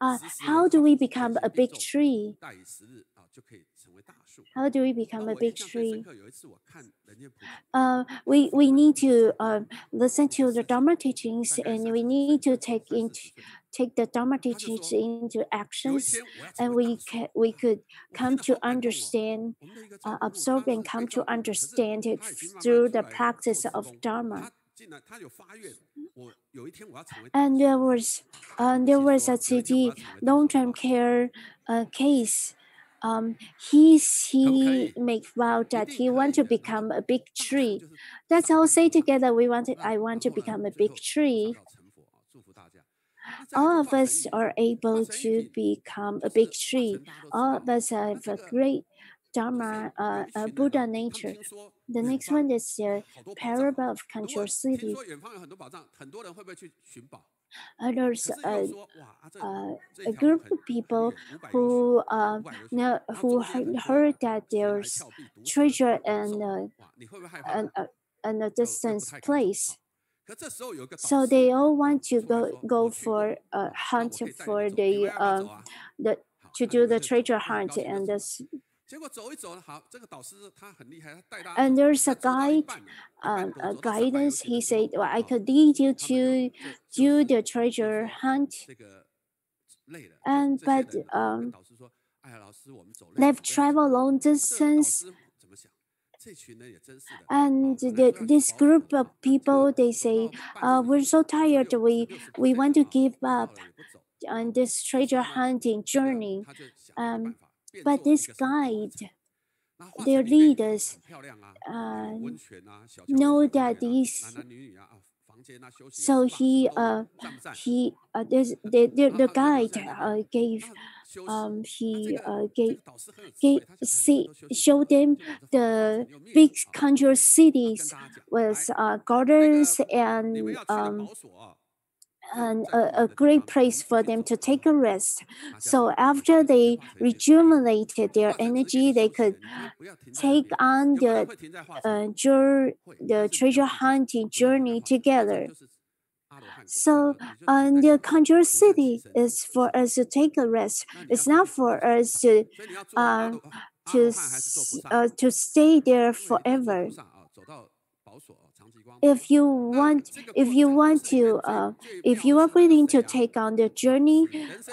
[SPEAKER 2] Uh, how do we become a big tree? How do we become a big tree? Uh, we, we need to uh, listen to the Dharma teachings and we need to take into take the Dharma teachings into actions, and we ca- we could come to understand, uh, absorb, and come to understand it through the practice of Dharma. And there was uh, there was a
[SPEAKER 15] city
[SPEAKER 2] long
[SPEAKER 15] term
[SPEAKER 2] care uh, case um, he, he make vow that he want to become a big tree. Let's all say together, we want to, I want to become a big tree. All of us are able to become a big tree. All of us have a great Dharma, uh, Buddha nature. The next one is the parable of
[SPEAKER 15] conjured
[SPEAKER 2] city. There's uh, a group of people who uh, know, who heard that there's treasure in a in a distant place. So they all want to go go for
[SPEAKER 15] uh,
[SPEAKER 2] hunt for the the to do the treasure hunt and this and there's a guide, um, a guidance. He said, well, I could lead you to do the treasure hunt. And but um, they've traveled long distance. And the, this group of people, they say, uh, we're so tired, we, we want to give up on this treasure hunting journey. Um, but this guide, their leaders, uh, know that these. So he, uh, he, uh, this, the, the, the guide uh, gave, um, he uh, gave, gave, see, showed them the big country cities with uh, gardens and um, and a, a, great place for them to take a rest. So after they rejuvenated their energy, they could take on the uh, jour- the treasure hunting journey together. So uh, the conjure city is for us to take a rest. It's not for us to uh, to uh, to stay there forever if you want if you want to uh, if you are willing to take on the journey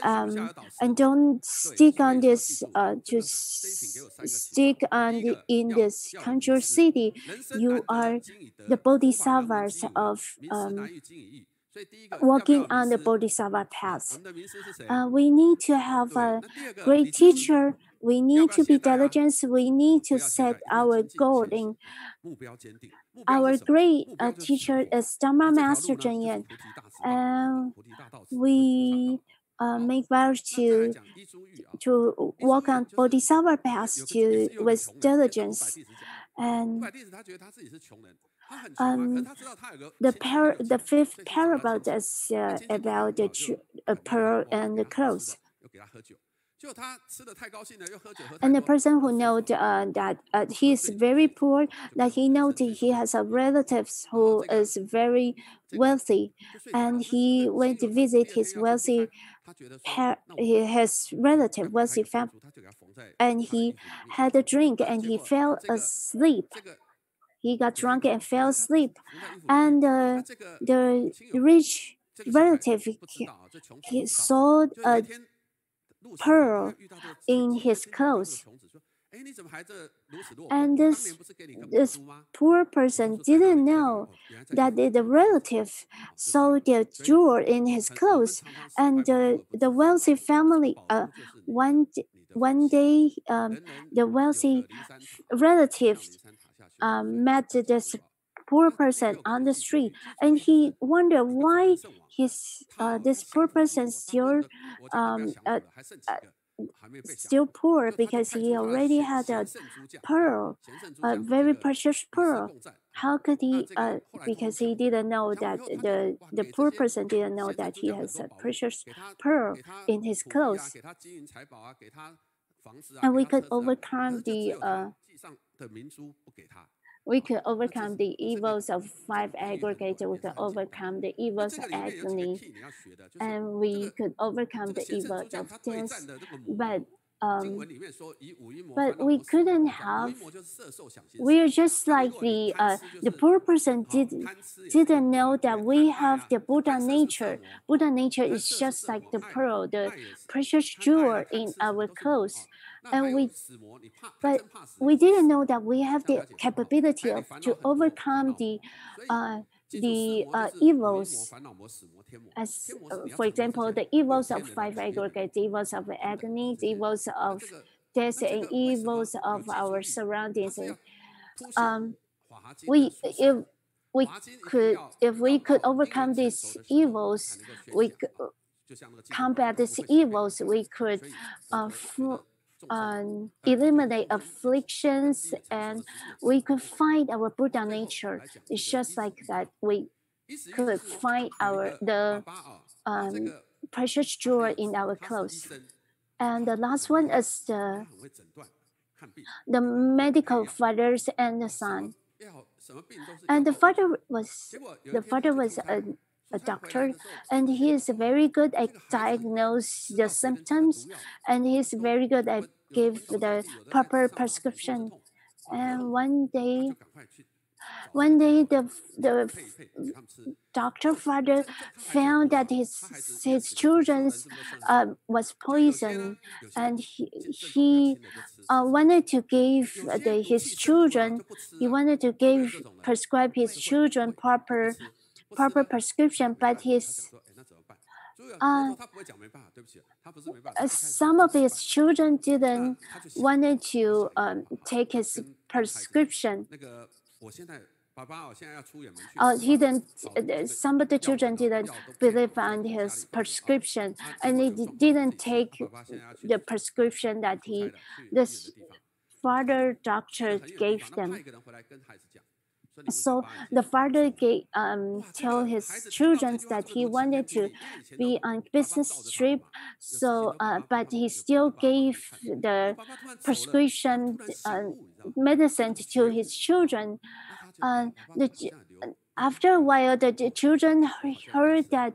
[SPEAKER 2] um, and don't stick on this uh, to stick on the, in this country city you are the bodhisattvas of um, walking on the bodhisattva path. Uh, we need to have a great teacher we need to be diligent. We need to set our goal in. Our great uh, teacher is Dharma Master
[SPEAKER 15] Cheng Yen. Um,
[SPEAKER 2] we uh, make vows to to walk on bodhisattva path to with diligence and um, the par- the fifth parable is uh, about the tr-
[SPEAKER 15] uh,
[SPEAKER 2] pearl and the clothes. And the person who knows uh, that uh, he is very poor, that he knows he has a relatives who is very wealthy, and he went to visit his wealthy, his relative wealthy
[SPEAKER 15] family,
[SPEAKER 2] and he had a drink and he fell asleep. He got drunk and fell asleep, and uh, the rich relative he, he a pearl in his clothes. And this, this poor person didn't know that the relative saw the jewel in his clothes, and the, the wealthy family uh, one one day um, the wealthy relative um, met this poor person on the street, and he wondered why his uh, this poor person still um, uh, uh, still poor because he already had a pearl, a very precious pearl. How could he? Uh, because he didn't know that the the poor person didn't know that he has a precious pearl in his clothes. And we could overcome the. Uh, we could overcome the evils of five aggregates. We could overcome the evils of agony. And we could overcome the evils of death. But um, but we couldn't have.
[SPEAKER 15] We
[SPEAKER 2] are just like the uh, the poor person did didn't know that we have the Buddha nature. Buddha nature is just like the pearl, the precious jewel in our clothes and we but we didn't know that we have the capability of, to overcome the uh, the uh, evils, as uh, for example, the evils of five aggregates, the evils of agony,
[SPEAKER 15] the
[SPEAKER 2] evils of death, and evils of our surroundings. Um, we if we could if we could overcome these evils, we combat these evils, we could uh, um, eliminate afflictions, and we could find our Buddha nature. It's just like that we could find our the um, precious jewel in our clothes. And the last one is the the medical fathers and the son. And the father was the father was a, a doctor, and he is very good at diagnose the symptoms, and he is very good at give the proper prescription. And one day, one day the, the doctor father found that his his
[SPEAKER 15] children
[SPEAKER 2] uh, was poisoned, and he, he uh, wanted to give the, his children he wanted to give prescribe his children proper proper prescription, but his some of his children didn't wanted to um, take his prescription. Uh, he didn't, some of the children didn't believe on his prescription, and they didn't take the prescription that he, this father doctor gave them. So the father gave, um, tell his children that he wanted to be on business trip. So, uh, but he still gave the prescription uh, medicine to his children. Uh, the, after a while, the, the children heard that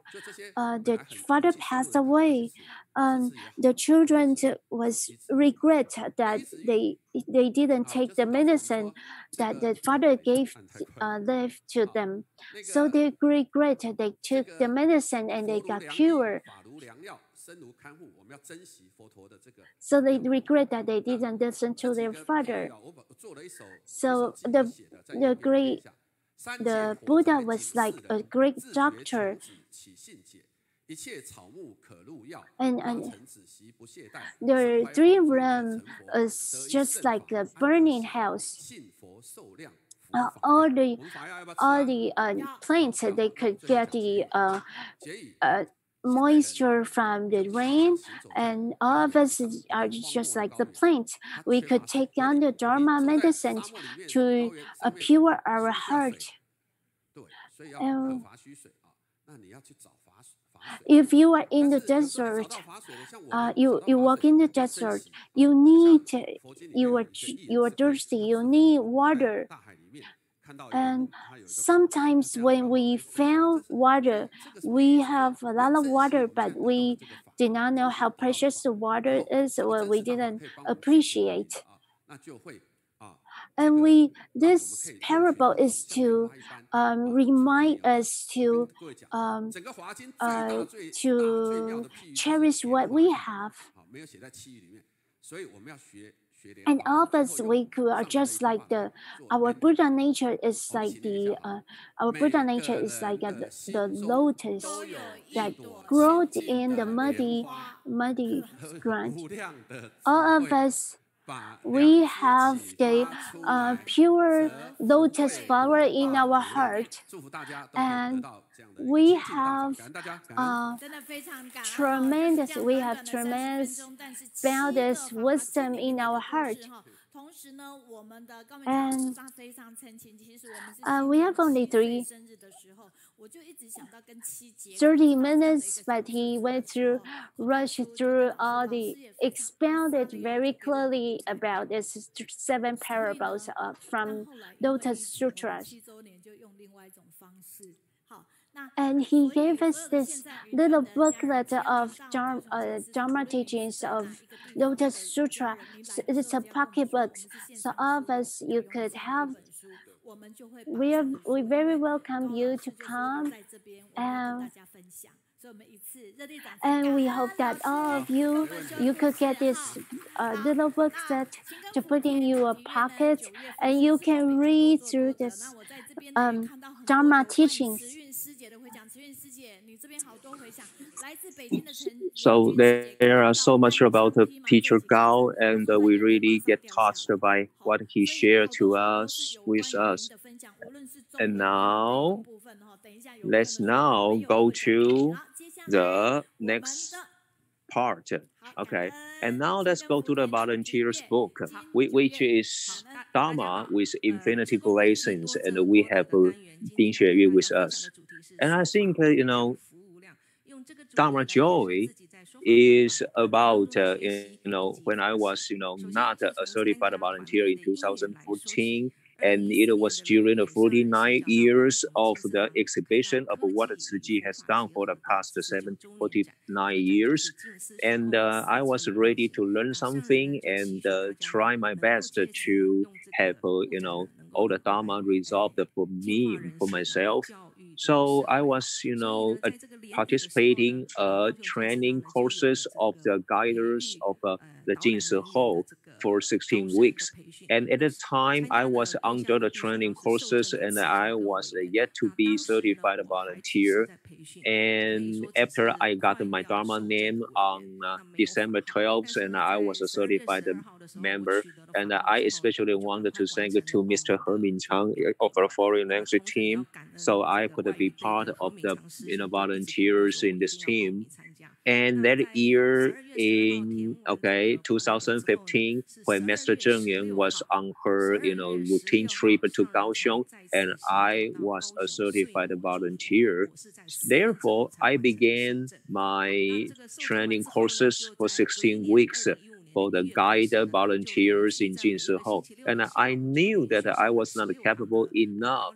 [SPEAKER 2] uh, the father passed away. Um, the children was regret that they they didn't take the medicine that the father gave uh, left to them. So they regret they took the medicine and they got cured. So they regret that they didn't listen to their father. So the the great the Buddha was like a great doctor. And, and the dream room is just like a burning house. Uh, all the all the uh, plants they could get the uh, uh, moisture from the rain, and all of us are just like the plant. We could take on the Dharma medicine to uh, pure our heart. And if you are in the desert, uh, you, you walk in the desert, you need, you are, you are thirsty, you need water. And sometimes when we found water, we have a lot of water, but we did not know how precious the water is, or we didn't appreciate. And we this parable is to um, remind us to um, uh, to cherish what we have. And all of us, we are just like the our Buddha nature is like the uh, our Buddha nature is like a, the lotus that grows in the muddy muddy ground. All of us we have the uh, pure lotus flower in our heart, and we have uh, tremendous, we have tremendous boundless wisdom in our heart. And uh, we have only three 30 minutes, but he went through, rushed through all the, expounded very clearly about these seven parables uh, from Lotus Sutras. And he gave us this little booklet of Dharma, uh, Dharma teachings of Lotus Sutra. It's a pocket book, so all of us you could have we are we very welcome you to come and and we hope that all of you you could get this uh, little book set to put in your pocket and you can read through this um, Dharma teachings.
[SPEAKER 9] So there are so much about the teacher Gao, and uh, we really get touched by what he shared to us with us. And now, let's now go to the next part. Okay, and now let's go to the volunteers book, which is Dharma with infinity blessings, and we have uh, Ding Xueyue with us. And I think uh, you know, Dharma joy is about uh, you know when I was you know not a certified volunteer in 2014 and it was during the 49 years of the exhibition of what Tzu has done for the past 7, 49 years. And uh, I was ready to learn something and uh, try my best to have, uh, you know, all the Dharma resolved for me, for myself. So I was, you know, uh, participating uh, training courses of the guiders of uh, the Jing Si Hall for 16 weeks. And at the time, I was under the training courses and I was yet to be certified volunteer. And after I got my Dharma name on uh, December 12th, and I was a certified member, and I especially wanted to thank to Mr. Hermin Chang of the foreign language team, so I could be part of the you know volunteers in this team. And that year in okay 2015, when Master Cheng Yen was on her you know routine trip to Kaohsiung, and I was a certified volunteer. Therefore, I began my training courses for 16 weeks for the guide volunteers in Jing Si Hall. And I knew that I was not capable enough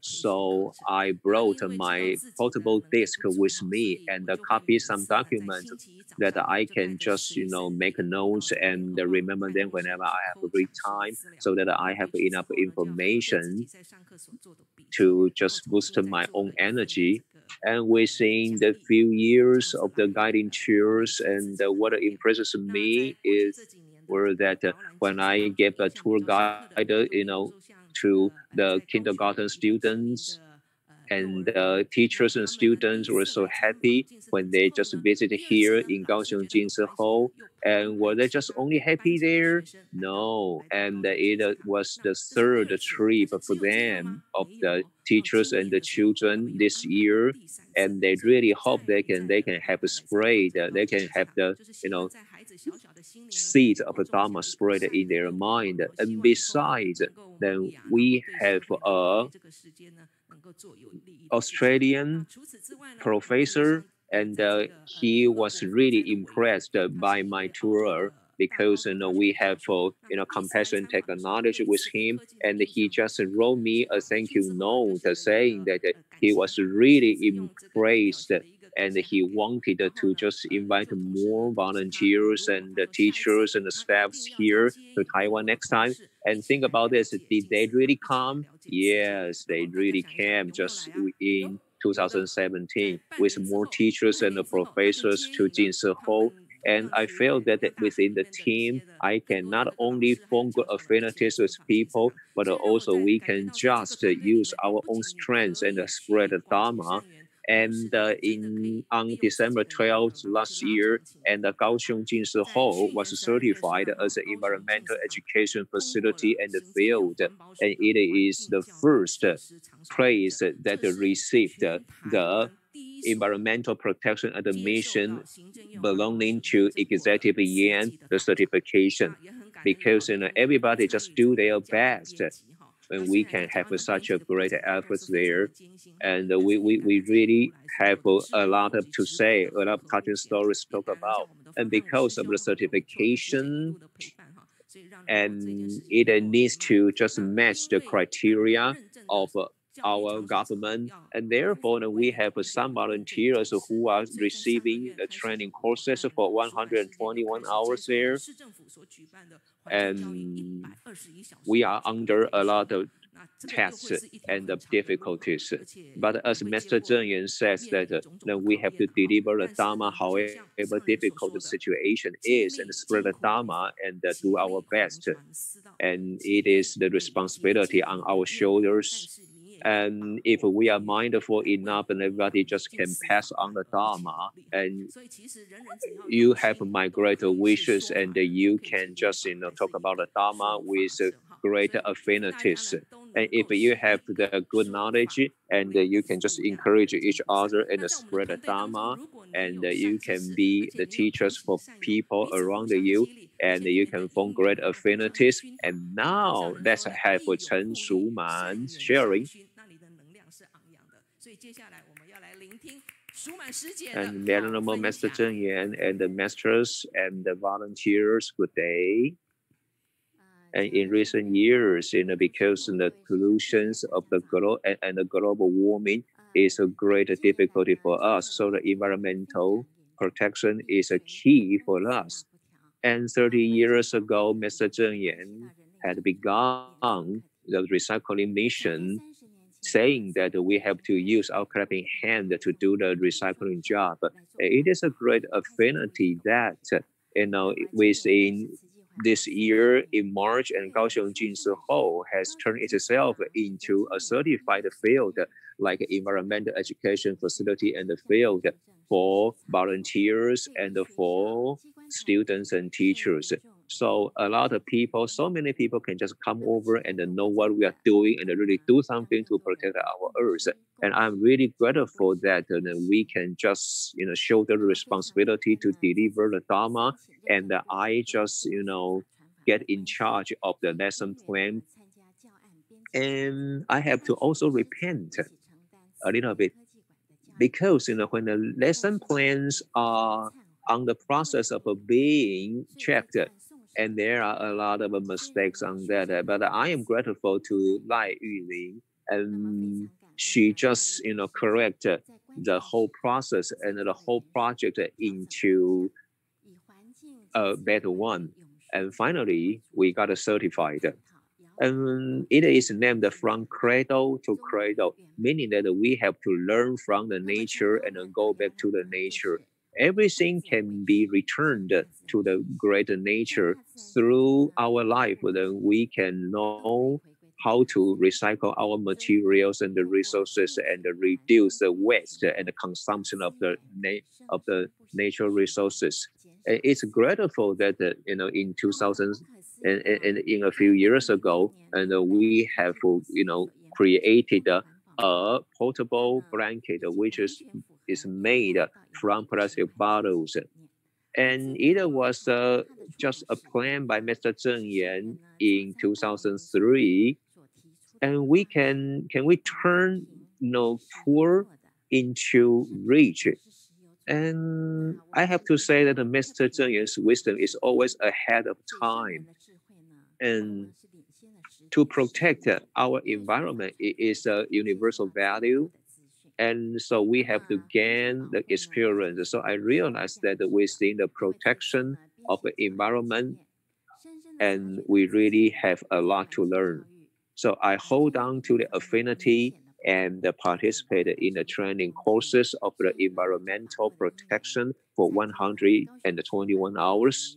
[SPEAKER 9] So I brought my portable disk with me and copy some documents that I can just, you know, make notes and remember them whenever I have free time so that I have enough information to just boost my own energy. And within the few years of the guiding tours, and what impresses me is were that uh, when I gave a tour guide, you know, to the kindergarten students, and uh, teachers and students were so happy when they just visited here in Kaohsiung Jing Si Hall. And were they just only happy there? No. And it was the third trip for them of the teachers and the children this year. And they really hope they can they can have a spread. They can have the you know seed of Dharma spread in their mind. And besides, then we have a Australian professor, and uh, he was really impressed by my tour because you know we have uh, you know compassion technology with him, and he just wrote me a thank you note saying that he was really impressed and he wanted to just invite more volunteers and teachers and the staffs here to Taiwan next time. And think about this: did they really come? Yes, they really came just in 2017 with more teachers and professors to Jing Si Hall. And I feel that within the team, I can not only form good affinities with people, but also we can just use our own strengths and spread the Dharma and uh, in on December 12th last year, and the Kaohsiung Jing Si Hall was certified as an environmental education facility and the field, and it is the first place that received the environmental protection admission belonging to Executive Yuan the certification because you know everybody just do their best and we can have such a great effort there. And we, we, we really have a lot of to say, a lot of touching stories to talk about. And because of the certification, and it needs to just match the criteria of uh, our government. And therefore, we have some volunteers who are receiving the training courses for 121 hours there. And we are under a lot of tests and difficulties. But as Master Cheng Yen says that uh, we have to deliver the Dharma however difficult the situation is and spread the Dharma and uh, do our best. And it is the responsibility on our shoulders and if we are mindful enough, and everybody just can pass on the Dharma, and you have my great wishes, and you can just you know talk about the Dharma with great affinities. And if you have the good knowledge, and you can just encourage each other and spread the Dharma, and you can be the teachers for people around you, and you can form great affinities. And now let's have Chen Shuman sharing. And Venerable Master Cheng Yen and the masters and the volunteers, good day. Uh, and in recent years, you know, because the pollutions of the global and, and the global warming uh, is a great difficulty for us, so the environmental protection is a key for us. And 30 years ago, Mr. Cheng Yen had begun the recycling mission saying that we have to use our clapping hand to do the recycling job. It is a great affinity that, you know, within this year in March, and Kaohsiung Hall has turned itself into a certified field, like environmental education facility and the field for volunteers and for students and teachers. So a lot of people, so many people can just come over and know what we are doing and really do something to protect our earth. And I'm really grateful that uh, we can just, you know, shoulder the responsibility to deliver the Dharma. And I just, you know, get in charge of the lesson plan. And I have to also repent a little bit because, you know, when the lesson plans are on the process of being checked, and there are a lot of mistakes on that. Uh, but I am grateful to Lai Yuling and she just you know correct the whole process and the whole project into a better one. And finally, we got certified. And it is named from cradle to cradle, meaning that we have to learn from the nature and go back to the nature. Everything can be returned to the greater nature through our life. Then we can know how to recycle our materials and the resources and reduce the waste and the consumption of the of the natural resources. It's grateful that uh, you know in 2000 and, and, in a few years ago, and uh, we have you know created a, a portable blanket which is is made from plastic bottles. And it was uh, just a plan by Mr. Cheng Yen in 2003 and we can can we turn you know poor into rich and i have to say that mr Cheng Yen's wisdom is always ahead of time and to protect our environment is a universal value and so we have to gain the experience so i realized that within the protection of the environment and we really have a lot to learn so I hold on to the affinity and participate in the training courses of the environmental protection for 121 hours.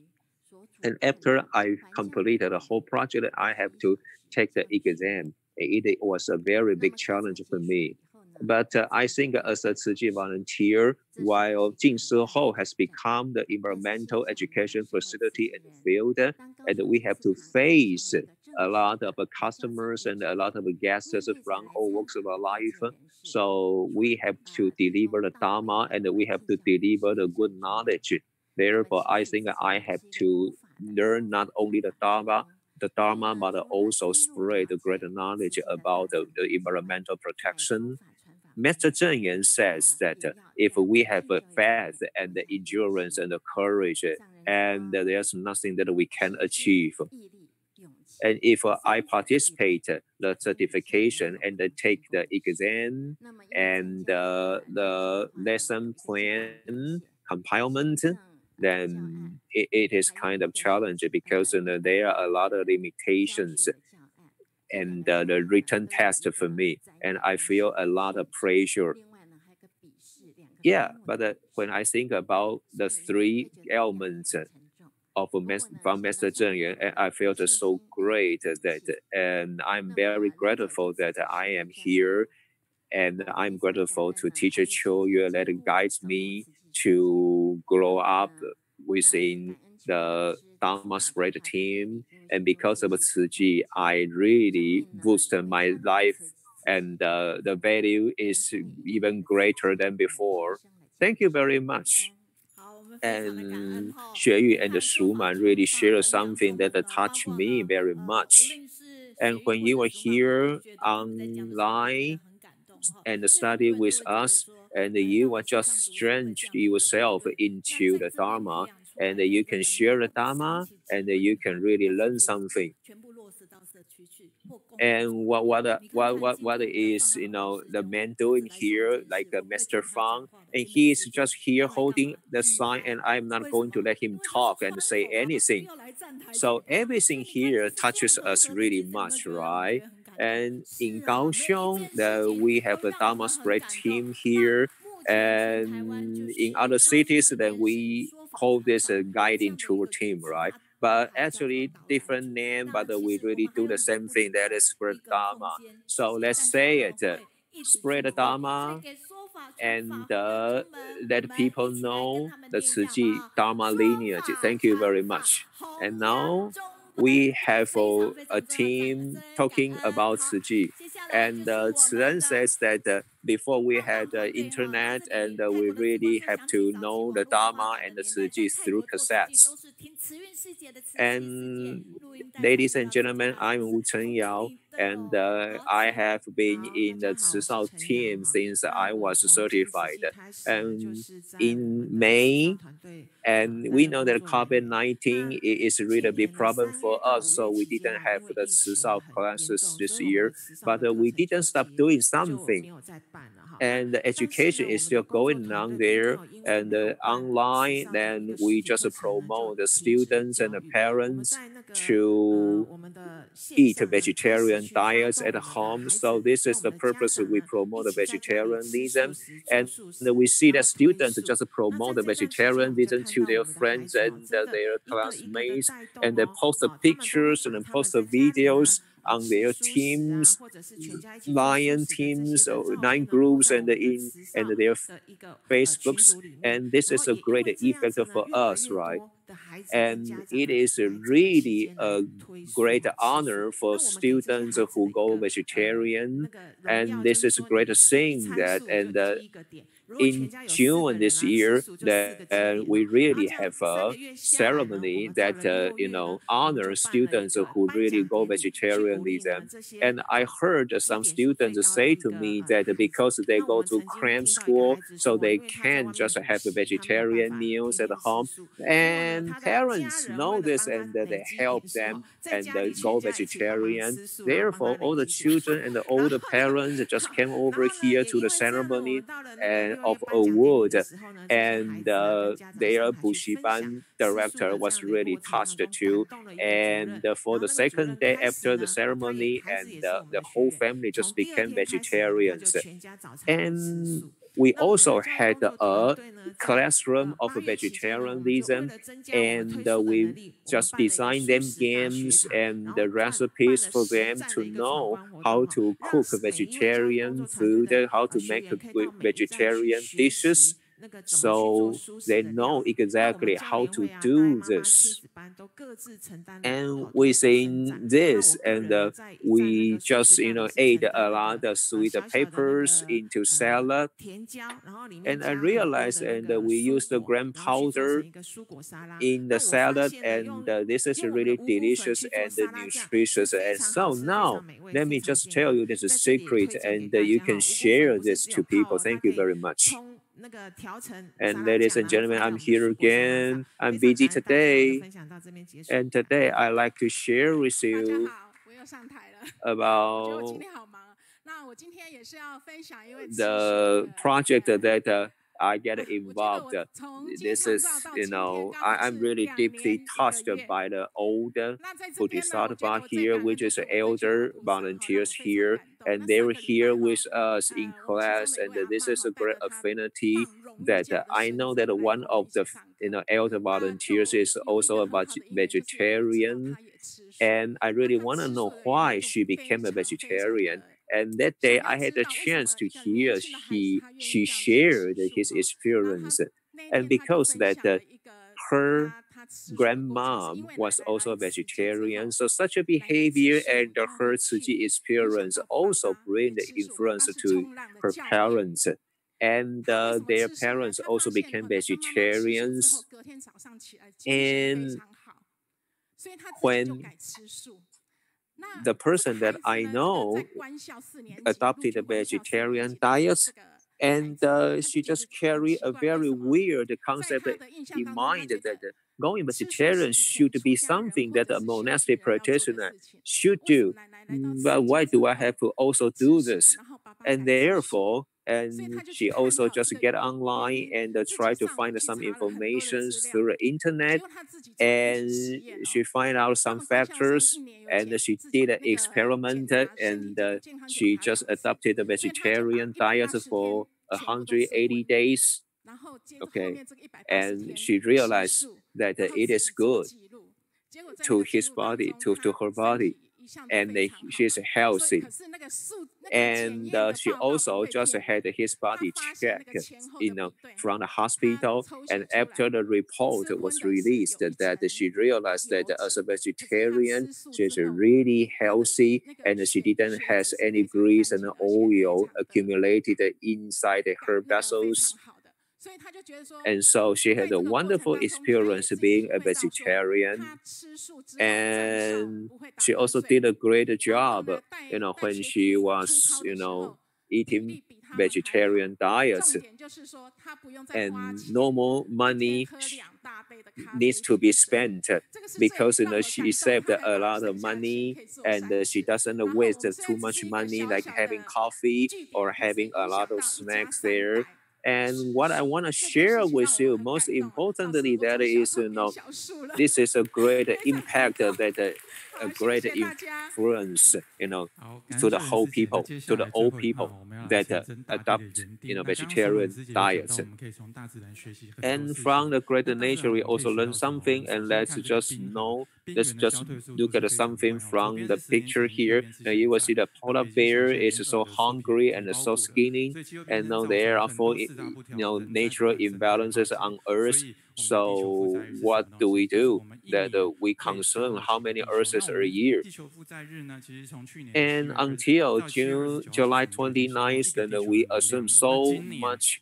[SPEAKER 9] And after I completed the whole project, I have to take the exam. It was a very big challenge for me. But uh, I think as a Chi volunteer, while Jin Ho has become the environmental education facility in the field, and we have to face a lot of customers and a lot of guests from all walks of life. So we have to deliver the Dharma and we have to deliver the good knowledge. Therefore, I think I have to learn not only the Dharma, the Dharma, but also spread the great knowledge about the, the environmental protection. Mr. Cheng Yen says that uh, if we have faith and the endurance and the courage, uh, and there's nothing that we can achieve. And if uh, I participate uh, the certification and take the exam and uh, the lesson plan compilement, then it, it is kind of challenging because you know, there are a lot of limitations and uh, the written test for me, and I feel a lot of pressure. Yeah, but uh, when I think about the three elements of from Master Cheng Yen, and I felt so great that, and I'm very grateful that I am here, and I'm grateful to Teacher Qiu Yue that guides me to grow up within the Dharma Spread team, and because of Tzu Chi, I really boosted my life, and uh, the value is even greater than before. Thank you very much and Xue Yu and Man really shared something that touched me very much. And when you were here online and study with us, and you were just strange yourself into the Dharma, and you can share the Dharma, and you can really learn something and what what what what what is you know the man doing here like uh, Master Fang and he is just here holding the sign and I'm not going to let him talk and say anything. So everything here touches us really much, right? And in Kaohsiung, the, we have a Dharma spread team here, and in other cities, then we call this a guiding tour team, right? but actually different name, but we really do the same thing. That is spread Dharma. So let's say it, uh, spread Dharma, and uh, let people know the Tzu Dharma lineage. Thank you very much. And now we have uh, a team talking about Tzu And uh, says that uh, before we had the internet and uh, we really have to know the Dharma and the Chi through cassettes. And ladies and gentlemen, I'm Wu Chen Yao, and uh, I have been in the Cao team since I was certified. And in May And we know that COVID-19 is a really a big problem for us, so we didn't have the Chisao classes this year, but uh, we didn't stop doing something. And the education is still going on there, and uh, online. Then we just promote the students and the parents to eat vegetarian diets at home. So this is the purpose we promote the vegetarianism, and we see that students just promote the vegetarianism to their friends and their classmates, and they post the pictures and post the videos on their teams, lion teams, or LINE groups, and in and their Facebooks, and this is a great effect for us, right? And it is really a great honor for students who go vegetarian, and this is a great thing that and. Uh, in June this year, that we really have a ceremony that uh, you know honors students who really go vegetarianism. And I heard some students say to me that because they go to cram school, so they can just have vegetarian meals at home, and parents know this and they help them and go vegetarian. Therefore, all the children and the older parents just came over here to the ceremony and of award, and uh, their Bushiban director was really touched too. And uh, for the second day after the ceremony, and uh, the whole family just became vegetarians. And we also had a classroom of vegetarianism, and uh, we just designed them games and the recipes for them to know how to cook vegetarian food, and how to make vegetarian dishes so they know exactly how to do this. And within this, and uh, we just you know ate a lot of sweet peppers into salad, and I realized and uh, we used the gram powder in the salad, and uh, this is really delicious and nutritious. And so now, let me just tell you this is secret, and uh, you can share this to people. Thank you very much. And ladies and gentlemen, I'm here again. I'm busy today. And today I'd like to share with you about the project that uh, I get involved. This is, you know, uh, I, am really deeply touched by the older Bodhisattva here, which is elder volunteers here, and they were here with us in class, and this is a great affinity that I know that one of the, you know, elder volunteers is also a vegetarian, and I really want to know why she became a vegetarian and that day, I had a chance to hear he she shared his experience, and because that uh, her grandmom was also a vegetarian, so such a behavior and her Tzu experience also bring the influence to her parents. And uh, their parents also became vegetarians. And when the person that I know adopted a vegetarian diet, and uh, she just carry a very weird concept in mind that going vegetarian should be something that a monastic practitioner should do. But why do I have to also do this? And therefore, and she also just get online and uh, try to find some information through the internet and she find out some factors and she did an experiment and uh, she just adopted a vegetarian diet for 180 days okay and she realized that uh, it is good to his body to, to her body and she's healthy. And uh, she also just had his body checked, you know, from the hospital. And after the report was released, that she realized that as a vegetarian, she's really healthy and she didn't have any grease and oil accumulated inside her vessels. And so she had a wonderful experience being a vegetarian. And she also did a great job, you know, when she was, you know, eating vegetarian diets and normal money needs to be spent because you know she saved a lot of money and she doesn't waste too much money like having coffee or having a lot of snacks there and what I want to share with you, most importantly, that is, you know, this is a great impact that a great influence, you know, to the whole people, to the old people that uh, adopt, you know, vegetarian diets. And from the great nature, we also learn something, and let's just know, let's just look at something from the picture here. Now you will see the polar bear is so hungry and so skinny, and now there are four, you know, natural imbalances on Earth. So what do we do? That uh, we consume how many Earths a year? And until June, July 29th, then we assume so much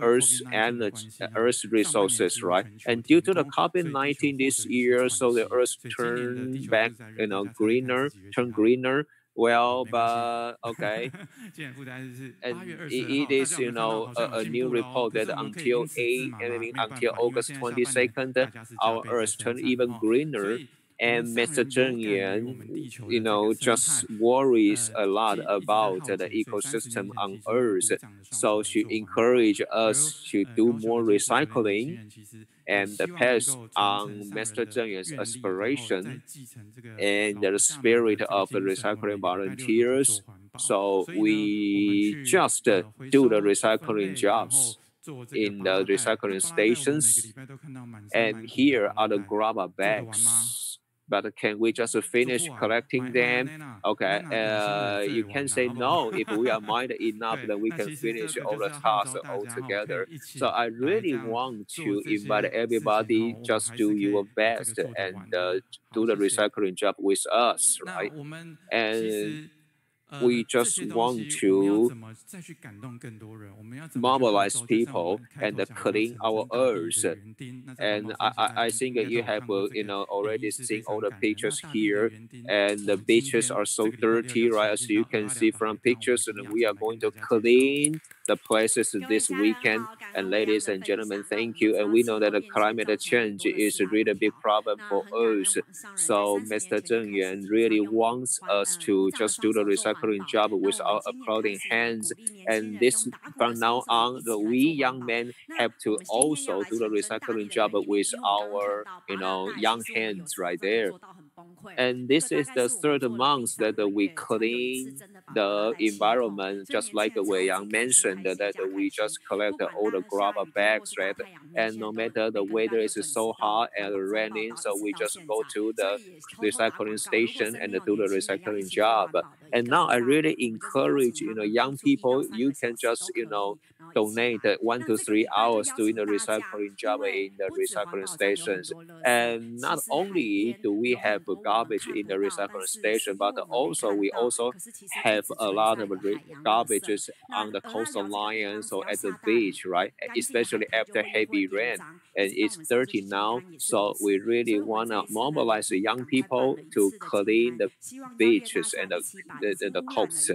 [SPEAKER 9] Earth energy, Earth resources, right? And due to the COVID-19 this year, so the Earth turned back, you know, greener, turn greener well, but okay. and it is, you know, a, a, new report that until 8, I mean, until August 22nd, our Earth turned even greener. And Mr. Cheng Yen, you know, just worries uh, a lot about the ecosystem on Earth. So she encouraged us to uh, do more recycling and pass on Master Cheng Yen's aspiration and the spirit of the recycling volunteers. So we just do the recycling jobs in the recycling stations. And here are the grabber bags but can we just finish collecting them? Okay, uh, you can say no. If we are minded enough, then we can finish all the tasks all together. So I really want to invite everybody just do your best and uh, do the recycling job with us, right? And we just want to mobilize people and clean our earth. And I, I think you have uh, you know already seen all the pictures here, and the beaches are so dirty, right? As you can see from pictures, and we are going to clean the places this weekend. And ladies and gentlemen, thank you. And we know that the climate change is really a really big problem for us. So Mr. Cheng Yen really wants us to just do the recycling job with our applauding hands. And this from now on, the we young men have to also do the recycling job with our, you know, young hands right there. And this is the third month that we clean the environment, just like Wei Yang mentioned, that we just collect all the grabber bags, right? And no matter the weather is so hot and raining, so we just go to the recycling station and do the recycling job. And now I really encourage, you know, young people, you can just, you know, donate one to three hours doing the recycling job in the recycling stations. And not only do we have garbage in the recycling station, but also we also have a lot of garbages on the coastal line, so at the beach, right? Especially after heavy rain and it's dirty now. So we really want to mobilize the young people to clean the beaches and the, the, the coasts.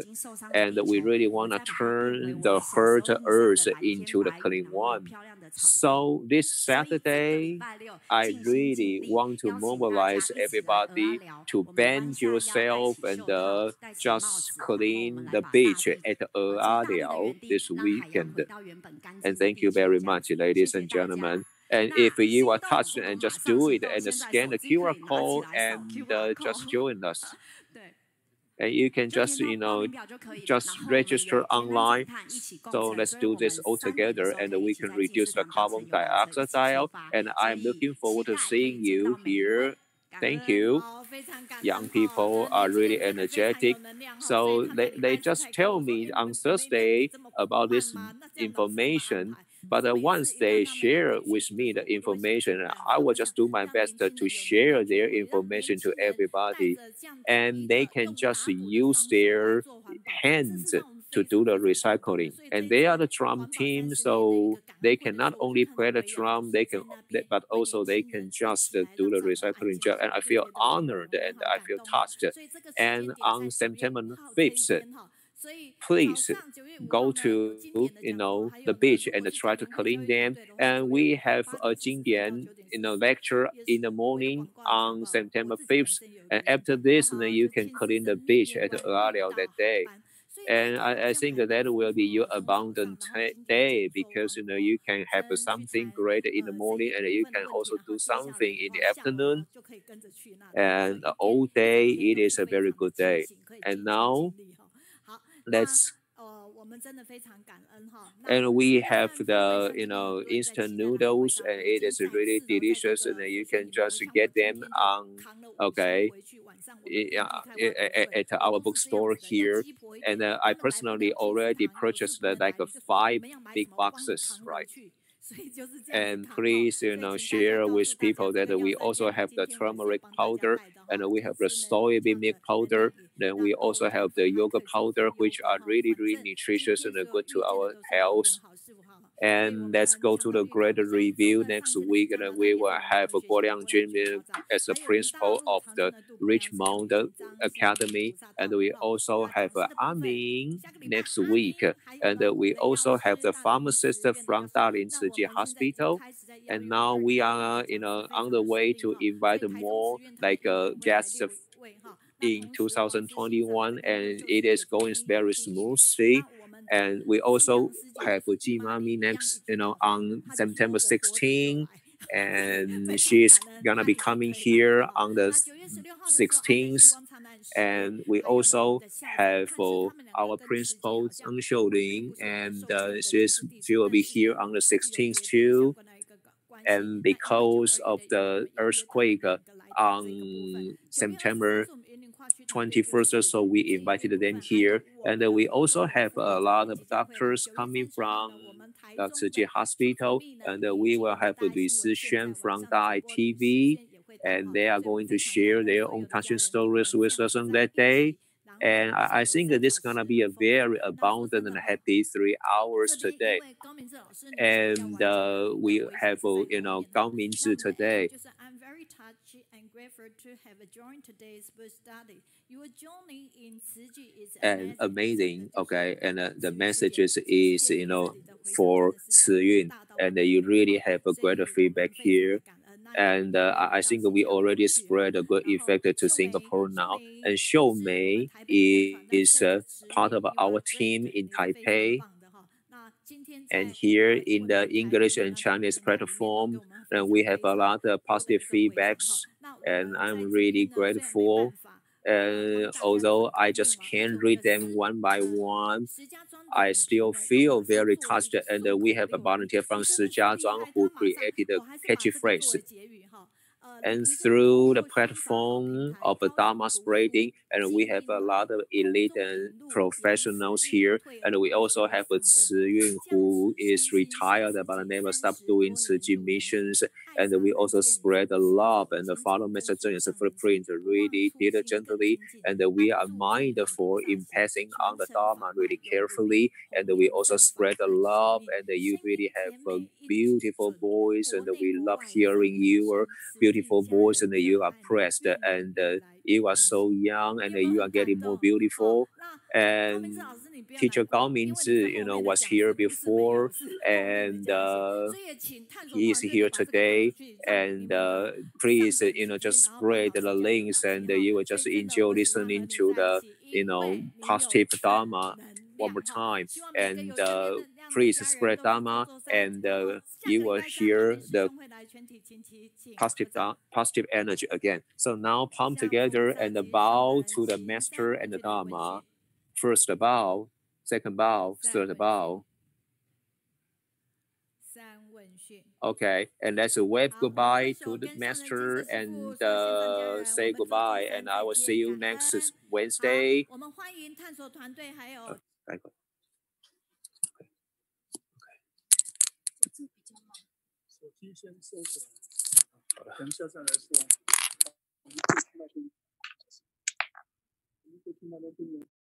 [SPEAKER 9] And we really want to turn the hurt earth into the clean one. So this Saturday, I really want to mobilize everybody to bend yourself and uh, just clean the beach at Liao this weekend. And thank you very much, ladies and gentlemen. And if you are touched and just do it and scan the QR code and uh, just join us. And you can just, you know, just register online. So let's do this all together and we can reduce the carbon dioxide. And I'm looking forward to seeing you here. Thank you. Young people are really energetic. So they, they just tell me on Thursday about this information but uh, once they share with me the information, I will just do my best to share their information to everybody. And they can just use their hands to do the recycling. And they are the drum team, so they can not only play the drum, they can, but also they can just do the recycling job. And I feel honored and I feel touched. And on September 5th, please go to you know the beach and try to clean them. And we have a Jingdian you know lecture in the morning on September 5th. And after this, then you can clean the beach at earlier that day. And I, I think that will be your abundant day because you know you can have something great in the morning and you can also do something in the afternoon. And all day it is a very good day. And now let's and we have the you know instant noodles and it is really delicious and you can just get them on okay at our bookstore here and uh, i personally already purchased like five big boxes right and please you know share with people that we also have the turmeric powder and we have the soybean milk powder then we also have the yoga powder which are really really nutritious and good to our health and let's go to the grade review next week. And we will have Guo Liangjun as the principal of the Richmond Academy. And we also have Amin next week. And we also have the pharmacist from Dalin Chi Hospital. And now we are you know, on the way to invite more like uh, guests in 2021. And it is going very smoothly and we also have Ji Mami next, you know, on September 16, and she's gonna be coming here on the 16th. And we also have uh, our principal Zhang Xiuling, and uh, she's, she will be here on the 16th too. And because of the earthquake uh, on September 21st, so we invited them here. And we also have a lot of doctors coming from Tzu Chi Hospital, and we will have Lu Sixuan from Da Ai TV, and they are going to share their own touching stories with us on that day. And I, I think this is gonna be a very abundant and happy three hours today. And uh, we have, uh, you know, Gao Mingzhi today grateful to have joined today's book study. Your journey in Chi is and amazing. Okay, and uh, the message is, you know for Ci Yun, and uh, you really have a great feedback here. And uh, I think we already spread a good effect to Singapore now. And Xiu Mei is uh, part of our team in Taipei. And here in the English and Chinese platform, and we have a lot of positive feedbacks and I'm really grateful. And although I just can't read them one by one, I still feel very touched. And we have a volunteer from Shijiazhuang who created a catchy phrase and through the platform of Dharma spreading, and we have a lot of elite and professionals here, and we also have Ci Yun who is retired but never stopped doing Tzu missions, and we also spread the love and follow Mr. Cheng Yen's footprint really diligently, and we are mindful in passing on the Dharma really carefully, and we also spread the love, and you really have a beautiful voice, and we love hearing your beautiful beautiful voice and you are pressed and uh, you are so young and you are getting more beautiful. And teacher Gao Mingzhi, you know, was here before and uh, he is here today. And uh, please, you know, just spread the links and you will just enjoy listening to the, you know, positive Dharma one more time. And uh, please spread Dharma and uh, you will hear the positive, positive energy again. So now palm together and bow to the Master and the Dharma. First bow, second bow, third bow. Okay, and let's wave goodbye to the master and uh, say goodbye. And I will see you next Wednesday. Uh, 医生搜索，等一下再来说。我们，我们。